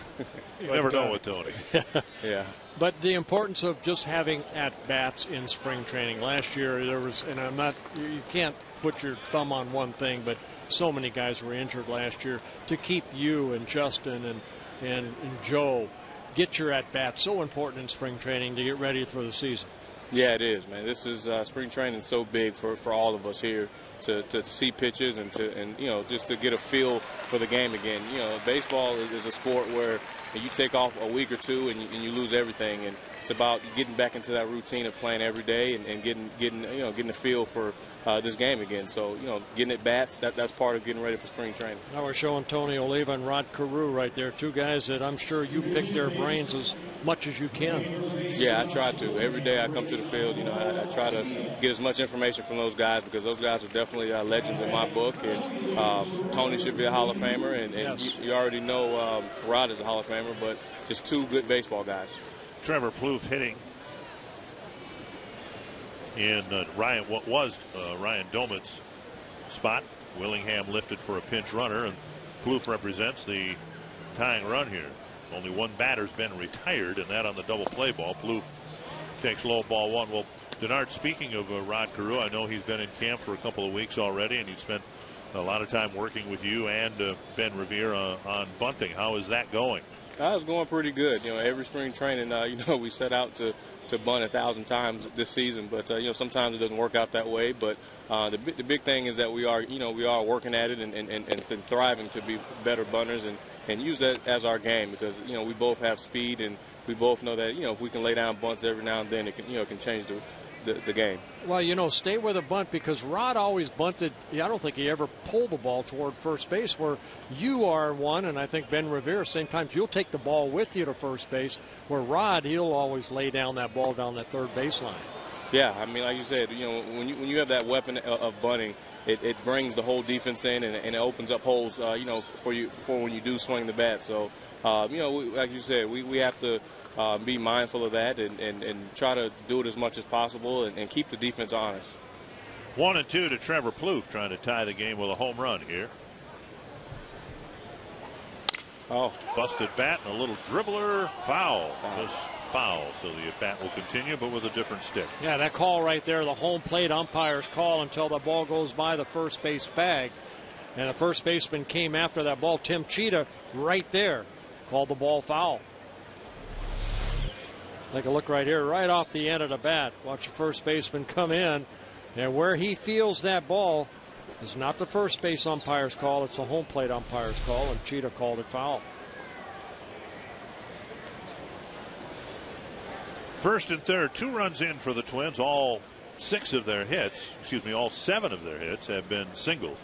C: you but, never know uh, with Tony.
G: yeah.
D: But the importance of just having at bats in spring training. Last year there was, and I'm not, you can't put your thumb on one thing, but so many guys were injured last year. To keep you and Justin and and, and Joe get your at bats so important in spring training to get ready for the season.
G: Yeah, it is, man. This is uh, spring training so big for, for all of us here to, to see pitches and to and you know just to get a feel for the game again. You know, baseball is, is a sport where you take off a week or two and you, and you lose everything, and it's about getting back into that routine of playing every day and, and getting getting you know getting a feel for uh, this game again. So you know, getting at bats that that's part of getting ready for spring training.
D: Now we're showing Tony Oliva and Rod Carew right there, two guys that I'm sure you pick their brains as much as you can.
G: Yeah, I try to every day. I come to the field. You know, I, I try to get as much information from those guys because those guys are definitely uh, legends in my book. And um, Tony should be a Hall of Famer, and, and yes. you, you, already know um, Rod is a Hall of Famer, but just two good baseball guys.
C: Trevor Plouffe hitting in uh, Ryan what was uh, Ryan Doumit's spot. Willingham lifted for a pinch runner, and Plouffe represents the tying run here. Only one batter's been retired, and that on the double play ball. Plouffe takes low ball one. Well, Denard, speaking of uh, Rod Carew, I know he's been in camp for a couple of weeks already, and he spent a lot of time working with you and uh, Ben Revere uh, on bunting. How is that going?
G: Uh, it's going pretty good. You know, every spring training, uh, you know, we set out to to bunt a thousand times this season, but uh, you know sometimes it doesn't work out that way. But uh, the the big thing is that we are you know we are working at it and, and, and, and thriving to be better bunters and, and use that as our game because you know we both have speed and we both know that you know if we can lay down bunts every now and then it can you know it can change the the, the, game.
D: Well, you know, stay with a bunt because Rod always bunted. I don't think he ever pulled the ball toward first base, where you are one, and I think Ben Revere, same times you'll take the ball with you to first base, where Rod, he'll always lay down that ball down that third baseline.
G: Yeah, I mean, like you said, you know, when you, when you have that weapon of bunting, it, it brings the whole defense in and, and it opens up holes, uh, you know, for you for when you do swing the bat. So, uh, you know, we, like you said, we, we have to uh, be mindful of that and, and, and try to do it as much as possible and, and keep the defense honest.
C: One and two to Trevor Plouffe trying to tie the game with a home run here.
G: Oh.
C: Busted bat and a little dribbler. Foul. foul. Just foul. So the bat will continue, but with a different stick.
D: Yeah, that call right there, the home plate umpire's call until the ball goes by the first base bag. And the first baseman came after that ball. Tim Tschida right there called the ball foul. Take a look right here, right off the end of the bat. Watch the first baseman come in, and where he feels that ball is not the first base umpire's call, it's the home plate umpire's call, and Tschida called it foul.
C: First and third, two runs in for the Twins. All six of their hits, excuse me, all seven of their hits have been singles.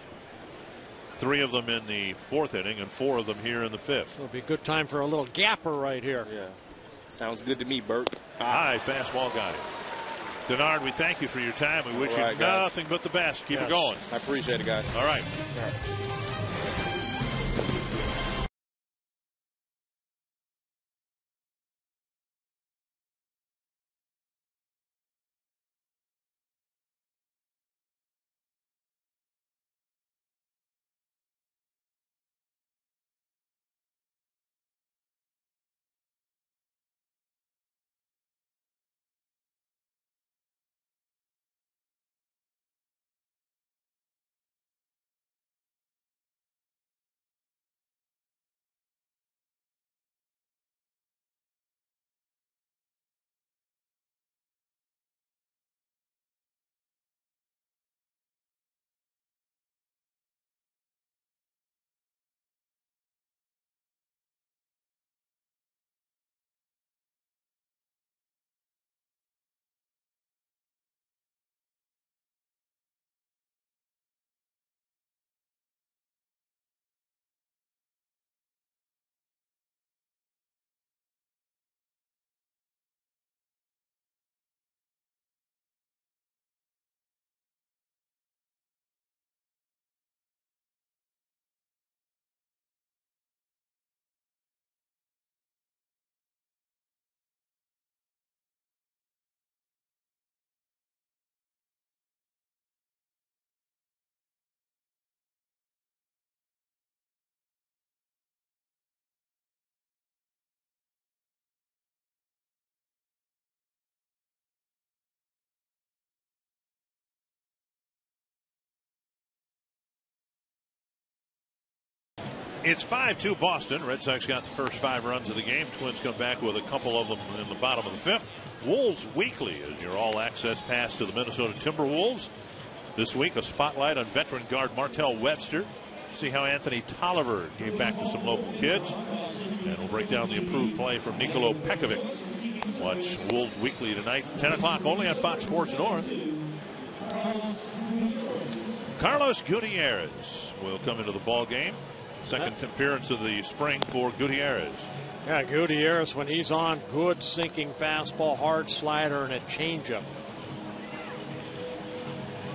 C: Three of them in the fourth inning and four of them here in the fifth.
D: So it'll be a good time for a little gapper right here.
G: Yeah. Sounds good to me, Bert.
C: High fastball got him. Denard, we thank you for your time. We wish right, you nothing but the best. Keep yes. it going.
G: I appreciate it, guys.
C: All right. All right. It's 5-2 Boston. Red Sox got the first five runs of the game. Twins come back with a couple of them in the bottom of the fifth. Wolves Weekly is your all-access pass to the Minnesota Timberwolves. This week, a spotlight on veteran guard Martell Webster. See how Anthony Tolliver gave back to some local kids. And we'll break down the improved play from Nikola Pekovic. Watch Wolves Weekly tonight, 10 o'clock, only on Fox Sports North. Carlos Gutierrez will come into the ball game. Second appearance of the spring for Gutierrez.
D: Yeah, Gutierrez, when he's on, good sinking fastball, hard slider, and a changeup.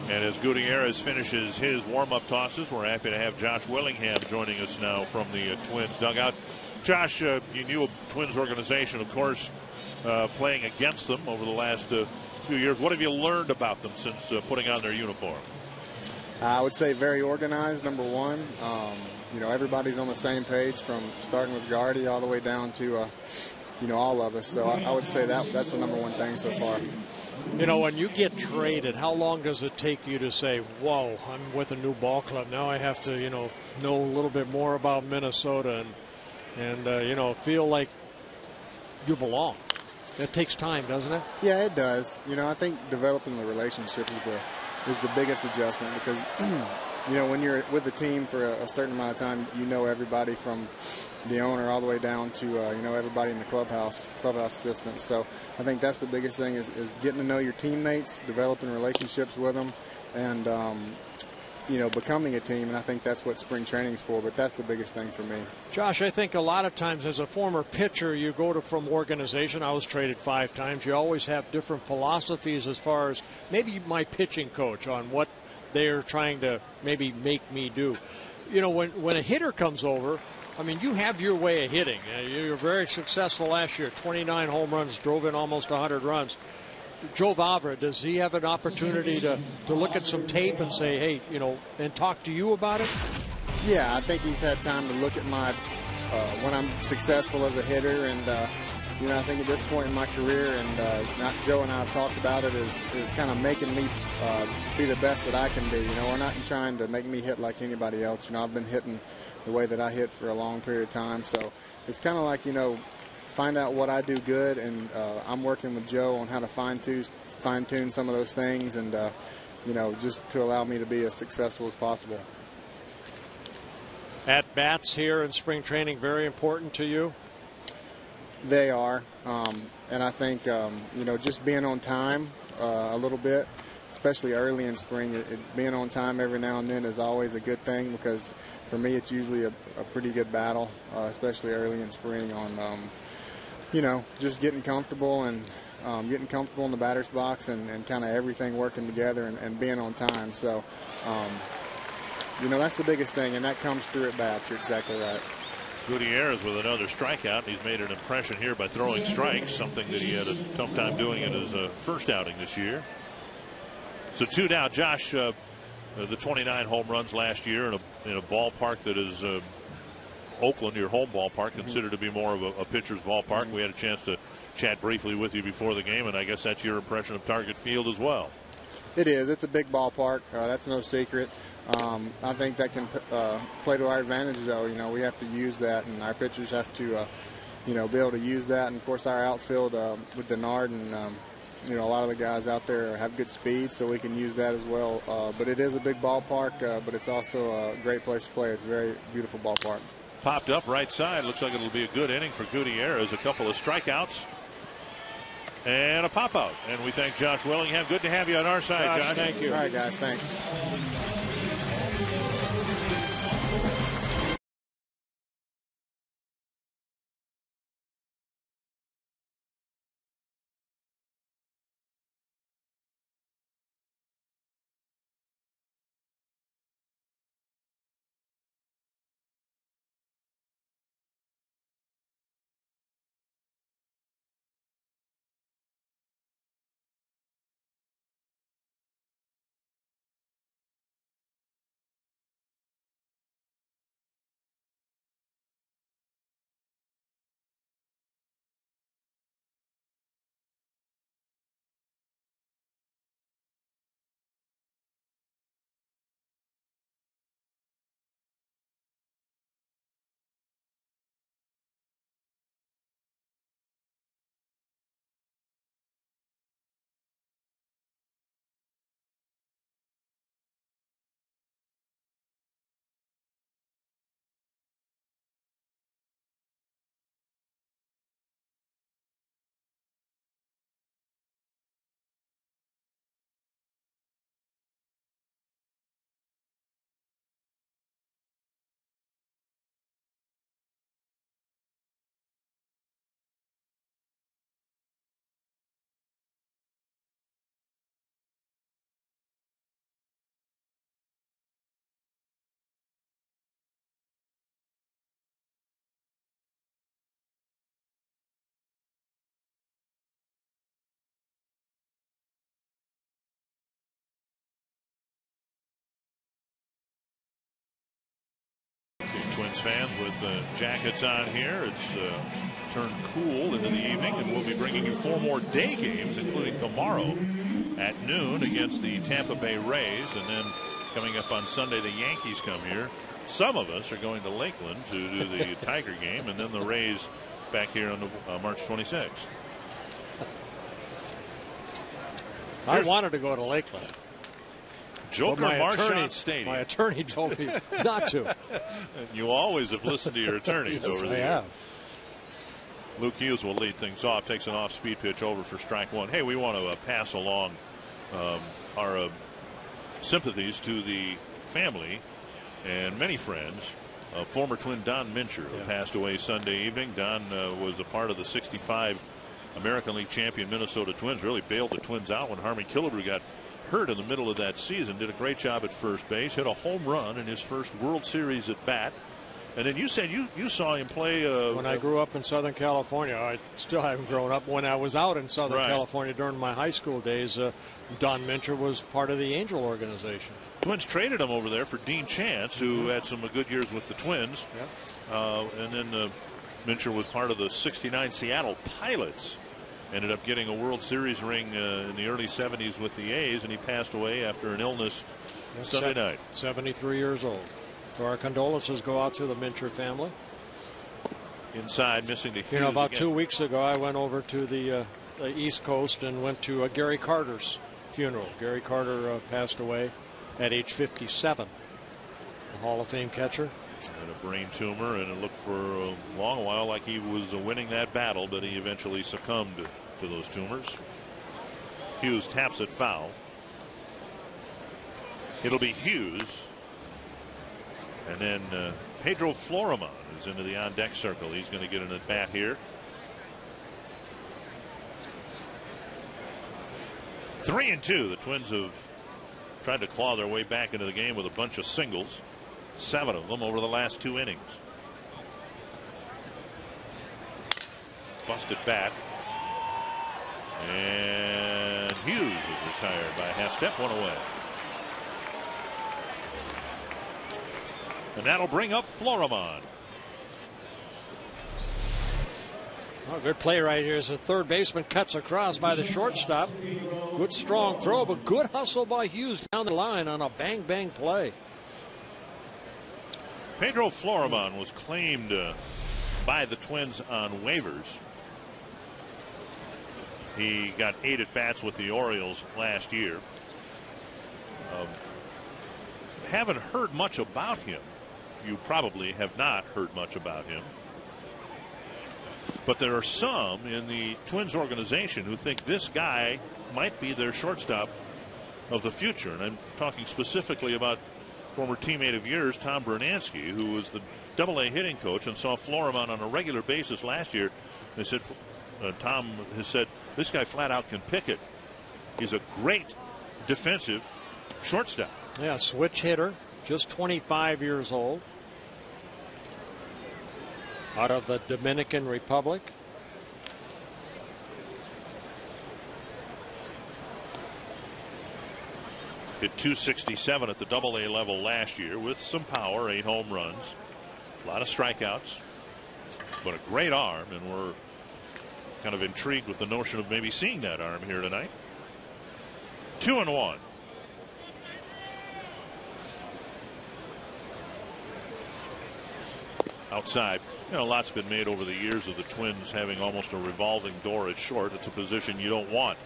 C: And as Gutierrez finishes his warm-up tosses, we're happy to have Josh Willingham joining us now from the uh, Twins dugout. Josh, uh, you knew a Twins organization, of course, uh, playing against them over the last uh, few years. What have you learned about them since uh, putting on their uniform?
H: I would say very organized, number one. Um, you know, everybody's on the same page from starting with Gardy all the way down to, uh, you know, all of us. So I, I would say that that's the number one thing so far.
D: You know, when you get traded, how long does it take you to say, whoa, I'm with a new ball club. Now I have to, you know, know a little bit more about Minnesota and, and uh, you know, feel like you belong. It takes time, doesn't it?
H: Yeah, it does. You know, I think developing the relationship is the is the biggest adjustment because you know when you're with a team for a, certain amount of time, you know everybody from the owner all the way down to uh, you know everybody in the clubhouse, clubhouse assistants. So I think that's the biggest thing is, is getting to know your teammates, developing relationships with them, and um, you know, becoming a team, and I think that's what spring training is for. But that's the biggest thing for me.
D: Josh, I think a lot of times as a former pitcher, you go to from organization. I was traded five times. You always have different philosophies as far as maybe my pitching coach on what they're trying to maybe make me do. You know, when when a hitter comes over. I mean, you have your way of hitting. You were very successful last year. 29 home runs, drove in almost 100 runs. Joe Vavra, does he have an opportunity to, to look at some tape and say, hey, you know, and talk to you about it?
H: Yeah, I think he's had time to look at my uh, when I'm successful as a hitter, and uh, you know, I think at this point in my career, and uh, not Joe and I have talked about it, is is kind of making me uh, be the best that I can be. You know, we're not trying to make me hit like anybody else. You know, I've been hitting the way that I hit for a long period of time, so it's kind of like you know find out what I do good, and uh, I'm working with Joe on how to fine tune fine tune some of those things, and uh, you know, just to allow me to be as successful as possible.
D: At bats here in spring training, very important to you.
H: They are, um, and I think um, you know, just being on time uh, a little bit, especially early in spring, it, it, being on time every now and then is always a good thing because for me, it's usually a, a pretty good battle, uh, especially early in spring on um, you know, just getting comfortable and um, getting comfortable in the batter's box and, and kind of everything working together and, and, being on time. So, um, you know, that's the biggest thing, and that comes through at bats. You're exactly right.
C: Gutierrez with another strikeout. He's made an impression here by throwing strikes, something that he had a tough time doing in his uh, first outing this year. So two now. Josh, uh, uh, the 29 home runs last year in a, in a ballpark that is uh, Oakland, your home ballpark, considered to be more of a, a pitcher's ballpark. We had a chance to chat briefly with you before the game, and I guess that's your impression of Target Field as well.
H: It is. It's a big ballpark. Uh, that's no secret. Um, I think that can uh, play to our advantage, though. You know, we have to use that, and our pitchers have to, uh, you know, be able to use that. And of course, our outfield uh, with Denard and um, you know a lot of the guys out there have good speed, so we can use that as well. Uh, but it is a big ballpark, uh, but it's also a great place to play. It's a very beautiful ballpark
C: popped up right side. Looks like it'll be a good inning for Gutierrez. A couple of strikeouts and a pop out. And we thank Josh Willingham. Good to have you on our side, Josh. Josh.
D: Thank you.
H: All right, guys. Thanks.
C: Twins fans with uh, jackets on here. It's uh, turned cool into the evening, and we'll be bringing you four more day games, including tomorrow at noon against the Tampa Bay Rays, and then coming up on Sunday, the Yankees come here. Some of us are going to Lakeland to do the Tiger game, and then the Rays back here on the, uh, March 26th.
D: I wanted to go to Lakeland.
C: Joker
D: But my
C: Marchant
D: attorney-
C: Stadium.
D: My attorney told me not to.
C: you always have listened to your attorneys
D: Yes,
C: over
D: I
C: the years.
D: have.
C: Luke Hughes will lead things off, takes an off speed pitch over for strike one. Hey, we want to uh, pass along um, our uh, sympathies to the family and many friends of former twin Don Mincher, who passed away Sunday evening. Don uh, was a part of the 65 American League champion Minnesota Twins, really bailed the Twins out when Harmon Killebrew got hurt in the middle of that season. Did a great job at first base, hit a home run in his first World Series at bat. And then you said you, you saw him play. Uh,
D: When I grew up in Southern California, I still haven't grown up. When I was out in Southern
C: Right.
D: California during my high school days, uh, Don Mincher was part of the Angel organization.
C: Twins traded him over there for Dean Chance, who had some good years with the Twins. Uh, and then uh, Mincher was part of the 69 Seattle Pilots. Ended up getting a World Series ring uh, in the early 70s with the A's, and he passed away after an illness Sunday
D: Se-
C: night.
D: 73 years old. So our condolences go out to the Mincher family.
C: Inside, missing the
D: You know, about
C: again.
D: two weeks ago, I went over to the, uh, the East Coast and went to uh, Gary Carter's funeral. Gary Carter uh, passed away at age 57. The Hall of Fame catcher.
C: And a brain tumor, and it looked for a long while like he was winning that battle, but he eventually succumbed to those tumors. Hughes taps it foul. It'll be Hughes. And then uh, Pedro Florimon is into the on deck circle. He's going to get an at bat here. Three and two. The Twins have tried to claw their way back into the game with a bunch of singles. Seven of them over the last two innings. Busted bat. And Hughes is retired by half step, one away. And that'll bring up Florimon.
D: Oh, good play right here as the third baseman cuts across by the shortstop. Good strong throw, but good hustle by Hughes down the line on a bang bang play.
C: Pedro Florimon was claimed uh, by the Twins on waivers. He got eight at bats with the Orioles last year. Um, haven't heard much about him. You probably have not heard much about him. But there are some in the Twins organization who think this guy might be their shortstop of the future. And I'm talking specifically about former teammate of yours, Tom Brunansky, who was the double A hitting coach and saw Florimon on a regular basis last year. They said, uh, Tom has said, this guy flat out can pick it. He's a great defensive shortstop.
D: Yeah, switch hitter, just 25 years old. Out of the Dominican Republic.
C: Hit 267 at the double A level last year with some power, eight home runs, a lot of strikeouts, but a great arm, and we're kind of intrigued with the notion of maybe seeing that arm here tonight. Two and one. Outside, you know, a lot's been made over the years of the Twins having almost a revolving door at short. It's a position you don't want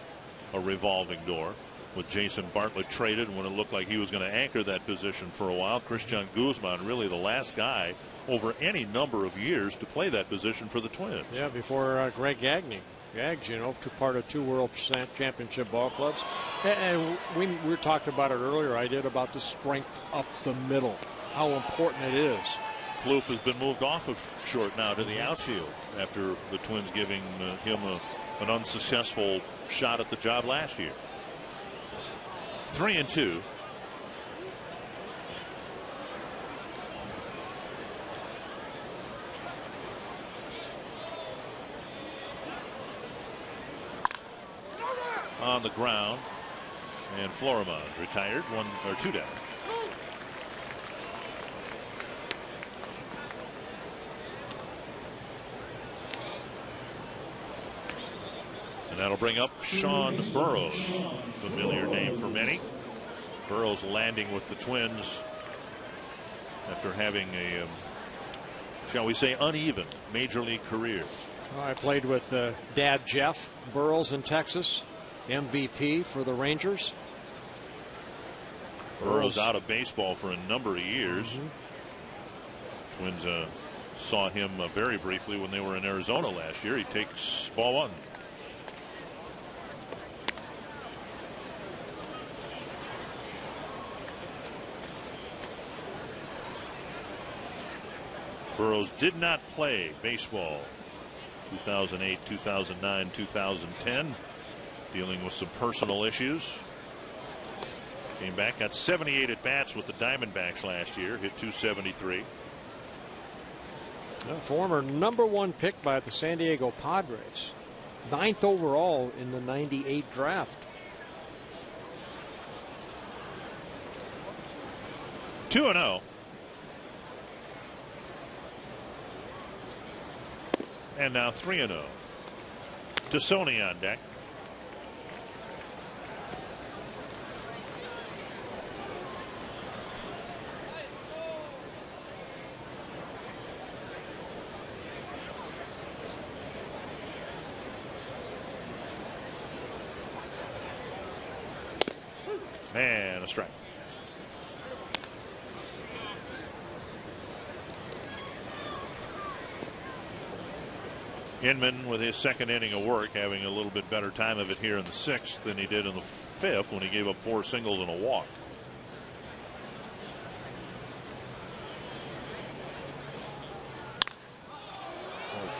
C: a revolving door. With Jason Bartlett traded when it looked like he was going to anchor that position for a while, Cristian Guzman really the last guy over any number of years to play that position for the Twins.
D: Yeah, before uh, Greg Gagne. Gags, you know, two part of two World Championship ball clubs. And, and we, we talked about it earlier. I did about the strength up the middle, how important it is.
C: Plouffe has been moved off of short now to the outfield after the Twins giving uh, him a, an unsuccessful shot at the job last year. Three and two. on the ground. And Florimon retired, one or two down. And that'll bring up Sean Burroughs, familiar name for many. Burroughs landing with the Twins after having a, um, shall we say, uneven major league career.
D: I played with uh, Dad Jeff Burroughs in Texas. MVP for the Rangers.
C: Burrow's out of baseball for a number of years.
D: Mm-hmm.
C: Twins uh, saw him uh, very briefly when they were in Arizona last year. He takes ball one. Burroughs did not play baseball 2008, 2009, 2010, dealing with some personal issues. Came back, got 78 at bats with the Diamondbacks last year, hit 273.
D: A former number one pick by the San Diego Padres, ninth overall in the 98 draft.
C: Two and zero. And now 3 and 0. Sony on deck. And a strike. Inman with his second inning of work having a little bit better time of it here in the sixth than he did in the fifth when he gave up four singles and a walk.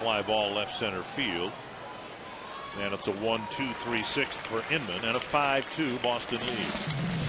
C: fly ball left center field. And it's a 1 2 3 6 for Inman and a 5 2 Boston lead.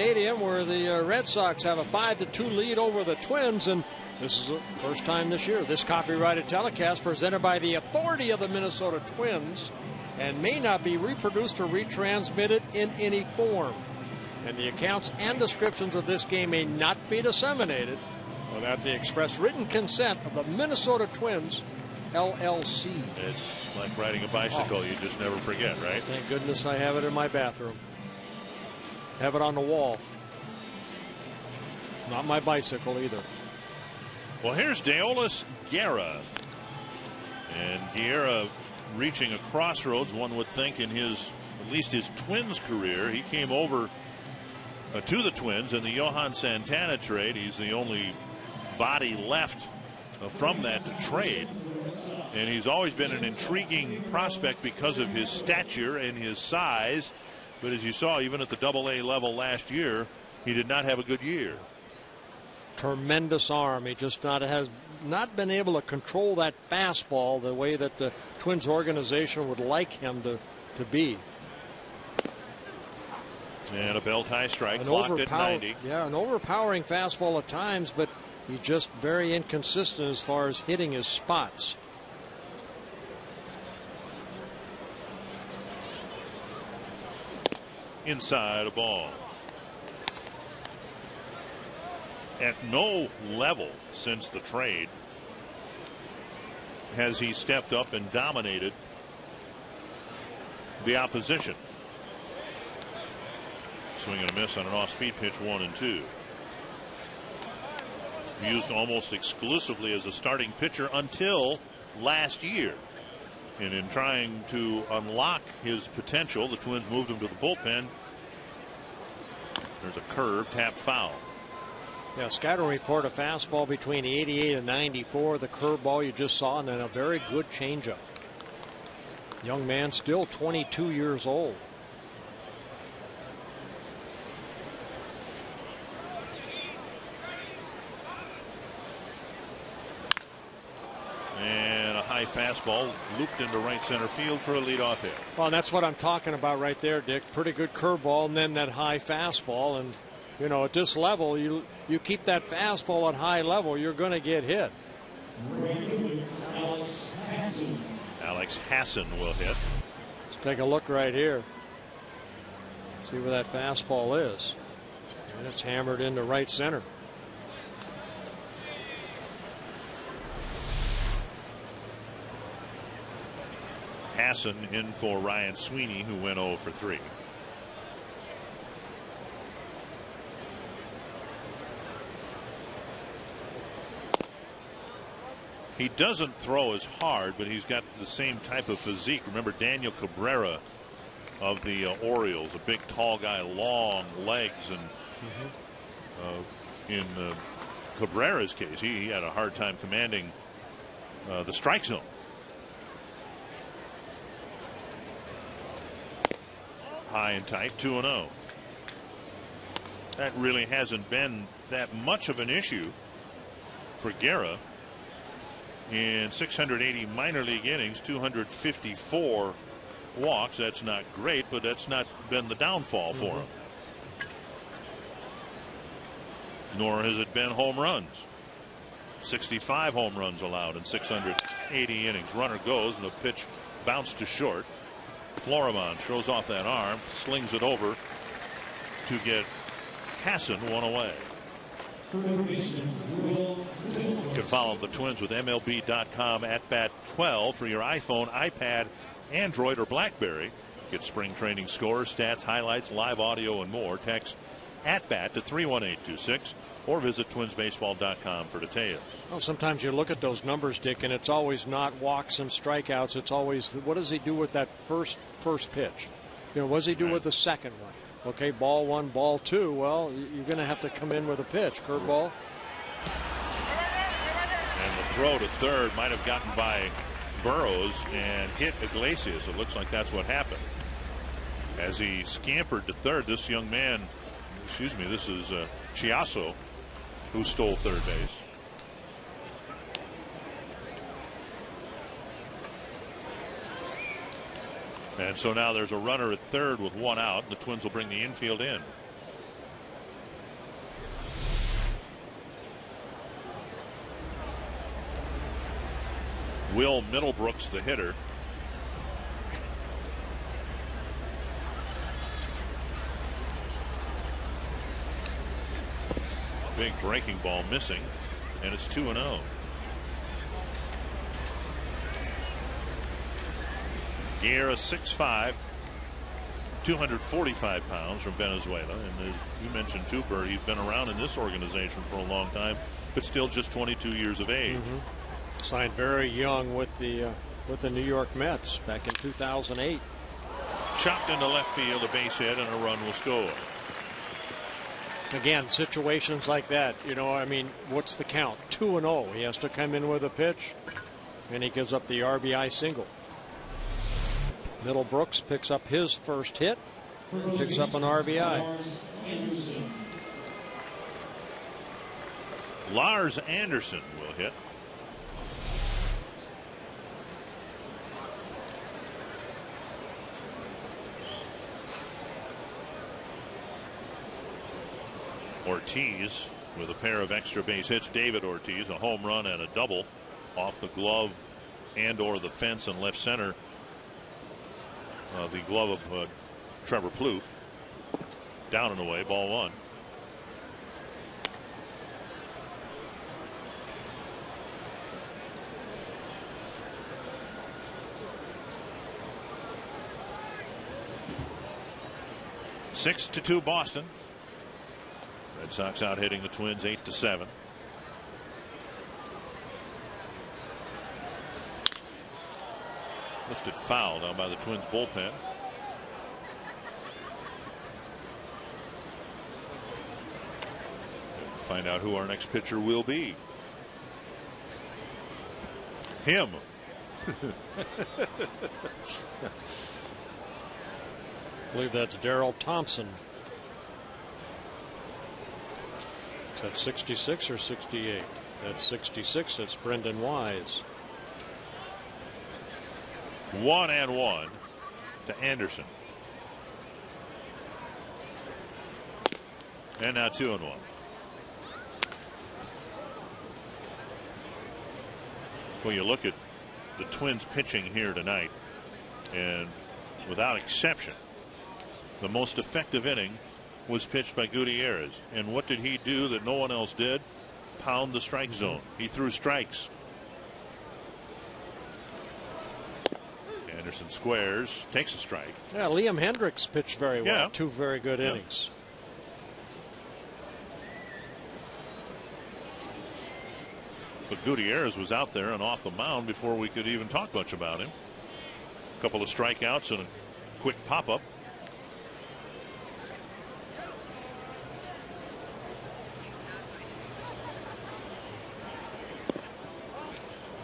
D: Stadium where the uh, Red Sox have a 5 to 2 lead over the Twins and this is the first time this year this copyrighted telecast presented by the authority of the Minnesota Twins and may not be reproduced or retransmitted in any form and the accounts and descriptions of this game may not be disseminated without the express written consent of the Minnesota Twins LLC.
C: It's like riding a bicycle, oh. you just never forget, right?
D: Thank goodness I have it in my bathroom. Have it on the wall. Not my bicycle either.
C: Well, here's Deolis Guerra. And Guerra reaching a crossroads, one would think, in his, at least his Twins career. He came over uh, to the Twins in the Johan Santana trade. He's the only body left uh, from that trade. And he's always been an intriguing prospect because of his stature and his size. But as you saw, even at the double A level last year, he did not have a good year.
D: Tremendous arm. He just not has not been able to control that fastball the way that the Twins organization would like him to, to be.
C: And a belt high strike,
D: An
C: clocked at 90.
D: Yeah, an overpowering fastball at times, but he's just very inconsistent as far as hitting his spots.
C: Inside a ball. At no level since the trade has he stepped up and dominated the opposition. Swing and a miss on an off speed pitch, one and two. Used almost exclusively as a starting pitcher until last year. And in trying to unlock his potential, the Twins moved him to the bullpen. There's a curve, tapped foul.
D: Yeah, scouting report a fastball between 88 and 94, the curveball you just saw, and then a very good changeup. Young man, still 22 years old.
C: And high fastball looped into right center field for a leadoff hit.
D: Well, that's what I'm talking about right there, Dick. Pretty good curveball, and then that high fastball. And you know, at this level, you you keep that fastball at high level, you're going to get hit.
C: Alex Hassan will hit.
D: Let's take a look right here. See where that fastball is. And it's hammered into right center.
C: Hassan in for Ryan Sweeney, who went 0 for 3. He doesn't throw as hard, but he's got the same type of physique. Remember Daniel Cabrera of the uh, Orioles, a big, tall guy, long legs, and uh, in uh, Cabrera's case, he, he, had a hard time commanding uh, the strike zone. High and tight, 2 0. That really hasn't been that much of an issue for Guerra in 680 minor league innings, 254 walks. That's not great, but that's not been the downfall for mm-hmm. him. Nor has it been home runs. 65 home runs allowed in 680 innings. Runner goes, and the pitch bounced to short. Florimon shows off that arm, slings it over to get Hassan one away. You can follow the Twins with MLB.com at bat 12 for your iPhone, iPad, Android, or Blackberry. Get spring training scores, stats, highlights, live audio, and more. Text at bat to 31826 or visit twinsbaseball.com for details.
D: Well, sometimes you look at those numbers, Dick, and it's always not walks and strikeouts. It's always what does he do with that first first pitch? You know, what does he do right. with the second one? Okay, ball one, ball two. Well, you're going to have to come in with a pitch, curveball.
C: And the throw to third might have gotten by Burrows and hit Iglesias. It looks like that's what happened. As he scampered to third, this young man, excuse me, this is uh, Chiasso, who stole third base. And so now there's a runner at third with one out. The Twins will bring the infield in. Will Middlebrooks, the hitter. Big breaking ball missing, and it's 2 0. Guerra 6'5", 245 pounds from Venezuela. And you mentioned too, Bert, he's been around in this organization for a long time, but still just 22 years of age.
D: Mm -hmm. Signed very young with the uh, with the New York Mets back in 2008.
C: Chopped into left field, a base hit, and a run will score.
D: Again, situations like that, you know, I mean, what's the count? 2 and 0. He has to come in with a pitch, and he gives up the RBI single. Middlebrooks picks up his first hit, picks up an RBI.
C: Lars Anderson will hit. Ortiz with a pair of extra base hits. David Ortiz, a home run and a double off the glove and or the fence in left center. Uh, the glove of uh, Trevor Plouffe. Down and away, ball one. Six to two Boston. Red Sox out hitting the Twins eight to seven. Lifted foul down by the Twins bullpen. Find out who our next pitcher will be. Him.
D: I believe that's Daryl Thompson. Is that 66 or 68? That's 66. That's Brendan Wise.
C: One and one to Anderson. And now two and one. When you look at the Twins pitching here tonight, and without exception, the most effective inning was pitched by Gutierrez. And what did he do that no one else did? Pound the strike zone. He threw strikes. Anderson squares, takes a strike.
D: Yeah, Liam Hendriks pitched very well.
C: Yeah.
D: Two very good
C: Yeah.
D: innings.
C: But Gutierrez was out there and off the mound before we could even talk much about him. A couple of strikeouts and a quick pop up.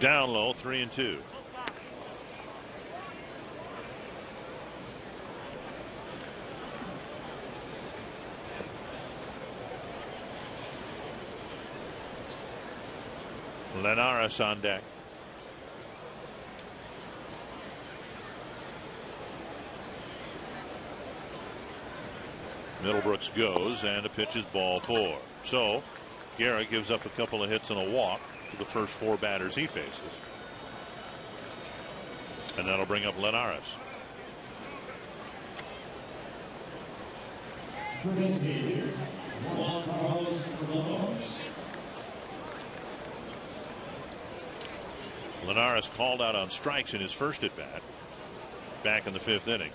C: Down low, three and two. Linares on deck. Middlebrooks goes and the pitch is ball four. So Guerra gives up a couple of hits and a walk to the first four batters he faces. And that'll bring up Linares. Linares called out on strikes in his first at bat back in the fifth inning.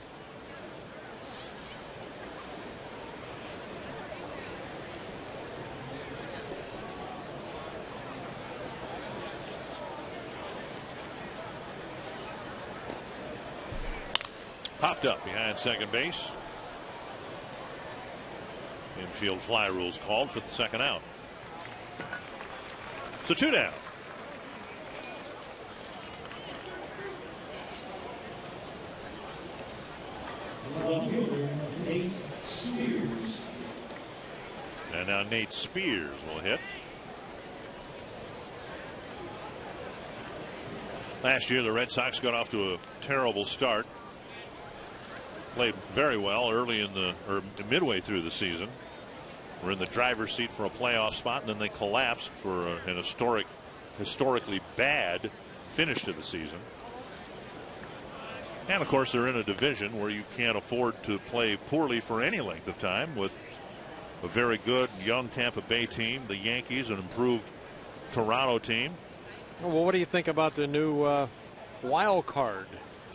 C: Popped up behind second base. Infield fly rules called for the second out. So two down. And now Nate Spears will hit. Last year, the Red Sox got off to a terrible start. Played very well early in the or midway through the season. Were in the driver's seat for a playoff spot, and then they collapsed for a- an historic, historically bad finish to the season. And of course, they're in a division where you can't afford to play poorly for any length of time with a very good young Tampa Bay team, the Yankees, an improved Toronto team.
D: Well, what do you think about the new uh, wild card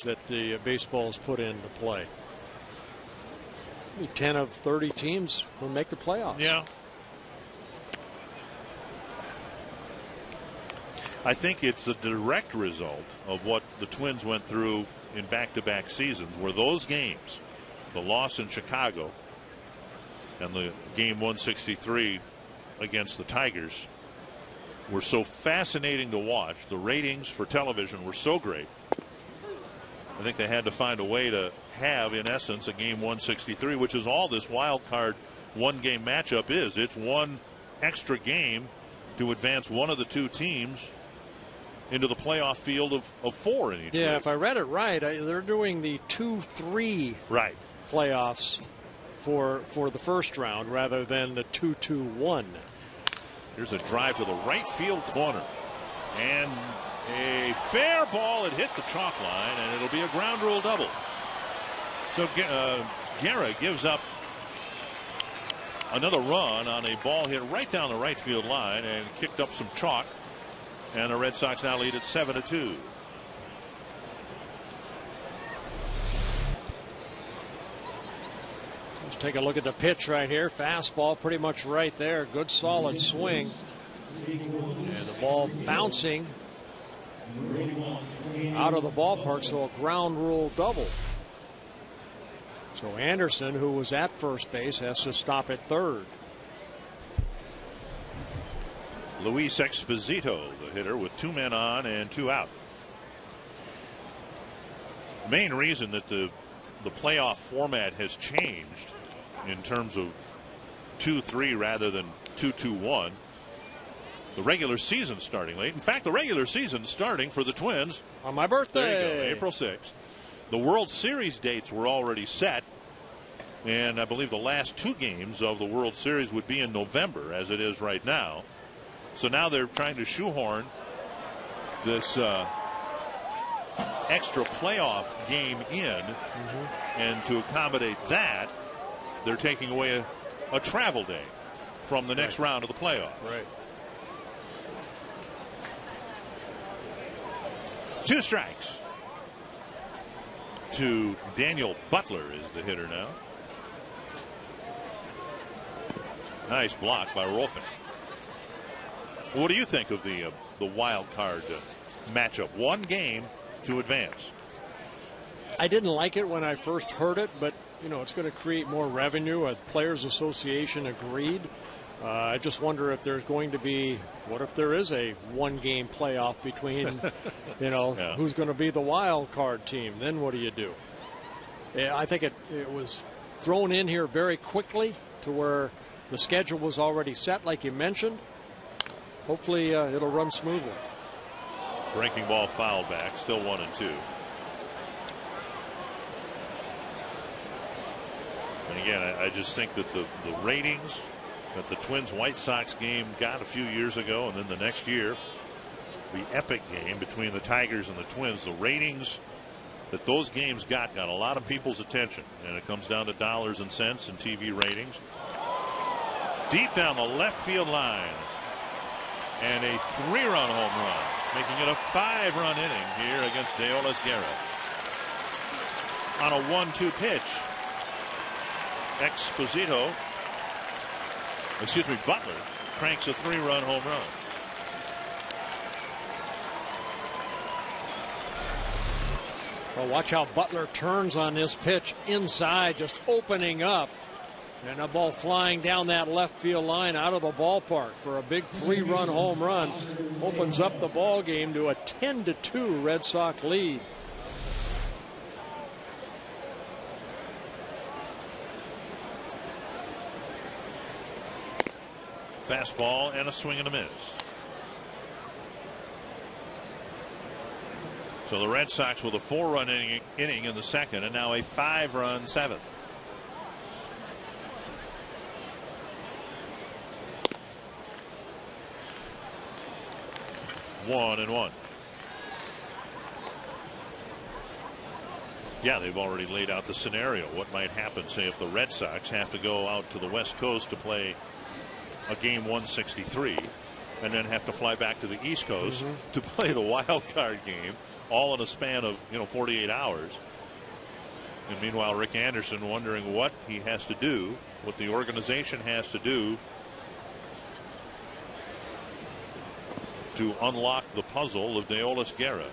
D: that the baseball's put into play? 10 of 30 teams will make the playoffs.
C: Yeah. I think it's a direct result of what the Twins went through in back to back seasons, where those games, the loss in Chicago and the game 163 against the Tigers, were so fascinating to watch. The ratings for television were so great. I think they had to find a way to have, in essence, a game 163, which is all this wild card one game matchup is. It's one extra game to advance one of the two teams into the playoff field of, of four in each
D: Yeah,
C: league.
D: if I read it right, I, they're doing the 2 3
C: Right.
D: playoffs for for the first round rather than the 2 2 1.
C: Here's a drive to the right field corner, and a fair ball. It hit the chalk line, and it'll be a ground rule double. So uh, Guerra gives up another run on a ball hit right down the right field line and kicked up some chalk. And the Red Sox now lead at 7 to 2.
D: Let's take a look at the pitch right here. Fastball pretty much right there. Good solid swing. And the ball bouncing out of the ballpark, so a ground rule double. So Anderson, who was at first base, has to stop at third.
C: Luis Exposito, the hitter, with two men on and two out. Main reason that the the playoff format has changed in terms of 2-3 rather than 2-2-1. The regular season starting late. In fact, the regular season starting for the Twins
D: on my birthday,
C: there you go, April 6th. The World Series dates were already set, and I believe the last two games of the World Series would be in November, as it is right now. So now they're trying to shoehorn this uh, extra playoff game in, mm-hmm. and to accommodate that, they're taking away a, a travel day from the next right. round of the playoffs.
D: Right.
C: Two strikes to Daniel Butler is the hitter now. Nice block by Rohlfing. What do you think of the uh, the wild card uh, matchup? One game to advance.
D: I didn't like it when I first heard it, but you know it's going to create more revenue. A players' association agreed. Uh, I just wonder if there's going to be what if there is a one game playoff between you know yeah. who's going to be the wild card team then what do you do I think it, it was thrown in here very quickly to where the schedule was already set like you mentioned hopefully uh, it'll run smoothly
C: breaking ball foul back still one and two and again I, I just think that the the ratings that the Twins White Sox game got a few years ago, and then the next year, the epic game between the Tigers and the Twins, the ratings that those games got got a lot of people's attention, and it comes down to dollars and cents and TV ratings. Deep down the left field line, and a three-run home run, making it a five-run inning here against Deolis Guerra. On a one-two pitch, Exposito excuse me, Butler cranks a three run home run.
D: Well, watch how Butler turns on this pitch inside, just opening up. And a ball flying down that left field line out of the ballpark for a big three run home run. Opens up the ball game to a 10 to 2 Red Sox lead.
C: Fastball and a swing and a miss. So the Red Sox with a four run inning, inning in the second and now a five run seventh. One and one. Yeah, they've already laid out the scenario. What might happen, say, if the Red Sox have to go out to the West Coast to play a game 163 and then have to fly back to the East Coast mm-hmm. to play the wild card game, all in a span of you know 48 hours. And meanwhile, Rick Anderson wondering what he has to do, what the organization has to do to unlock the puzzle of Deolis Guerra.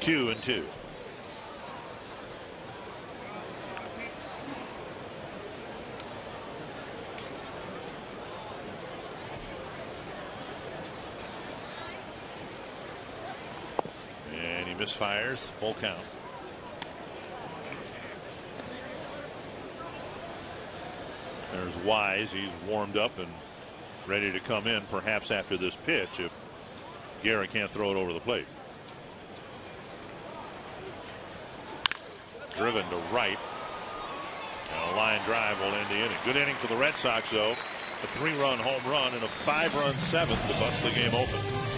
C: Two and two. Misfires. Full count. There's Wise. He's warmed up and ready to come in perhaps after this pitch if Guerra can't throw it over the plate. driven to right. And a line drive will end the inning. Good inning for the Red Sox, though. A three-run home run and a five-run seventh to bust the game open.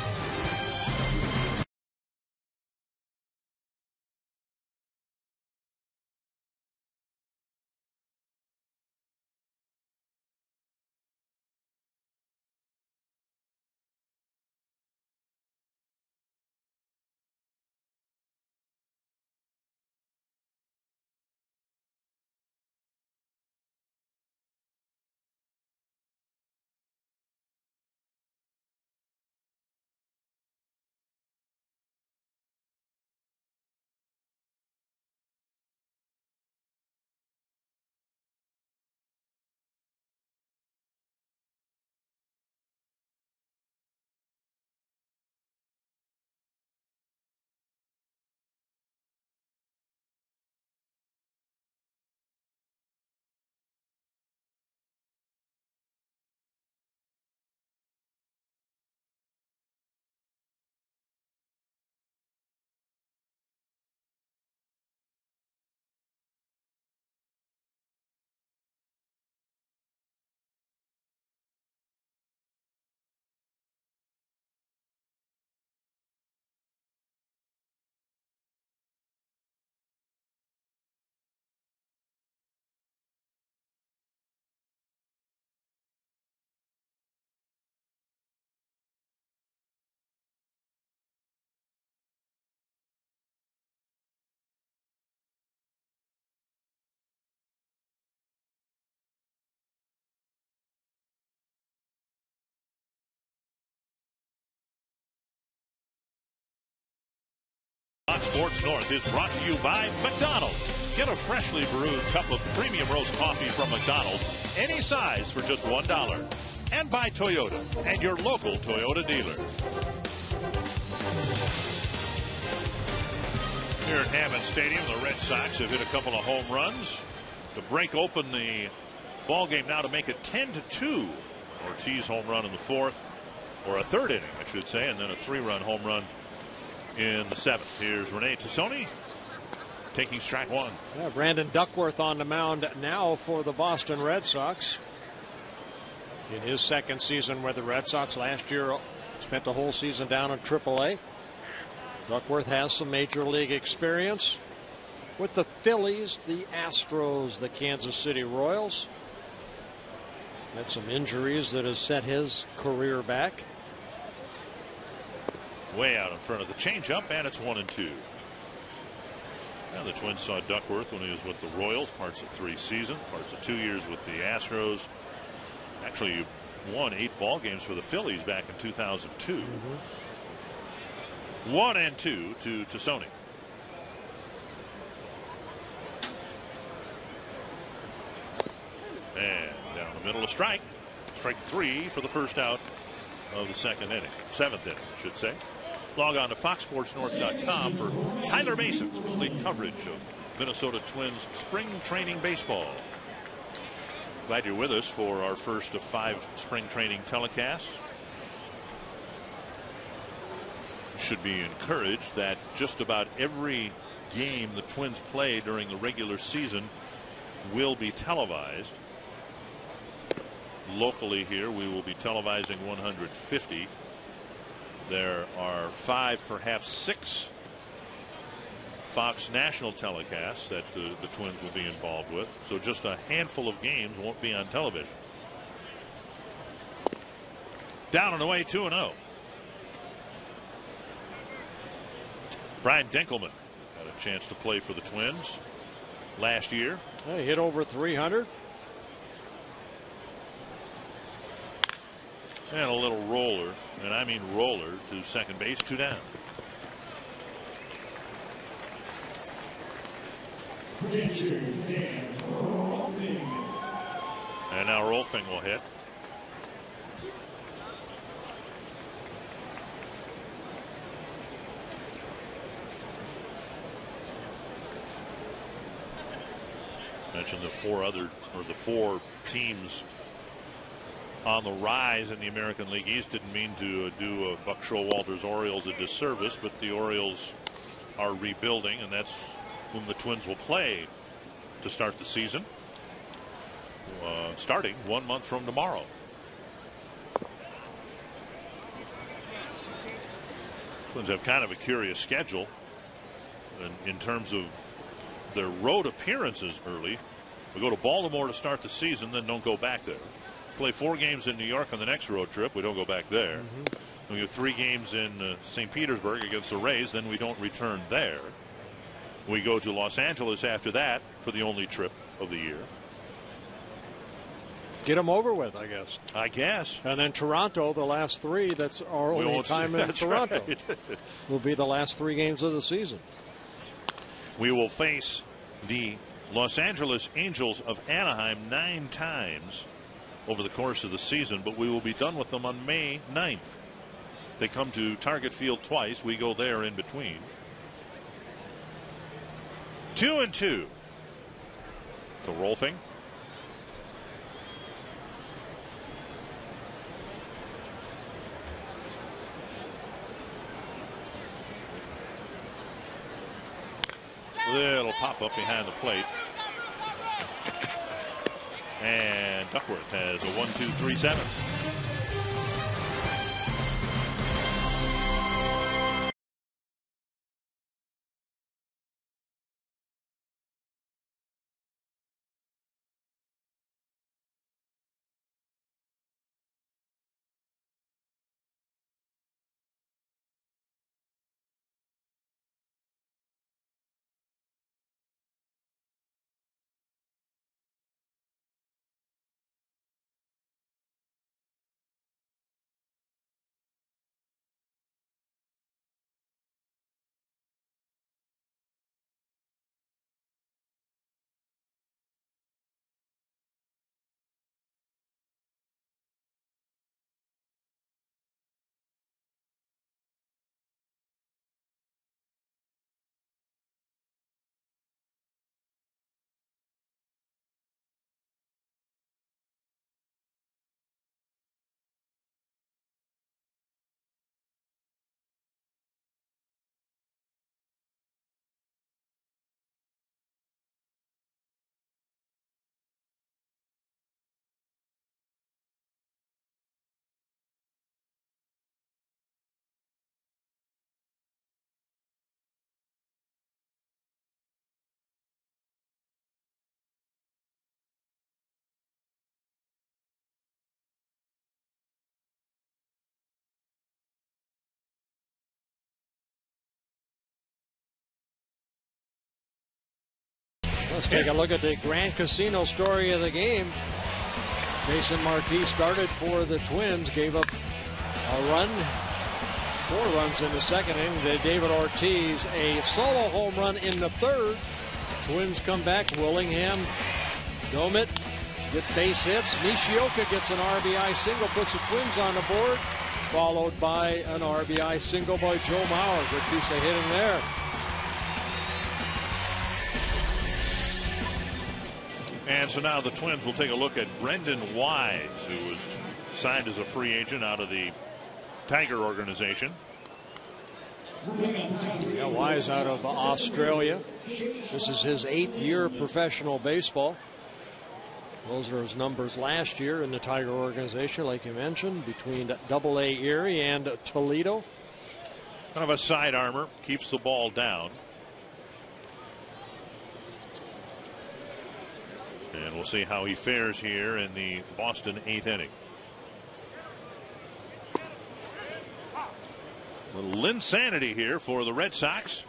C: Fox Sports North is brought to you by McDonald's. Get a freshly brewed cup of premium roast coffee from McDonald's, any size for just $1. And by Toyota and your local Toyota dealer. Here at Hammond Stadium, the Red Sox have hit a couple of home runs to break open the ball game now to make it 10 to 2. Ortiz home run in the fourth, or a third inning, I should say, and then a three run home run in the seventh. Here's Rene Tosoni taking strike one.
D: Yeah, Brandon Duckworth on the mound now for the Boston Red Sox. In his second season with the Red Sox last year, uh, spent the whole season down in AAA. Duckworth has some major league experience with the Phillies, the Astros, the Kansas City Royals. Had some injuries that has set his career back.
C: Way out in front of the changeup, and it's one and two. Now the Twins saw Duckworth when he was with the Royals, parts of three seasons, parts of two years with the Astros. Actually, won eight ball games for the Phillies back in 2002. Mm-hmm. One and two to Tosoni. And down the middle of strike. Strike three for the first out of the second inning. Seventh inning, I should say. Log on to foxsportsnorth.com for Tyler Mason's complete coverage of Minnesota Twins spring training baseball. Glad you're with us for our first of five spring training telecasts. Should be encouraged that just about every game the Twins play during the regular season will be televised. Locally here, we will be televising 150. There are five, perhaps six Fox national telecasts that the, the Twins will be involved with. So just a handful of games won't be on television. Down and away 2 and 0. Brian Dinkelman had a chance to play for the Twins last year.
D: He hit over 300.
C: And a little roller, and I mean roller to second base, two down. And now Rohlfing will hit. Mentioned the four other or the four teams on the rise in the American League East. Didn't mean to uh, do Buck Showalter's Orioles a disservice, but the Orioles are rebuilding, and that's whom the Twins will play to start the season, uh, starting one month from tomorrow. Twins have kind of a curious schedule in, in terms of their road appearances early. We go to Baltimore to start the season, then don't go back there. Play four games in New York on the next road trip. We don't go back there. Mm-hmm. We have three games in uh, St. Petersburg against the Rays, then we don't return there. We go to Los Angeles after that for the only trip of the year.
D: Get them over with, I guess.
C: I guess.
D: And then Toronto, the last three, that's our we only time in Toronto. Right. will be the last three games of the season.
C: We will face the Los Angeles Angels of Anaheim nine times over the course of the season, but we will be done with them on May 9th. They come to Target Field twice. We go there in between. Two and two to Rohlfing. Little pop up behind the plate. And Duckworth has a one, two, three, seven.
D: Let's take a look at the Grand Casino story of the game. Jason Marquis started for the Twins, gave up a run, four runs in the second inning. To David Ortiz, a solo home run in the third. Twins come back. Willingham, Doumit get base hits. Nishioka gets an RBI single, puts the Twins on the board, followed by an RBI single by Joe Mauer. Good piece of hitting there.
C: And so now the Twins will take a look at Brendan Wise, who was signed as a free agent out of the Tiger organization.
D: Yeah, Wise out of Australia. This is his eighth year of professional baseball. Those are his numbers last year in the Tiger organization, like you mentioned, between Double A Erie and Toledo.
C: Kind of a side armor, keeps the ball down. And we'll see how he fares here in the Boston eighth inning. A little Linsanity here for the Red Sox.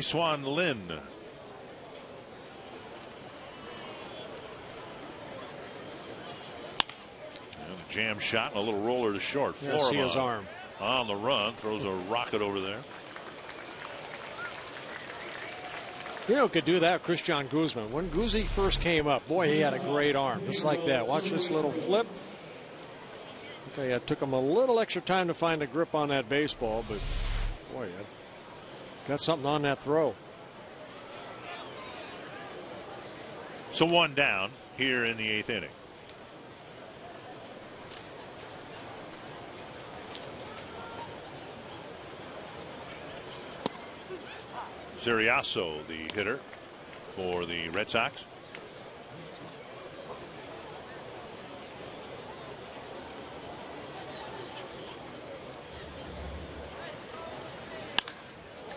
C: Swan Lin. A jam shot and a little roller to short.
D: Yeah, see his arm.
C: On the run, throws a rocket over there.
D: You know, could do that, Cristian Guzman. When Guzzi first came up, boy, he had a great arm, just like that. Watch this little flip. Okay, it took him a little extra time to find a grip on that baseball, but boy, got something on that throw.
C: So one down here in the eighth inning. Ciriaco, the hitter for the Red Sox.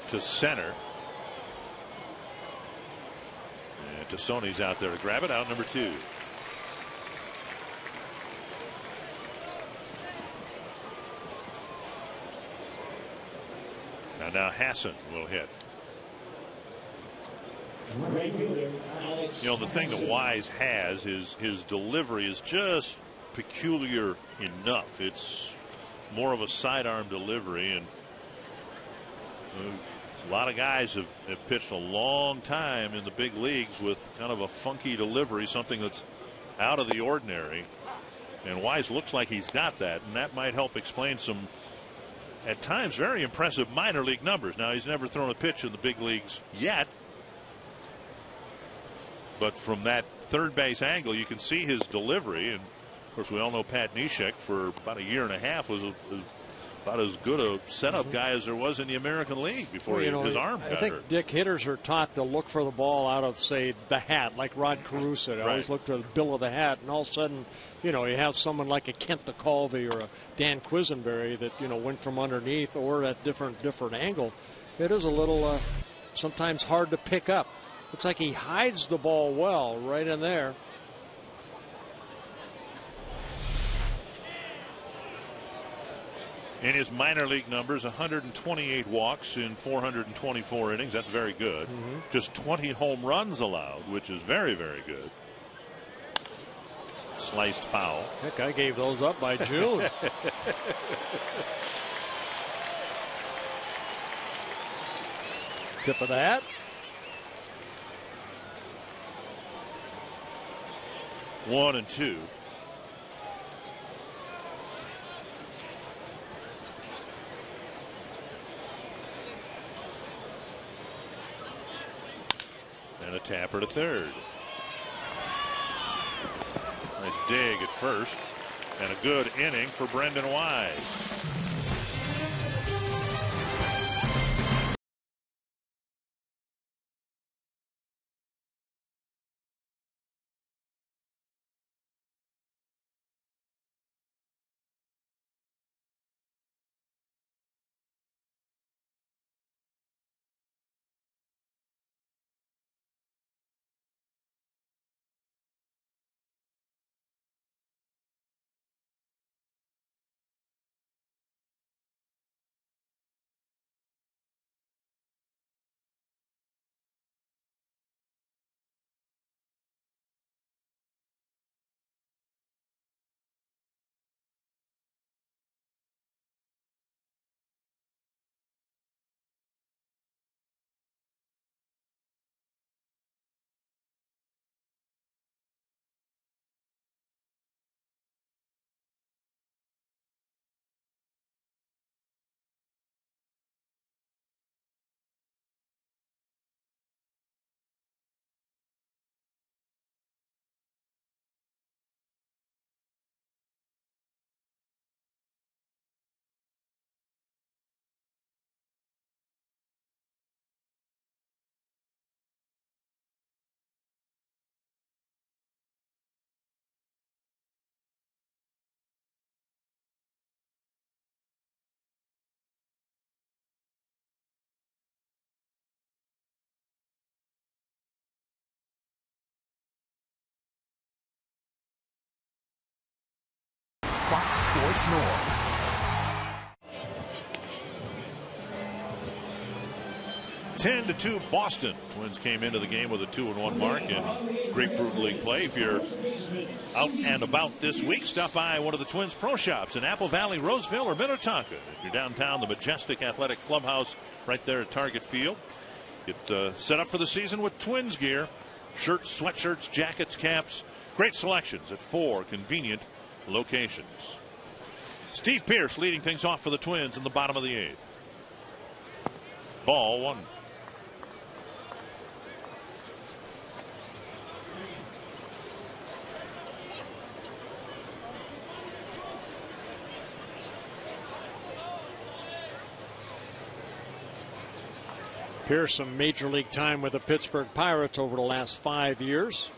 C: To center. And Tosoni's out there to grab it. Out number two. Now, now Hassan will hit. You know, the thing that Wise has is his delivery is just peculiar enough. It's more of a sidearm delivery, and uh, a lot of guys have, have pitched a long time in the big leagues with kind of a funky delivery, something that's out of the ordinary. And Wise looks like he's got that, and that might help explain some, at times, very impressive minor league numbers. Now, he's never thrown a pitch in the big leagues yet, but from that third base angle, you can see his delivery. And of course, we all know Pat Neshek for about a year and a half was, a, was about as good a setup mm-hmm. guy as there was in the American League before well, he, know, his arm
D: I think
C: hurt.
D: Dick hitters are taught to look for the ball out of, say, the hat, like Rod Caruso. They right. always look to the bill of the hat, and all of a sudden, you know, you have someone like a Kent Tekulve or a Dan Quisenberry that you know went from underneath or at different different angle. It is a little uh, sometimes hard to pick up. Looks like he hides the ball well right in there.
C: In his minor league numbers, 128 walks in 424 innings. That's very good. Mm-hmm. Just 20 home runs allowed, which is very, very good. Sliced foul.
D: Heck, I gave those up by June. Tip of that.
C: One and two. And a tapper to third. Nice dig at first. And a good inning for Brendan Wise.
A: North.
C: Ten to two, Boston. Twins came into the game with a two and one mark in Grapefruit League play. If you're out and about this week, stop by one of the Twins pro shops in Apple Valley, Roseville, or Minnetonka. If you're downtown, the Majestic Athletic Clubhouse right there at Target Field. Get uh, set up for the season with Twins gear shirts, sweatshirts, jackets, caps. Great selections at four convenient locations. Steve Pearce leading things off for the Twins in the bottom of the eighth. Ball one.
D: Here's some major league time with the Pittsburgh Pirates over the last five years.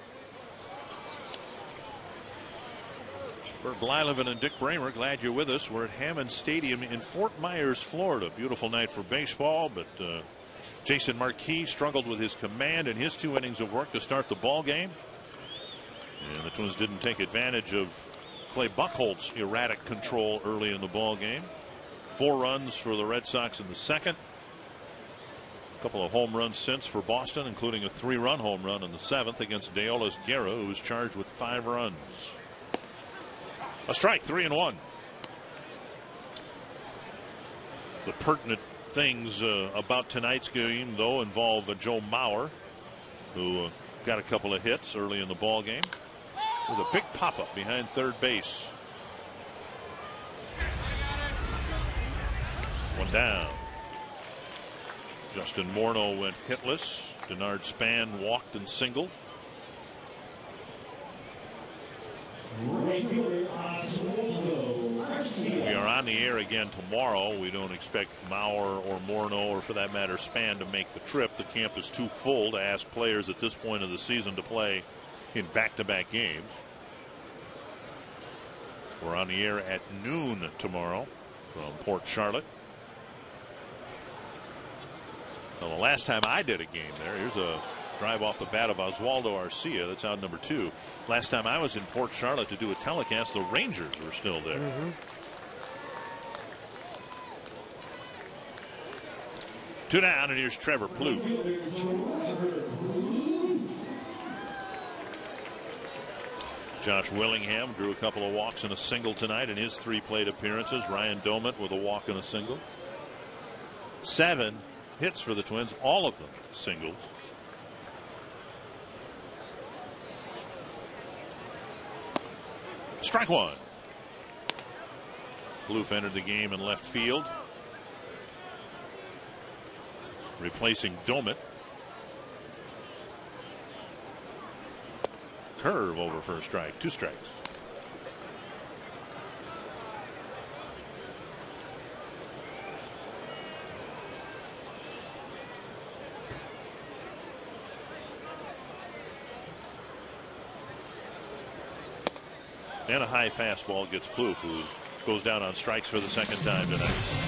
C: Bert Blyleven and Dick Bremer, glad you're with us. We're at Hammond Stadium in Fort Myers, Florida. Beautiful night for baseball, but uh, Jason Marquis struggled with his command in his two innings of work to start the ball game. And the Twins didn't take advantage of Clay Buchholz's erratic control early in the ball game. Four runs for the Red Sox in the second. A couple of home runs since for Boston, including a three-run home run in the seventh against Deolis Guerra, who was charged with five runs. A strike, three and one. The pertinent things uh, about tonight's game, though, involve uh, Joe Mauer, who uh, got a couple of hits early in the ball game, with a big pop up behind third base. One down. Justin Morneau went hitless. Denard Span walked and singled. We are on the air again tomorrow. We don't expect Mauer or Morneau or for that matter Span to make the trip. The camp is too full to ask players at this point of the season to play in back-to-back games. We're on the air at noon tomorrow from Port Charlotte. Well, the last time I did a game there, here's a drive off the bat of Oswaldo Arcia. That's out number two. Last time I was in Port Charlotte to do a telecast, the Rangers were still there.
D: Mm -hmm.
C: Two down, and here's Trevor Plouffe. Josh Willingham drew a couple of walks and a single tonight in his three plate appearances. Ryan Doumit with a walk and a single. Seven hits for the Twins, all of them singles. Strike one. Plouffe entered the game in left field. Replacing Doumit. Curve over for a strike. Two strikes. And a high fastball gets Plouffe, who goes down on strikes for the second time tonight.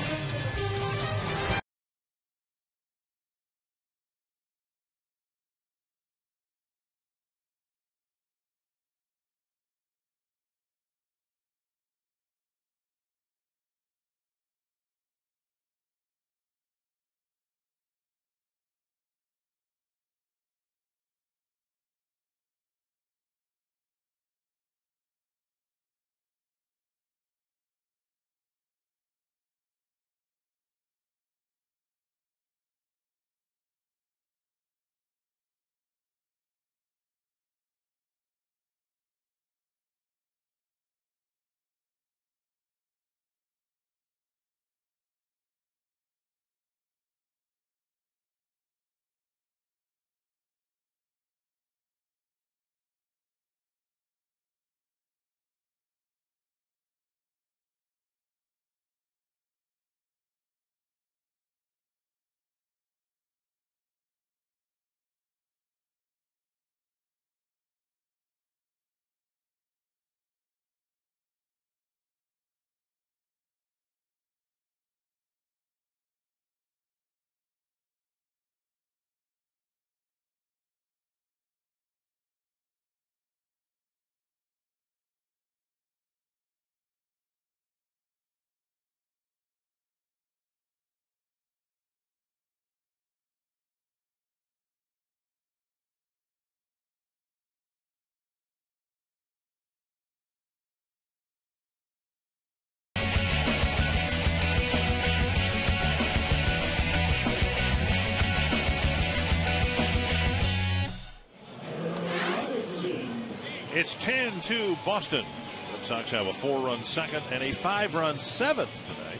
C: It's 10 to Boston. Red Sox have a four run second and a five run seventh tonight.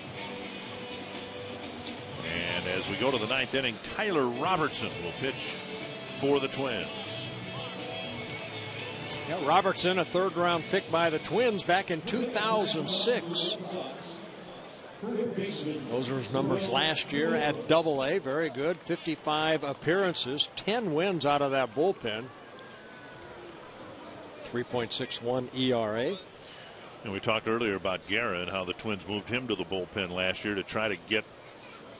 C: And as we go to the ninth inning, Tyler Robertson will pitch for the Twins.
D: Yeah, Robertson, a third round pick by the Twins back in 2006. Those are his numbers last year at Double A. Very good. 55 appearances, 10 wins out of that bullpen. 3.61 ERA.
C: And we talked earlier about and how the Twins moved him to the bullpen last year to try to get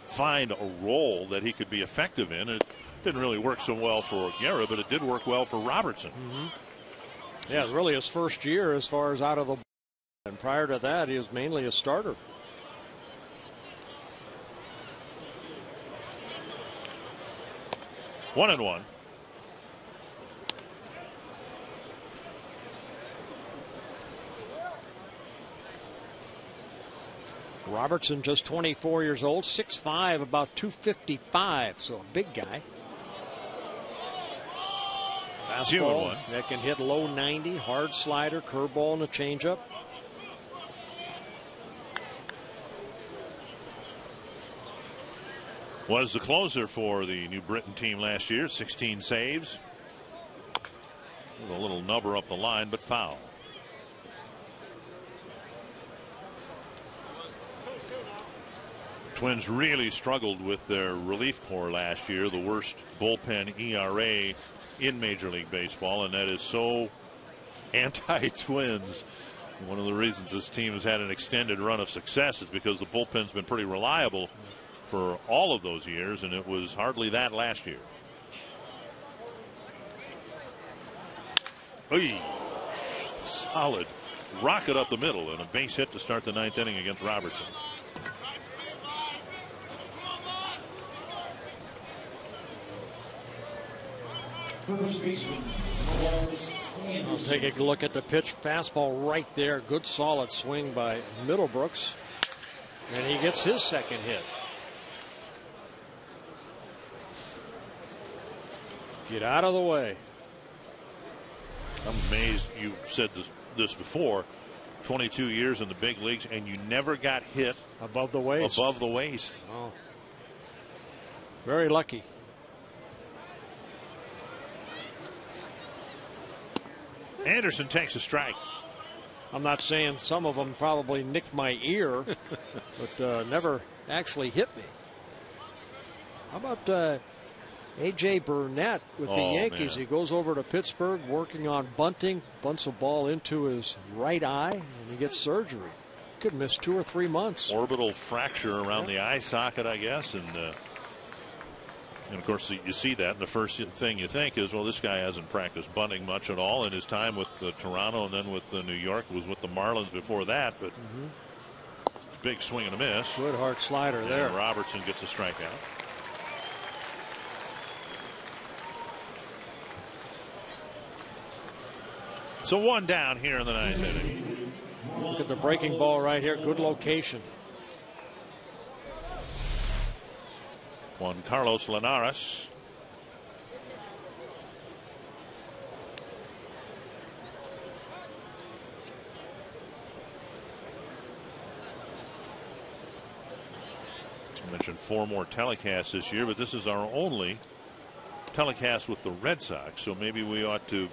C: find a role that he could be effective in. It didn't really work so well for Guerra, but it did work well for Robertson.
D: Mm-hmm. Yeah, it's really his first year as far as out of the. And prior to that, he was mainly a starter.
C: One and one.
D: Robertson just 24 years old, 6'5", about 255, so a big guy. Fastball that can hit low 90, hard slider, curveball, and a changeup.
C: Was the closer for the New Britain team last year, 16 saves. A little nubber up the line, but foul. Twins really struggled with their relief corps last year, the worst bullpen ERA in Major League Baseball, and that is so anti Twins. One of the reasons this team has had an extended run of success is because the bullpen's been pretty reliable for all of those years, and it was hardly that last year. Oy. Solid rocket up the middle and a base hit to start the ninth inning against Robertson.
D: I'll take a look at the pitch. Fastball right there. Good solid swing by Middlebrooks. And he gets his second hit. Get out of the way.
C: I'm amazed you said this, this before. 22 years in the big leagues, and you never got hit
D: above the waist.
C: Above the waist.
D: Oh. Very lucky.
C: Anderson takes a strike.
D: I'm not saying some of them probably nicked my ear, but uh, never actually hit me. How about uh, A.J. Burnett with
C: oh,
D: the Yankees?
C: Man.
D: He goes over to Pittsburgh working on bunting, bunts a ball into his right eye, and he gets surgery. Could miss two or three months.
C: Orbital fracture around yeah. the eye socket, I guess, and uh, and of course, you see that, and the first thing you think is, well, this guy hasn't practiced bunting much at all in his time with uh, Toronto and then with uh, New York. Was with the Marlins before that, but
D: mm-hmm.
C: big swing and a miss.
D: Good hard slider
C: and
D: there.
C: Robertson gets a strikeout. So one down here in the ninth inning.
D: Look at the breaking ball right here. Good location.
C: Juan Carlos Linares. I mentioned four more telecasts this year, but this is our only telecast with the Red Sox, so maybe we ought to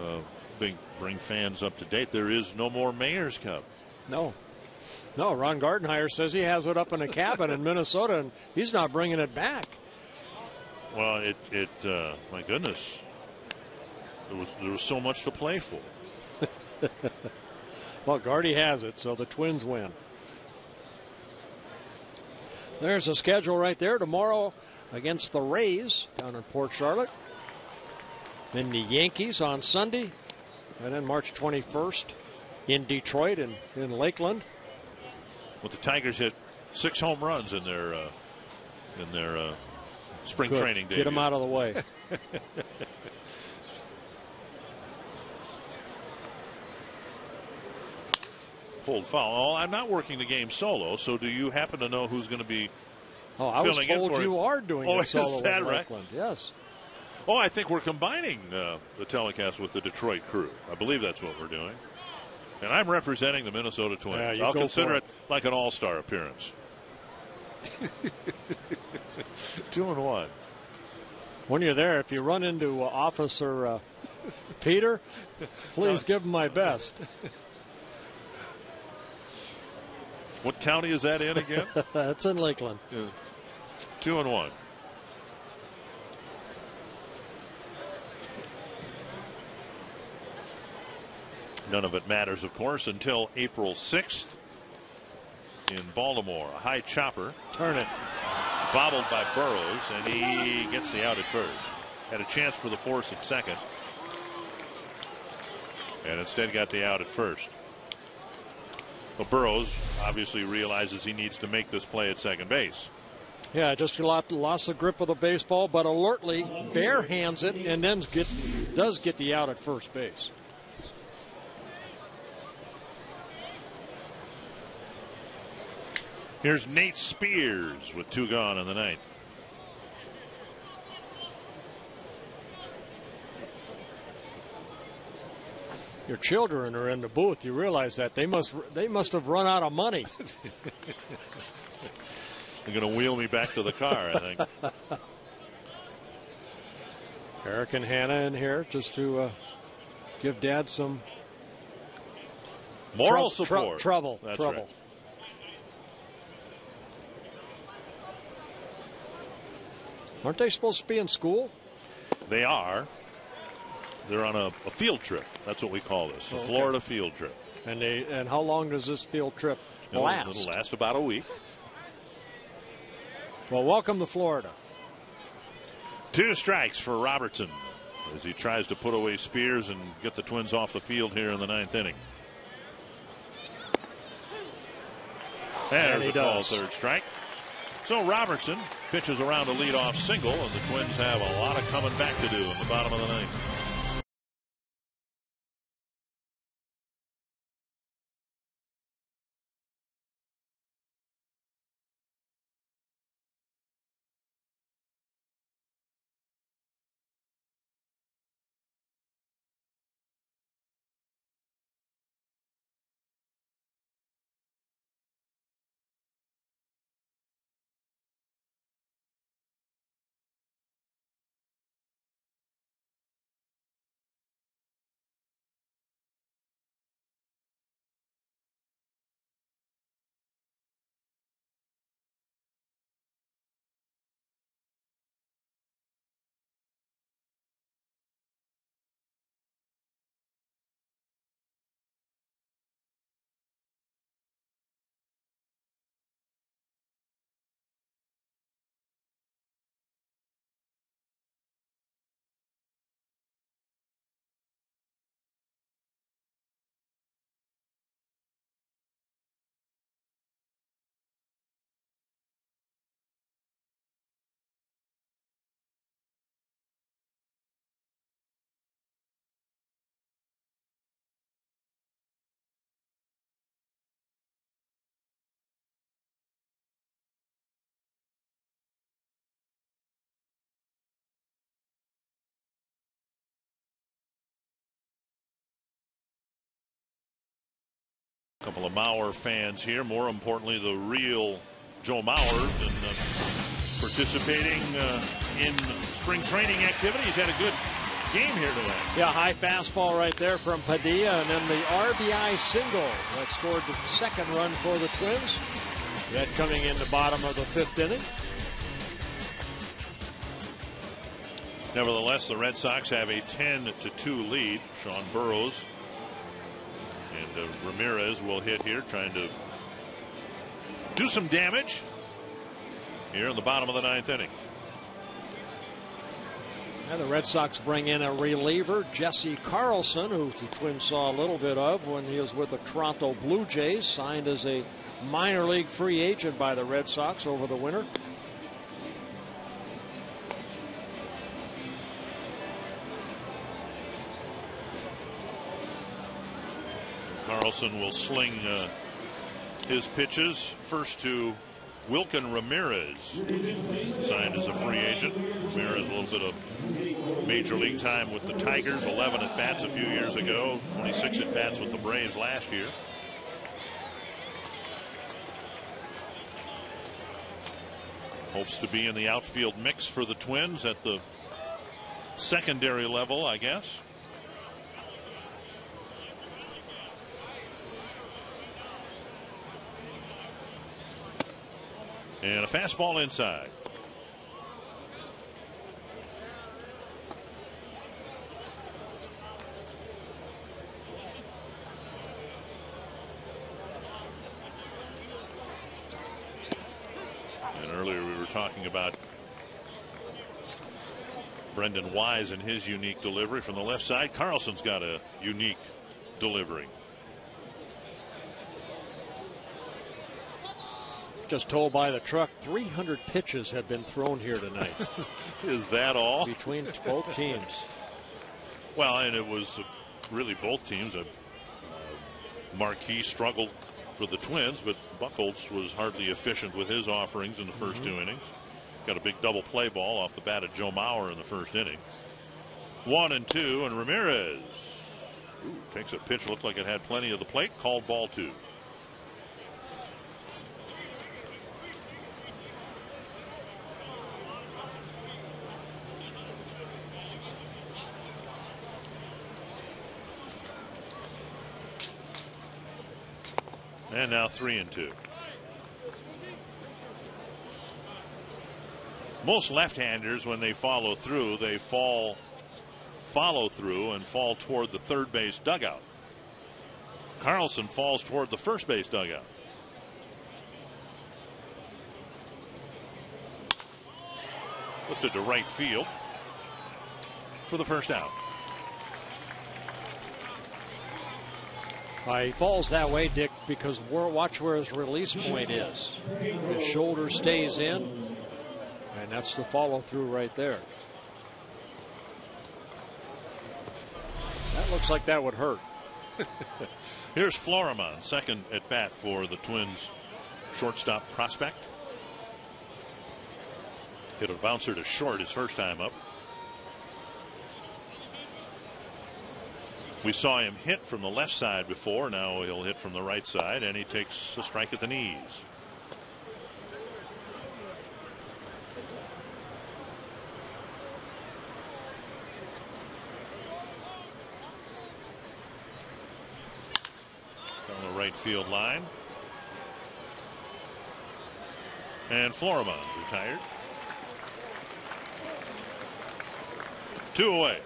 C: uh, bring, bring fans up to date. There is no more Mayor's Cup.
D: No, no, Ron Gardenhire says he has it up in a cabin in Minnesota, and he's not bringing it back.
C: Well, it, it, uh, my goodness, there was, there was so much to play for.
D: well, Gardy has it, so the Twins win. There's a schedule right there tomorrow against the Rays down in Port Charlotte. Then the Yankees on Sunday, and then March 21st in Detroit and in Lakeland
C: with the Tigers hit six home runs in their uh, in their uh, spring
D: Good.
C: training day.
D: Get them out of the way.
C: Pulled foul. Oh, I'm not working the game solo. So, do you happen to know who's going to be?
D: Oh, I was told you
C: it?
D: are doing
C: oh,
D: it solo
C: is that right?
D: Lakeland. Yes.
C: Oh, I think we're combining uh, the telecast with the Detroit crew. I believe that's what we're doing. And I'm representing the Minnesota Twins.
D: Yeah,
C: I'll consider
D: it.
C: it like an all star appearance. Two and one.
D: When you're there, if you run into uh, Officer uh, Peter, please give him my best.
C: What county is that in again?
D: That's in Lakeland.
C: Yeah. Two and one. None of it matters, of course, until April 6th in Baltimore. A high chopper.
D: Turn it.
C: Bobbled by Burroughs, and he gets the out at first. Had a chance for the force at second. And instead got the out at first. But Burroughs obviously realizes he needs to make this play at second base.
D: Yeah, just lost, lost the grip of the baseball, but alertly bare hands it and then get, does get the out at first base.
C: Here's Nate Spears with two gone in the ninth.
D: Your children are in the booth. You realize that they must they must have run out of money.
C: They're going to wheel me back to the car, I think.
D: Eric and Hannah in here just to uh, give Dad some
C: moral
D: trou-
C: support.
D: Tr- trouble.
C: That's
D: trouble.
C: right.
D: Aren't they supposed to be in school?
C: They are. They're on a, a field trip. That's what we call this, a
D: Okay.
C: Florida field trip.
D: And they and how long does this field trip
C: It'll-
D: last?
C: It'll last about a week.
D: Well, welcome to Florida.
C: Two strikes for Robertson as he tries to put away Spears and get the Twins off the field here in the ninth inning.
D: And
C: There's
D: he
C: a call third strike. So Robertson pitches around a leadoff single, and the Twins have a lot of coming back to do in the bottom of the ninth. Couple of Mauer fans here. More importantly, the real Joe Mauer been uh, participating uh, in spring training activity. He's had a good game here today.
D: Yeah, high fastball right there from Padilla, and then the RBI single that scored the second run for the Twins. That coming in the bottom of the fifth inning.
C: Nevertheless, the Red Sox have a 10 to 2 lead. Sean Burroughs and uh, Ramirez will hit here, trying to do some damage here in the bottom of the ninth inning.
D: And the Red Sox bring in a reliever, Jesse Carlson, who the Twins saw a little bit of when he was with the Toronto Blue Jays, signed as a minor league free agent by the Red Sox over the winter.
C: Carlson will sling uh, his pitches first to Wilkin Ramirez, signed as a free agent. Ramirez, a little bit of major league time with the Tigers, 11 at bats a few years ago, 26 at bats with the Braves last year. Hopes to be in the outfield mix for the Twins at the secondary level, I guess. And a fastball inside. And earlier we were talking about Brendan Wise and his unique delivery from the left side. Carlson's got a unique delivery.
D: Just told by the truck, 300 pitches have been thrown here tonight.
C: Is that all?
D: Between both teams.
C: Well, and it was really both teams. A Marquis struggled for the Twins, but Buchholz was hardly efficient with his offerings in the 1st
D: Mhm.
C: two innings. Got a big double play ball off the bat of Joe Mauer in the first inning. One and two, and Ramirez ooh, takes a pitch, looked like it had plenty of the plate, called ball two. And now three and two. Most left-handers, when they follow through, they fall, follow through, and fall toward the third base dugout. Carlson falls toward the first base dugout. Lifted to right field for the first out.
D: He falls that way, Dick, because watch where his release point is. His shoulder stays in, and that's the follow through right there. That looks like that would hurt.
C: Here's Florimon, second at bat for the Twins shortstop prospect. Hit a bouncer to short his first time up. We saw him hit from the left side before. Now he'll hit from the right side, and he takes a strike at the knees. Down the right field line. And Florimon retired. Two away.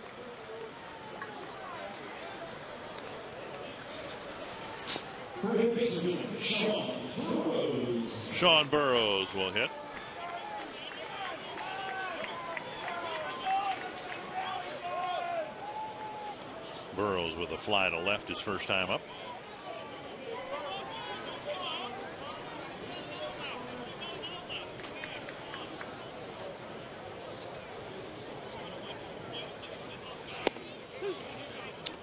C: Sean Burroughs will hit. Burroughs with a fly to left his first time up.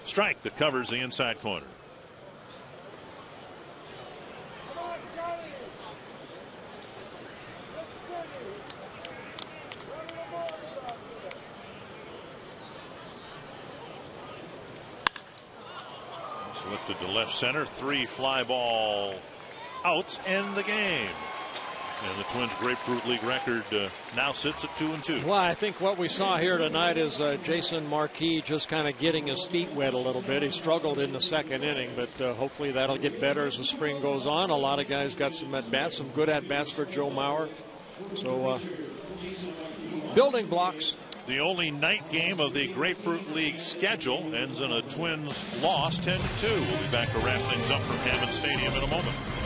C: Strike that covers the inside corner. Left center. Three fly ball outs end the game. And the Twins' Grapefruit League record uh, now sits at two and two.
D: Well, I think what we saw here tonight is uh, Jason Marquis just kind of getting his feet wet a little bit. He struggled in the second inning, but uh, hopefully that'll get better as the spring goes on. A lot of guys got some at bats, some good at bats for Joe Mauer. So, uh, building blocks.
C: The only night game of the Grapefruit League schedule ends in a Twins loss 10 to 2. We'll be back to wrap things up from Hammond Stadium in a moment.